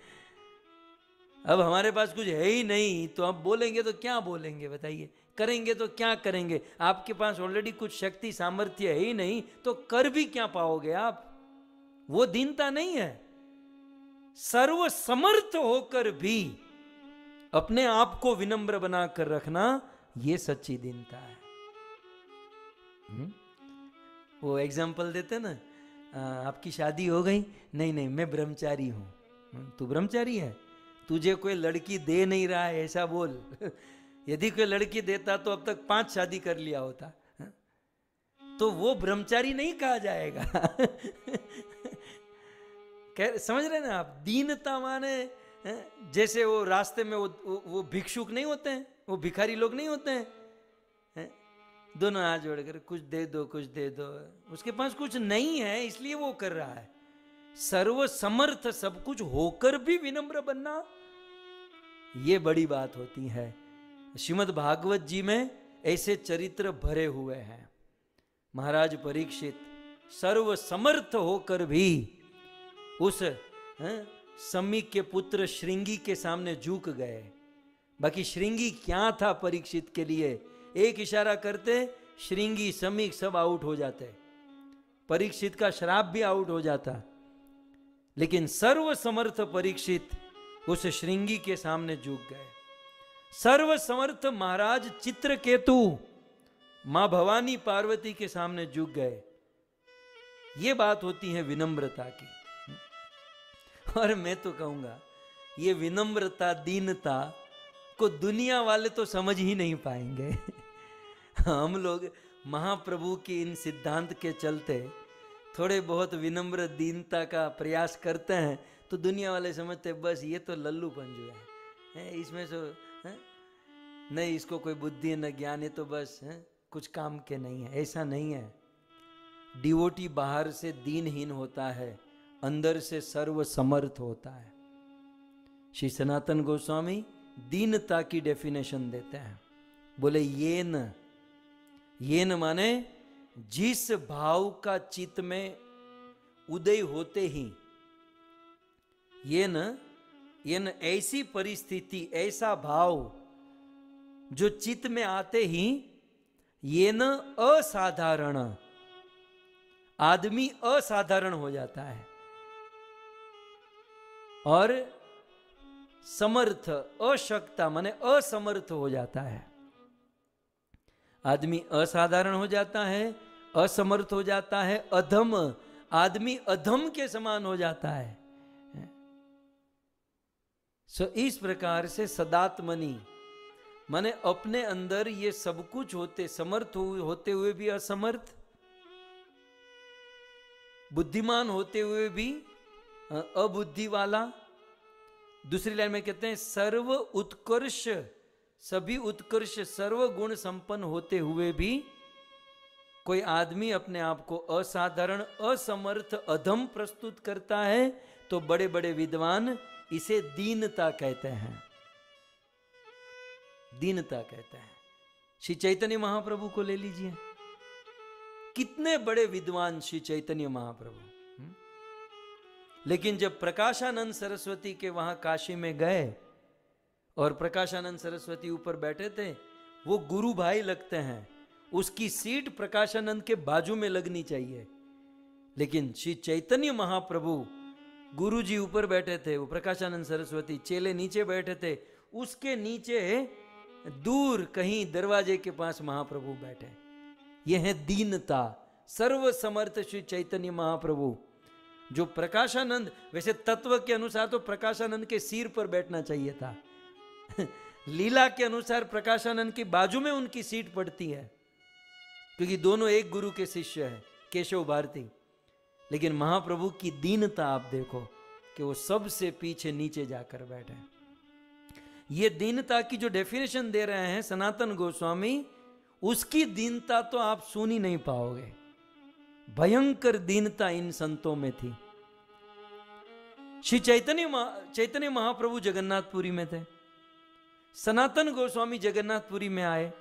Speaker 1: अब हमारे पास कुछ है ही नहीं तो हम बोलेंगे तो क्या बोलेंगे, बताइए। करेंगे तो क्या करेंगे? आपके पास ऑलरेडी कुछ शक्ति, सामर्थ्य है ही नहीं तो कर भी क्या पाओगे आप? वो दीनता नहीं है। सर्व समर्थ होकर भी अपने आप को विनम्र बनाकर रखना, ये सच्ची दीनता है। हम्म? वो एग्ज़ाम्पल देते ना आपकी शादी हो गई? नहीं नहीं, मैं ब्रह्मचारी हूँ। तू ब्रह्मचारी है? तुझे कोई लड़की दे नहीं रहा है, ऐसा बोल। *laughs* यदि कोई लड़की देता तो अब तक पाँच शादी कर लिया होता हाँ? तो वो ब्रह्मचारी नहीं कहा जाएगा। *laughs* कह समझ रहे ना आप? दीनता माने जैसे वो रास्ते में वो वो, वो भिक्षुक नहीं होते हैं वो भिखारी लोग नहीं होते हैं हैं? दोनों हाथ जोड़कर कुछ दे दो कुछ दे दो। उसके पास कुछ नहीं है इसलिए वो कर रहा है। सर्व समर्थ सब कुछ होकर भी विनम्र बनना ये बड़ी बात होती है। श्रीमद भागवत जी में ऐसे चरित्र भरे हुए हैं। महाराज परीक्षित सर्व समर्थ होकर भी उस हैं, समी के पुत्र श्रृंगी के सामने झुक गए। बाकी श्रृंगी क्या था परीक्षित के लिए? एक इशारा करते श्रृंगी समीक सब आउट हो जाते। परीक्षित का श्राप भी आउट हो जाता। लेकिन सर्व समर्थ परीक्षित उस श्रृंगी के सामने झुक गए। सर्व समर्थ महाराज चित्रकेतु माँ भवानी पार्वती के सामने झुक गए। ये बात होती है विनम्रता की। और मैं तो कहूँगा ये विनम्रता दीनता को दुनिया वाले तो समझ ही नहीं पाएँगे। हम लोग महाप्रभु के इन सिद्धांत के चलते थोड़े बहुत विनम्र दीनता का प्रयास करते हैं तो दुनिया वाले समझते बस ये तो लल्लू पंजू है, है इसमें से है? नहीं, इसको कोई बुद्धि, न ज्ञान है तो बस, है? कुछ काम के नहीं है, ऐसा नहीं है डिवोटी बाहर से दीनहीन होता है, अंदर से सर्व समर्थ होता है श्री सनातन गोस्वामी दीनता की डेफिनेशन देते हैं बोले, ये न ये न माने, जिस भाव का चित्त में उदय होते ही, ये न ये न ऐसी परिस्थिति, ऐसा भाव जो चित्त में आते ही ये न असाधारण, आदमी असाधारण हो जाता है। और समर्थ, अशक्ता माने असमर्थ हो जाता है। आदमी असाधारण हो जाता है, असमर्थ हो जाता है, अधम, आदमी अधम के समान हो जाता है। सो इस प्रकार से सदात्मनी, माने अपने अंदर ये सब कुछ होते, समर्थ होते हुए भी असमर्थ, बुद्धिमान होते हुए भी अबुद्धि वाला। दूसरी लाइन में कहते हैं, सर्व उत्कर्ष, सभी उत्कर्ष, सर्व गुण संपन्न होते हुए भी, कोई आदमी अपने आप को असाधारण, असमर्थ, अधम प्रस्तुत करता है तो बड़े बड़े विद्वान इसे दीनता कहते हैं। दीनता कहते हैं। श्री चैतन्य महाप्रभु को ले लीजिए। कितने बड़े विद्वान श्री चैतन्य महाप्रभु हम्म? लेकिन जब प्रकाशानंद सरस्वती के वहाँ काशी में गए और प्रकाशानंद सरस्वती ऊपर बैठे थे, वो गुरु भाई लगते हैं। उसकी सीट प्रकाशानंद के बाजू में लगनी चाहिए। लेकिन श्री चैतन्य महाप्रभु गुरु जी ऊपर बैठे थे, वो प्रकाशानंद सरस्वती चेले नीचे बैठे थे, उसके नीचे दूर कहीं दरवाजे के पास महाप्रभु बैठे। यह है दीनता सर्व समर्थ श्री चैतन्य महाप्रभु, जो प्रकाशानंद, वैसे तत्व के अनुसार तो प्रकाशानंद के सिर पर बैठना चाहिए था। *laughs* लीला के अनुसार प्रकाशानंद की बाजू में उनकी सीट पड़ती है, क्योंकि दोनों एक गुरु के शिष्य है, केशव भारती। लेकिन महाप्रभु की दीनता आप देखो कि वो सबसे पीछे नीचे जाकर बैठे ये दीनता की जो डेफिनेशन दे रहे हैं सनातन गोस्वामी, उसकी दीनता तो आप सुन ही नहीं पाओगे। भयंकर दीनता इन संतों में थी। श्री चैतन्य चैतन्य महाप्रभु जगन्नाथपुरी में थे। सनातन गोस्वामी जगन्नाथपुरी में आए।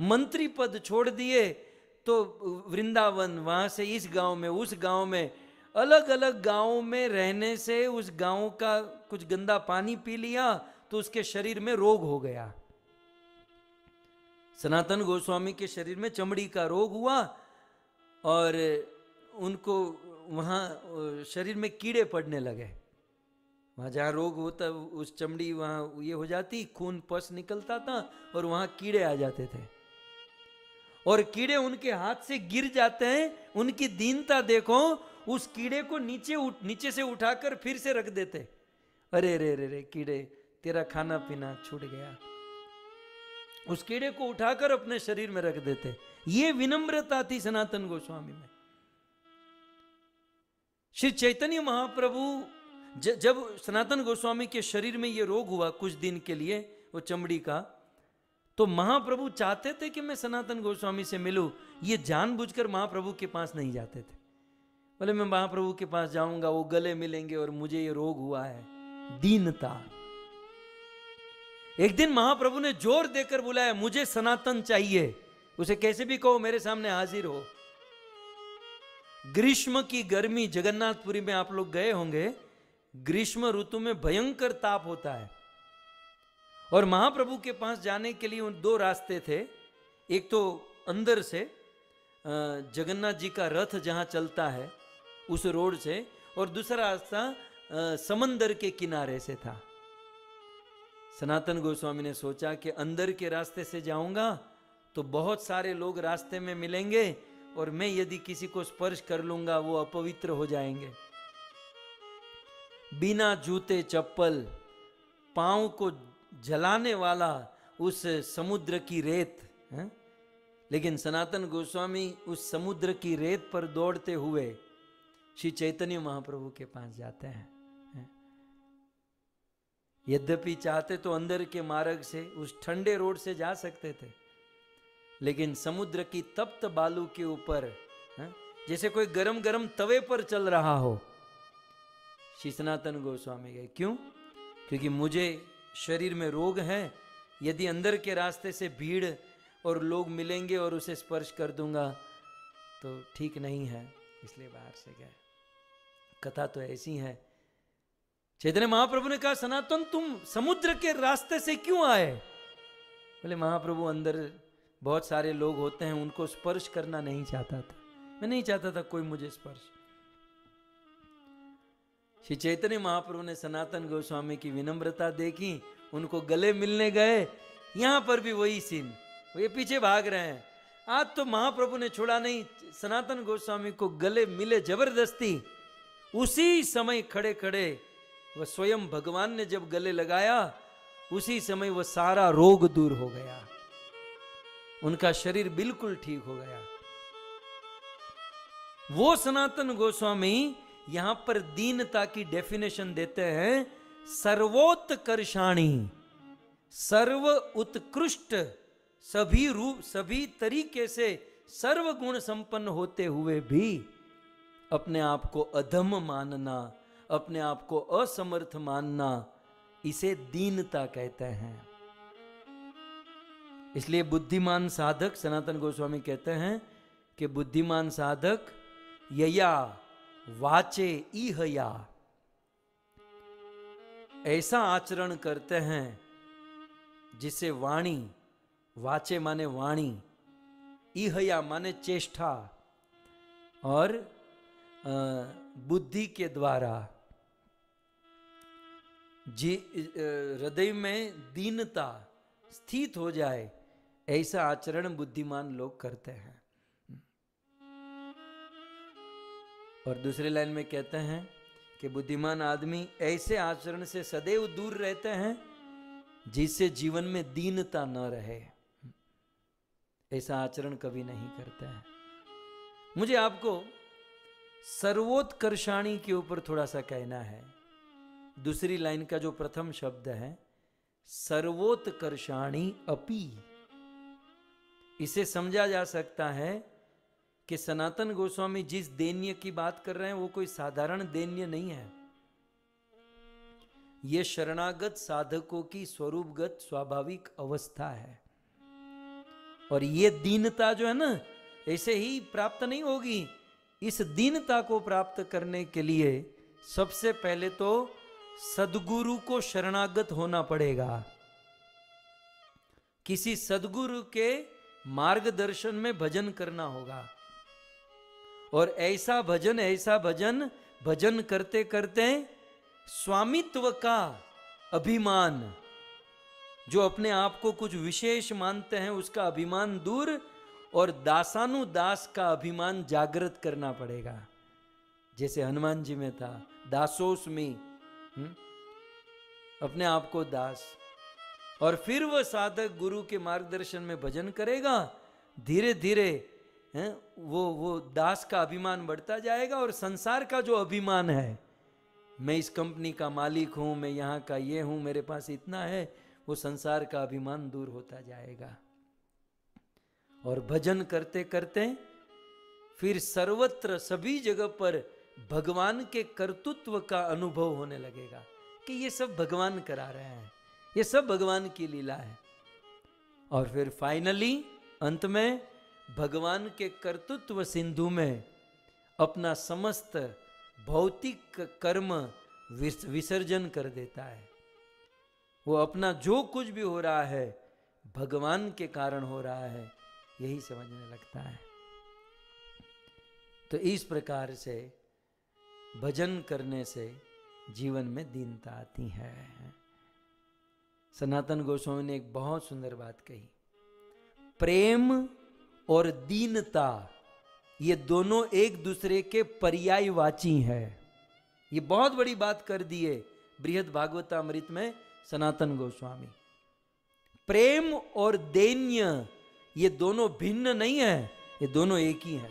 Speaker 1: मंत्री पद छोड़ दिए तो वृंदावन, वहाँ से इस गाँव में, उस गाँव में अलग अलग गाँवों में रहने से उस गाँव का कुछ गंदा पानी पी लिया तो उसके शरीर में रोग हो गया। सनातन गोस्वामी के शरीर में चमड़ी का रोग हुआ और उनको वहाँ, शरीर में कीड़े पड़ने लगे। वहाँ जहाँ रोग होता, उस चमड़ी वहाँ ये हो जाती, खून, पस निकलता था और वहाँ कीड़े आ जाते थे। और कीड़े उनके हाथ से गिर जाते हैं, उनकी दीनता देखो, उस कीड़े को नीचे उठ नीचे से उठाकर फिर से रख देते। अरे, रे रे रे, कीड़े, तेरा खाना पीना छूट गया। उस कीड़े को उठाकर अपने शरीर में रख देते। ये विनम्रता थी सनातन गोस्वामी में। श्री चैतन्य महाप्रभु जब सनातन गोस्वामी के शरीर में ये रोग हुआ कुछ दिन के लिए, वो चमड़ी का तो महाप्रभु चाहते थे कि मैं सनातन गोस्वामी से मिलूं। ये जानबूझकर महाप्रभु के पास नहीं जाते थे। बोले, मैं महाप्रभु के पास जाऊँगा, वो गले मिलेंगे और मुझे ये रोग हुआ है। दीनता। एक दिन महाप्रभु ने ज़ोर देकर बुलाया, मुझे सनातन चाहिए। उसे कैसे भी कहो, मेरे सामने हाजिर हो। ग्रीष्म की गर्मी, जगन्नाथपुरी में आप लोग गए होंगे। ग्रीष्म ऋतु में भयंकर ताप होता है। और महाप्रभु के पास जाने के लिए उन दो रास्ते थे। एक तो अंदर से जगन्नाथ जी का रथ जहाँ चलता है, उस रोड से, और दूसरा रास्ता समंदर के किनारे से था। सनातन गोस्वामी ने सोचा कि अंदर के रास्ते से जाऊँगा तो बहुत सारे लोग रास्ते में मिलेंगे, और मैं यदि किसी को स्पर्श कर लूँगा, वो अपवित्र हो जाएँगे। बिना जूते, चप्पल, पाँव को जलाने वाला उस समुद्र की रेत, हैं? लेकिन सनातन गोस्वामी उस समुद्र की रेत पर दौड़ते हुए श्री चैतन्य महाप्रभु के पास जाते हैं? यद्यपि चाहते तो अंदर के मार्ग से, उस ठंडे रोड से जा सकते थे, लेकिन समुद्र की तप्त बालू के ऊपर जैसे कोई गरम गरम तवे पर चल रहा हो श्री सनातन गोस्वामी गए क्यों क्योंकि मुझे शरीर में रोग है, यदि अंदर के रास्ते से भीड़ और लोग मिलेंगे और उसे स्पर्श कर दूँगा तो ठीक नहीं है। इसलिए बाहर से गए। कथा तो ऐसी है चैतन्य महाप्रभु ने कहा, सनातन, तुम समुद्र के रास्ते से क्यों आए? बोले, महाप्रभु, अंदर बहुत सारे लोग होते हैं, उनको स्पर्श करना नहीं चाहता था। मैं नहीं चाहता था कोई मुझे स्पर्श श्री चैतन्य महाप्रभु ने सनातन गोस्वामी की विनम्रता देखी, उनको गले मिलने गए। यहाँ पर भी वही सीन, वो ये पीछे भाग रहे हैं। आज तो महाप्रभु ने छोड़ा नहीं, सनातन गोस्वामी को गले मिले ज़बरदस्ती। उसी समय खड़े खड़े वह स्वयं भगवान ने जब गले लगाया, उसी समय वह सारा रोग दूर हो गया। उनका शरीर बिल्कुल ठीक हो गया। वो सनातन गोस्वामी यहाँ पर दीनता की डेफिनेशन देते हैं, सर्वोत्कर्षाणी। सर्व उत्कृष्ट, सभी रूप सभी तरीके से सर्व गुण संपन्न होते हुए भी अपने आप को अधम मानना, अपने आप को असमर्थ मानना, इसे दीनता कहते हैं। इसलिए बुद्धिमान साधक, सनातन गोस्वामी कहते हैं कि बुद्धिमान साधक, यया वाचे इहया ऐसा आचरण करते हैं, जिसे वाणी, वाचे माने वाणी इहया माने चेष्टा, और बुद्धि के द्वारा। जी हृदय में दीनता स्थित हो जाए, ऐसा आचरण बुद्धिमान लोग करते हैं। और दूसरे लाइन में कहते हैं कि बुद्धिमान आदमी ऐसे आचरण से सदैव दूर रहते हैं जिससे जीवन में दीनता न रहे। ऐसा आचरण कभी नहीं करते हैं। मुझे आपको सर्वोत्कर्षाणी के ऊपर थोड़ा सा कहना है। दूसरी लाइन का जो प्रथम शब्द है, सर्वोत्कर्षाणी अपी। इसे समझा जा सकता है कि सनातन गोस्वामी जिस दैन्य की बात कर रहे हैं, वो कोई साधारण दैन्य नहीं है। ये शरणागत साधकों की स्वरूपगत स्वाभाविक अवस्था है। और ये दीनता जो है ना, ऐसे ही प्राप्त नहीं होगी। इस दीनता को प्राप्त करने के लिए सबसे पहले तो सदगुरु को शरणागत होना पड़ेगा। किसी सदगुरु के मार्गदर्शन में भजन करना होगा। और ऐसा भजन ऐसा भजन भजन करते करते स्वामित्व का अभिमान, जो अपने आप को कुछ विशेष मानते हैं, उसका अभिमान दूर और दासानुदास का अभिमान जागृत करना पड़ेगा जैसे हनुमान जी में था, दासोस में हम्म? अपने आप को दास और फिर वह साधक गुरु के मार्गदर्शन में भजन करेगा धीरे धीरे हैं, वो वो दास का अभिमान बढ़ता जाएगा और संसार का जो अभिमान है, मैं इस कंपनी का मालिक हूँ, मैं यहाँ का ये हूँ, मेरे पास इतना है, वो संसार का अभिमान दूर होता जाएगा। और भजन करते करते फिर सर्वत्र सभी जगह पर भगवान के कर्तृत्व का अनुभव होने लगेगा कि ये सब भगवान करा रहे हैं, ये सब भगवान की लीला है। और फिर फाइनली अंत में भगवान के कर्तृत्व सिंधु में अपना समस्त भौतिक कर्म विसर्जन कर देता है। वो अपना जो कुछ भी हो रहा है, भगवान के कारण हो रहा है, यही समझने लगता है। तो इस प्रकार से भजन करने से जीवन में दीनता आती है। सनातन गोस्वामी ने एक बहुत सुंदर बात कही। प्रेम और दीनता, ये दोनों एक दूसरे के पर्यायवाची है। ये बहुत बड़ी बात कर दिए बृहद भागवतामृत में सनातन गोस्वामी। प्रेम और दैन्य, ये दोनों भिन्न नहीं है, ये दोनों एक ही है।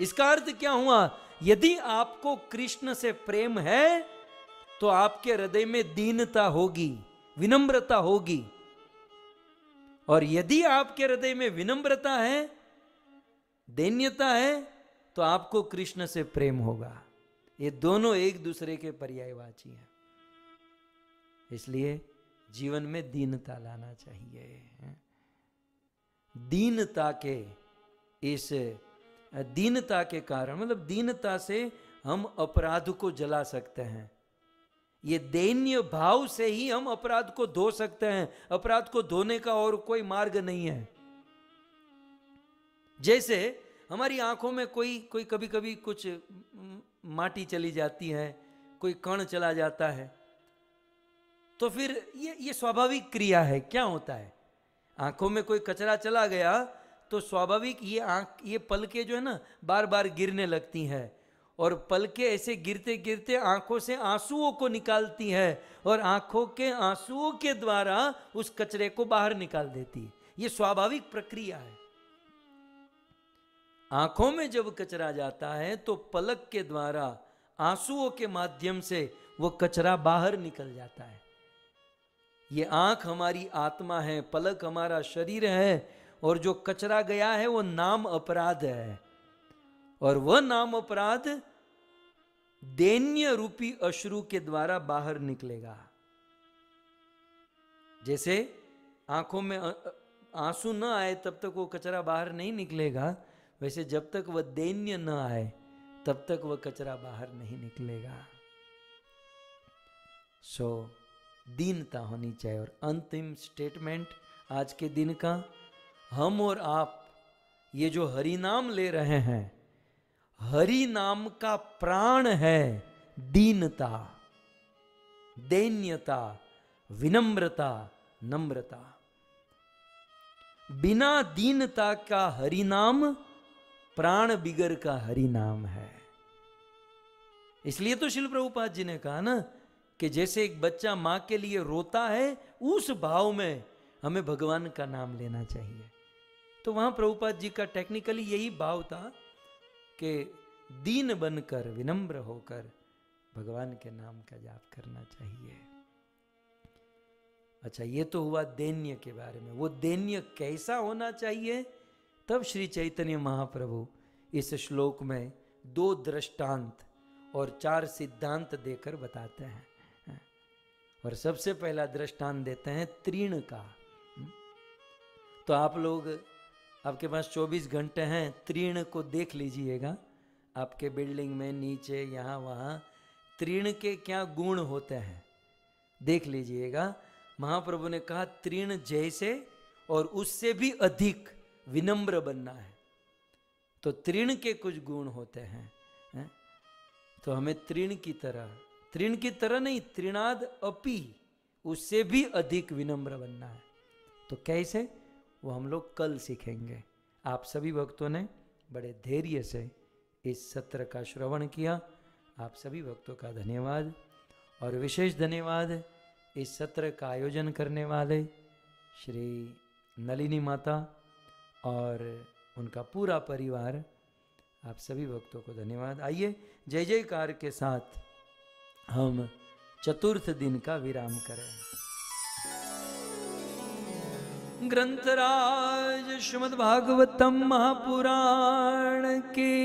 Speaker 1: इसका अर्थ क्या हुआ? यदि आपको कृष्ण से प्रेम है तो आपके हृदय में दीनता होगी, विनम्रता होगी। और यदि आपके हृदय में विनम्रता है, दैन्यता है तो आपको कृष्ण से प्रेम होगा। ये दोनों एक दूसरे के पर्यायवाची हैं। इसलिए जीवन में दीनता लाना चाहिए। दीनता के इस, दीनता के कारण मतलब दीनता से हम अपराध को जला सकते हैं। ये दैन्य भाव से ही हम अपराध को धो सकते हैं। अपराध को धोने का और कोई मार्ग नहीं है। जैसे हमारी आँखों में कोई कोई कभी कभी कुछ माटी चली जाती है, कोई कण चला जाता है तो फिर ये ये स्वाभाविक क्रिया है। क्या होता है? आँखों में कोई कचरा चला गया तो स्वाभाविक ये आँख, ये पलके जो है ना बार बार गिरने लगती हैं। और पलके ऐसे गिरते गिरते आँखों से आंसुओं को निकालती है और आँखों के आंसुओं के द्वारा उस कचरे को बाहर निकाल देती है। ये स्वाभाविक प्रक्रिया है। आँखों में जब कचरा जाता है तो पलक के द्वारा आंसुओं के माध्यम से वो कचरा बाहर निकल जाता है। ये आँख हमारी आत्मा है, पलक हमारा शरीर है और जो कचरा गया है वो नाम अपराध है। और वह नाम अपराध दैन्य रूपी अश्रु के द्वारा बाहर निकलेगा। जैसे आँखों में आँसू न आए तब तक वो कचरा बाहर नहीं निकलेगा वैसे जब तक वह दैन्य न आए तब तक वह कचरा बाहर नहीं निकलेगा। सो so, दीनता होनी चाहिए और अंतिम स्टेटमेंट आज के दिन का हम और आप ये जो हरि नाम ले रहे हैं हरि नाम का प्राण है दीनता, दैन्यता, विनम्रता, नम्रता। बिना दीनता का हरि नाम, प्राण बिगर का हरि नाम है। इसलिए तो शिल प्रभुपाद जी ने कहा ना, कि जैसे एक बच्चा माँ के लिए रोता है, उस भाव में हमें भगवान का नाम लेना चाहिए। तो वहाँ प्रभुपाद जी का टेक्निकली यही भाव था कि दीन बनकर, विनम्र होकर भगवान के नाम का जाप करना चाहिए। अच्छा ये तो हुआ दैन्य के बारे में। वो दैन्य कैसा होना चाहिए? तब श्री चैतन्य महाप्रभु इस श्लोक में दो दृष्टांत और चार सिद्धांत देकर बताते हैं। और सबसे पहला दृष्टांत देते हैं तीर्ण का? तो आप लोग आपके पास 24 घंटे हैं तीर्ण को देख लीजिएगा। आपके बिल्डिंग में नीचे, यहाँ, वहाँ तीर्ण के क्या गुण होते हैं? देख लीजिएगा। महाप्रभु ने कहा तीर्ण जैसे और उससे भी अधिक विनम्र बनना है। तो तृण के कुछ गुण होते हैं हैं? तो हमें तृण की तरह, तृण की तरह नहीं, तृणाद अपी, उससे भी अधिक विनम्र बनना है। तो कैसे? वो हम लोग कल सीखेंगे। आप सभी भक्तों ने बड़े धैर्य से इस सत्र का श्रवण किया। आप सभी भक्तों का धन्यवाद। और विशेष धन्यवाद इस सत्र का आयोजन करने वाले श्री नलिनी माता और उनका पूरा परिवार। आप सभी भक्तों को धन्यवाद। आइए, जय जयकार के साथ हम चतुर्थ दिन का विराम करें। ग्रंथराज श्रीमद भागवतम महापुराण की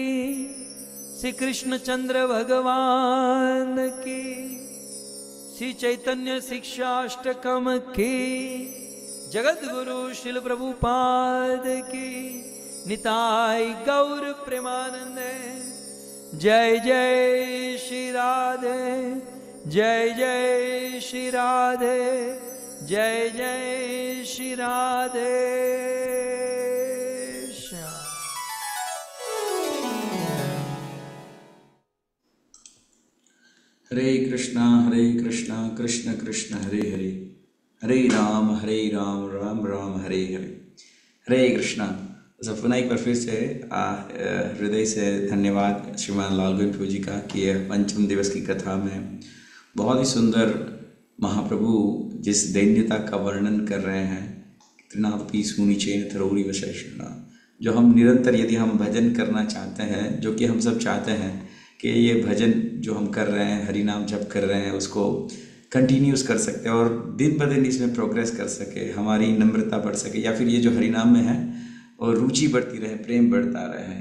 Speaker 1: श्री कृष्ण चंद्र भगवान की श्री चैतन्य शिक्षाष्टकम की जगत गुरु शिल प्रभुपाद की निताय गौर प्रेमानंद, जय जय श्री राधे, जय जय श्री राधे। जय जय श्री राधे।
Speaker 3: हरे कृष्णा हरे कृष्णा, कृष्ण कृष्ण, हरे हरे। हरे राम हरे राम राम राम, हरे हरे। हरे कृष्णा। तो पुनः एक बार फिर से हृदय से धन्यवाद श्रीमान लालगुन प्रभु जी का कि यह पंचम दिवस की कथा में बहुत ही सुंदर महाप्रभु जिस दैन्यता का वर्णन कर रहे हैं त्रिनाथपी सुनी चेन थरोड़ी वशेषणा, जो हम निरंतर यदि हम भजन करना चाहते हैं, जो कि हम सब चाहते हैं कि ये भजन जो हम कर रहे हैं हरि नाम जप कर रहे हैं, उसको कंटिन्यूस कर सकते हैं और दिन ब दिन इसमें प्रोग्रेस कर सके, हमारी नम्रता बढ़ सके, या फिर ये जो हरि नाम में है और रुचि बढ़ती रहे, प्रेम बढ़ता रहे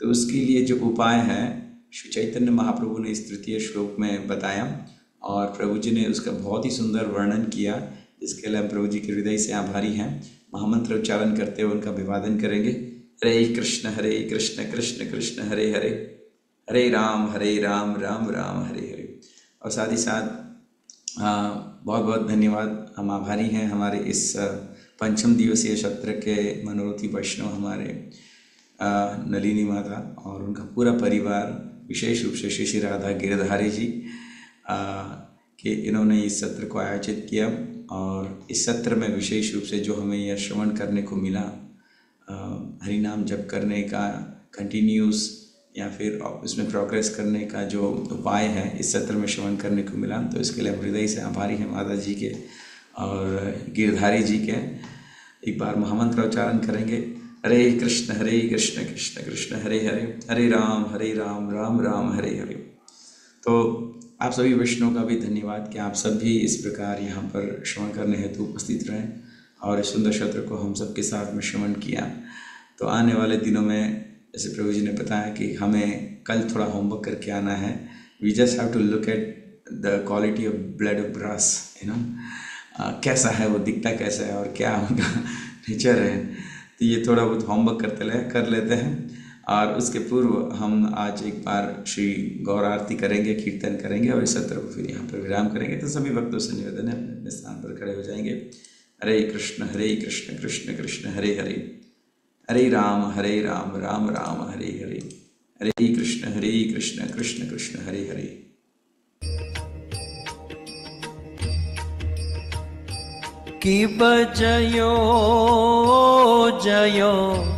Speaker 3: तो उसके लिए जो उपाय हैं, श्री चैतन्य महाप्रभु ने इस तृतीय श्लोक में बताया। और प्रभु जी ने उसका बहुत ही सुंदर वर्णन किया। जिसके लिए हम प्रभु जी के हृदय से आभारी हैं। महामंत्र उच्चारण करते हुए उनका अभिवादन करेंगे। हरे कृष्ण हरे कृष्ण कृष्ण कृष्ण, हरे हरे। हरे राम हरे राम राम राम, हरे हरे। और साथ ही साथ बहुत बहुत धन्यवाद। हम आभारी हैं हमारे इस पंचम दिवसीय सत्र के मनोरथी वैष्णव हमारे नलिनी माता और उनका पूरा परिवार, विशेष रूप से श्री श्री राधा गिरधारी जी। कि इन्होंने इस सत्र को आयोजित किया और इस सत्र में विशेष रूप से जो हमें यह श्रवण करने को मिला हरि नाम जप करने का कंटिन्यूस या फिर इसमें प्रोग्रेस करने का जो उपाय है, इस सत्र में श्रवण करने को मिला। तो इसके लिए हम हृदय से आभारी हैं माता जी के और गिरधारी जी के। एक बार महामंत्र उच्चारण करेंगे। हरे कृष्ण हरे कृष्ण कृष्ण कृष्ण, हरे हरे। हरे राम हरे राम राम राम, हरे हरे। तो आप सभी वैष्णव का भी धन्यवाद कि आप सब भी इस प्रकार यहाँ पर श्रवण करने हेतु उपस्थित रहें और इस सुंदर सत्र को हम सबके साथ में श्रवण किया। तो आने वाले दिनों में जैसे प्रभु जी ने बताया कि हमें कल थोड़ा होमवर्क करके आना है। We just have to look at the quality of blood of brass you know कैसा है, वो दिखता कैसा है और क्या उनका *laughs* नेचर है। तो ये थोड़ा बहुत होमवर्क करते ले, कर लेते हैं। और उसके पूर्व हम आज एक बार श्री गौर आरती करेंगे, कीर्तन करेंगे और इस सत्र को फिर यहाँ पर विराम करेंगे। तो सभी भक्तों से निवेदन है अपने अपने स्थान पर खड़े हो जाएँगे। हरे कृष्ण हरे कृष्ण कृष्ण कृष्ण, हरे हरे। हरे राम हरे राम राम राम, हरे हरे। हरे कृष्ण हरे कृष्ण कृष्ण कृष्ण, हरे हरे।
Speaker 1: कि बजयो, जयो।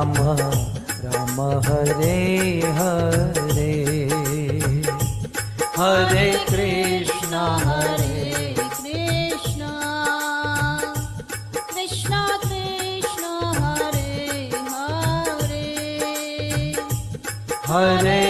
Speaker 1: राम हरे हरे। हरे कृष्ण हरे। कृष्ण कृष्ण कृष्ण हरे। हरे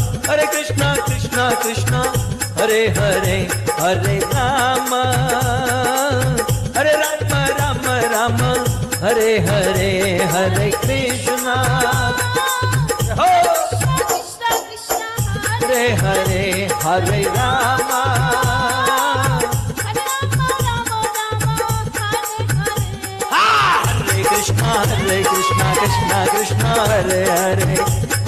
Speaker 1: हरे कृष्णा कृष्णा कृष्णा। हरे हरे हरे राम। हरे राम राम राम। हरे हरे हरे कृष्णा। हो। हरे हरे हरे राम। हरे कृष्णा हरे कृष्णा कृष्णा कृष्णा। हरे।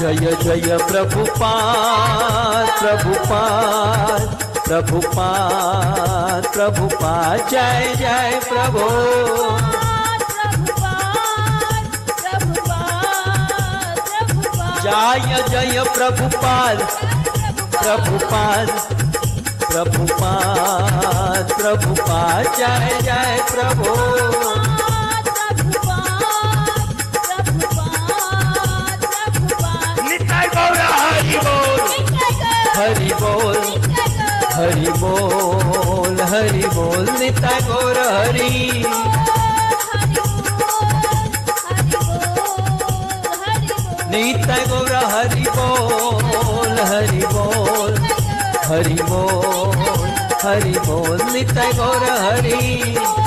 Speaker 1: जय जय प्रभुपाद प्रभुपाद प्रभुपाद प्रभुपाद जय जय प्रभु। जय जय प्रभुपाद प्रभुपाद प्रभुपाद प्रभुपाद जय जय प्रभु। हरि बोल हरि बोल हरि बोल निताय गौर हरि। निताय गौर हरि बोल हरि बोल हरि बोल हरि बोल निताय गौर हरि।